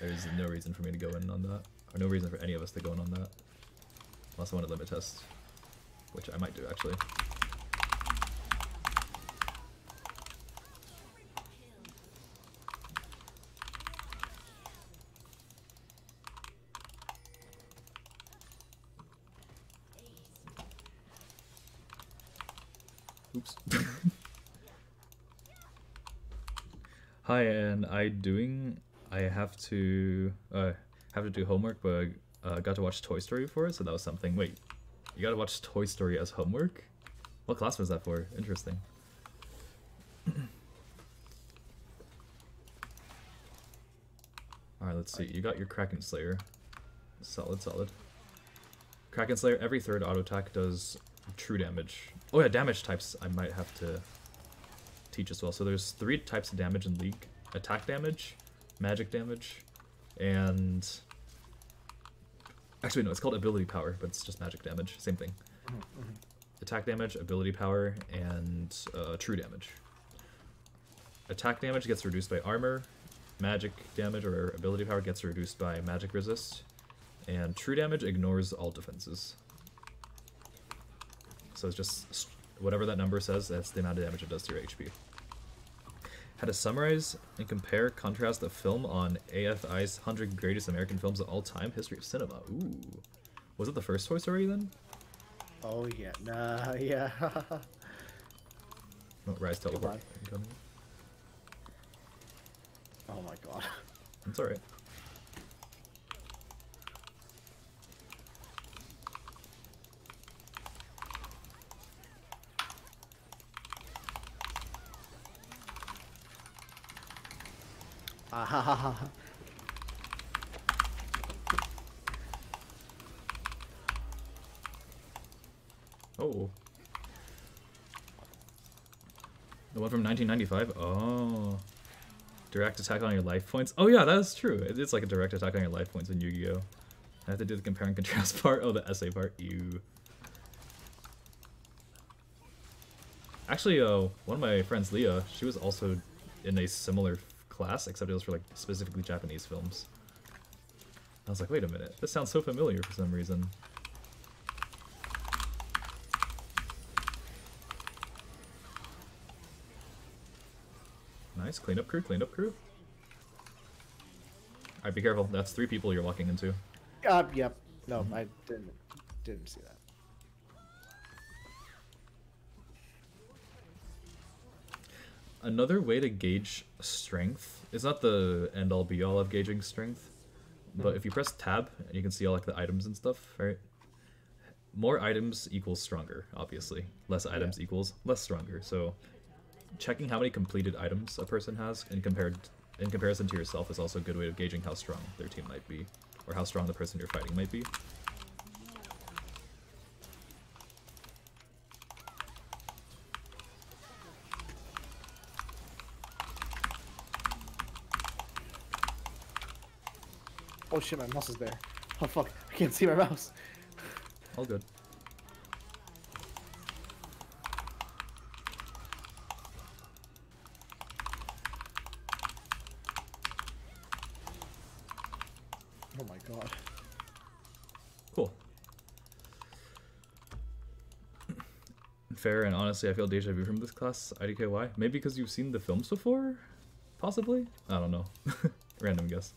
There's no reason for me to go in on that. Or no reason for any of us to go in on that. Unless I want to limit test. Which I might do, actually. Oops. [laughs] Hi, and I doing. I have to uh have to do homework, but uh, got to watch Toy Story for it, so that was something. Wait, you got to watch Toy Story as homework? What class was that for? Interesting. All right, let's see. You got your Kraken Slayer. Solid, solid. Kraken Slayer. Every third auto attack does true damage. Oh yeah, damage types I might have to teach as well. So there's three types of damage in League. Attack damage, magic damage, and... Actually, no, it's called ability power, but it's just magic damage. Same thing. Attack damage, ability power, and uh, true damage. Attack damage gets reduced by armor. Magic damage or ability power gets reduced by magic resist. And true damage ignores all defenses. So it's just whatever that number says, that's the amount of damage it does to your HP. How to summarize and compare, contrast a film on AFI's 100 Greatest American Films of All Time, History of Cinema. Ooh. Was it the first Toy Story then? Oh yeah, [laughs] nah, yeah. [laughs] No, Ryze Teleport. oh my god. It's alright. [laughs] Oh. The one from 1995? Oh. Direct attack on your life points? Oh yeah, that is true. It is like a direct attack on your life points in Yu-Gi-Oh! I have to do the compare and contrast [laughs] part. Oh, the essay part. Ew. Actually, uh, one of my friends, Leah, she was also in a similar class, except it was for like specifically Japanese films. I was like, wait a minute, this sounds so familiar for some reason. Nice, cleanup crew, cleanup crew. Alright, be careful. That's three people you're walking into. Uh, yep. No, I didn't didn't see that. Another way to gauge strength is not the end all be all of gauging strength, but hmm. if you press tab and you can see all like the items and stuff, right? More items equals stronger, obviously. Less items equals less stronger. So checking how many completed items a person has in compared in comparison to yourself is also a good way of gauging how strong their team might be, or how strong the person you're fighting might be. Oh shit, my mouse is there. Oh fuck, I can't see my mouse. All good. Oh my god. Cool. Fair and honestly, I feel deja vu from this class. IDKY. Maybe because you've seen the films before? Possibly? I don't know. [laughs] Random guess.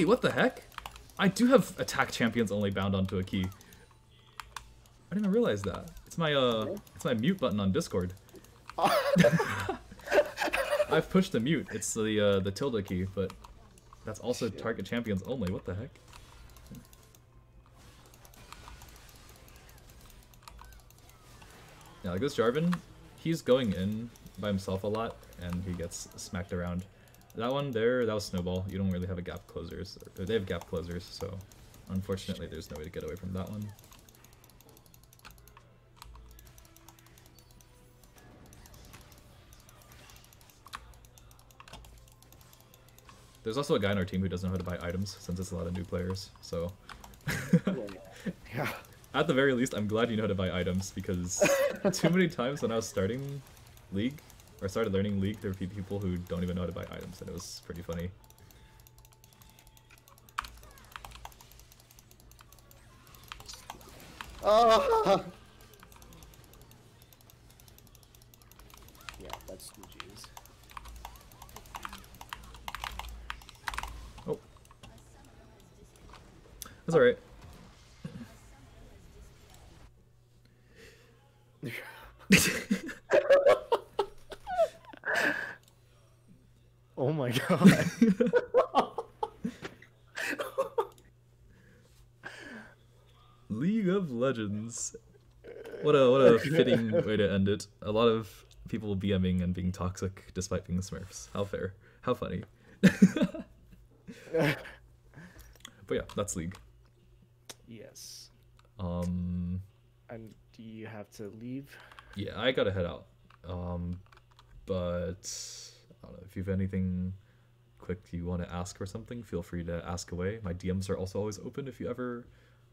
Wait, what the heck? I do have attack champions only bound onto a key. I didn't even realize that. It's my uh, it's my mute button on Discord. [laughs] I've pushed the mute. It's the uh, the tilde key, but that's also Shit. target champions only. What the heck? Yeah, like this Jarvan, he's going in by himself a lot, and he gets smacked around. That one there, that was Snowball. You don't really have a gap closers. Or they have gap closers, so unfortunately there's no way to get away from that one. There's also a guy on our team who doesn't know how to buy items since it's a lot of new players. So, Yeah. [laughs] at the very least, I'm glad you know how to buy items because [laughs] too many times when I was starting League or started learning League, there would be people who don't even know how to buy items, and it was pretty funny. Oh. Yeah, that's two G's. Oh, that's all right. Oh my god. League of What a what a fitting way to end it. A lot of people BMing and being toxic despite being Smurfs. How fair. How funny. [laughs] but yeah, that's League. Yes. Um And do you have to leave? yeah, I gotta head out. Um but I don't know, if you have anything quick you want to ask or something, feel free to ask away. My DMs are also always open if you ever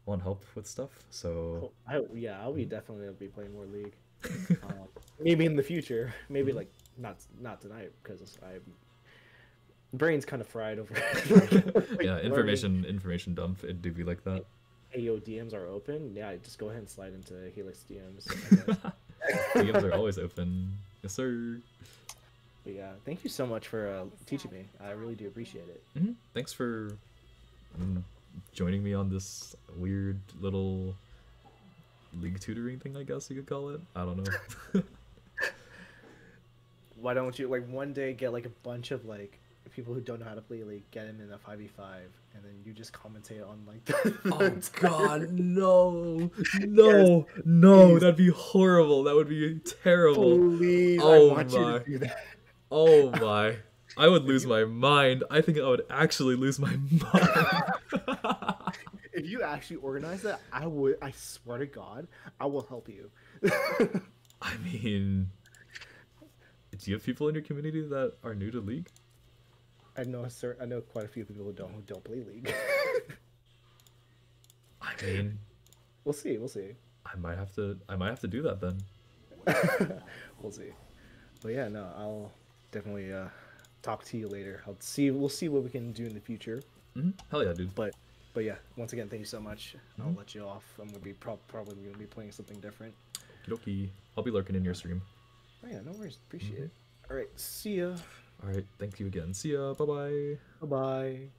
want help with stuff. So I, yeah, I'll be definitely be playing more League. [laughs] um, maybe in the future. Maybe like not not tonight because I brain's kind of fried over. [laughs] [laughs] like, yeah, learning. information information dump. It do be like that. Yo, DMs are open. Yeah, just go ahead and slide into Helix DMs. DMs are always open. Yes, sir. but yeah, thank you so much for uh, teaching me. I really do appreciate it. hmm Thanks for um, joining me on this weird little league tutoring thing. I guess you could call it. I don't know. [laughs] Why don't you like one day get like a bunch of like people who don't know how to play League, get them in a five v five, and then you just commentate on like. The, the oh [laughs] entire- God, [laughs] no, no, no! please. That'd be horrible. That would be terrible. Please, Oh I want you my. to do that. Oh my! I would lose my mind. I think I would actually lose my mind. You actually organize that, I would. I swear to God, I will help you. [laughs] I mean, do you have people in your community that are new to League? I know, cer I know quite a few people who don't who don't play League. [laughs] I mean, we'll see. We'll see. I might have to. I might have to do that then. [laughs] we'll see. But yeah, no, I'll definitely uh, talk to you later. I'll see. We'll see what we can do in the future. hmm Hell yeah, dude. But but yeah, once again, thank you so much. I'll Mhm. let you off. I'm gonna be prob- probably gonna be playing something different. Okie I'll be lurking in your stream. Oh yeah, no worries. Appreciate it. All right, see ya. All right. Thank you again. See ya. Bye bye. Bye bye.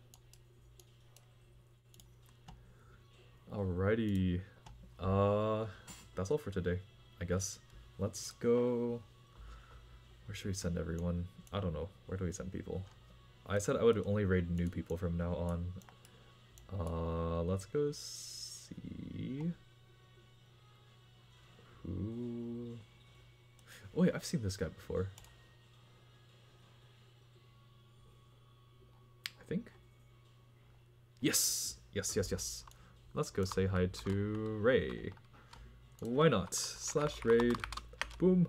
Alrighty. Uh, that's all for today, I guess. Let's go. Where should we send everyone? I don't know. Where do we send people? I said I would only raid new people from now on. Uh, let's go see. Who. Oh, wait, I've seen this guy before. I think. Yes! Yes, yes, yes. Let's go say hi to Ray. Why not? Slash raid. Boom.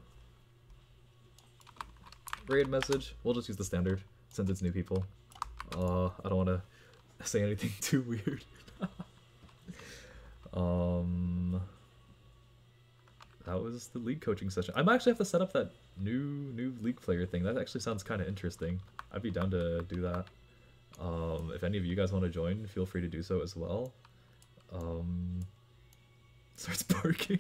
Raid message. We'll just use the standard since it's new people. Uh, I don't want to say anything [laughs] too weird. [laughs] um, that was the league coaching session. I might actually have to set up that new new league player thing. That actually sounds kind of interesting. I'd be down to do that. Um, if any of you guys want to join, feel free to do so as well. Um, [laughs] starts barking,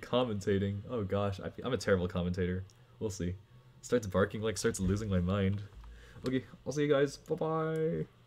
commentating. Oh gosh, I, I'm a terrible commentator. We'll see. Starts barking like starts losing my mind. Okay, I'll see you guys. Bye bye.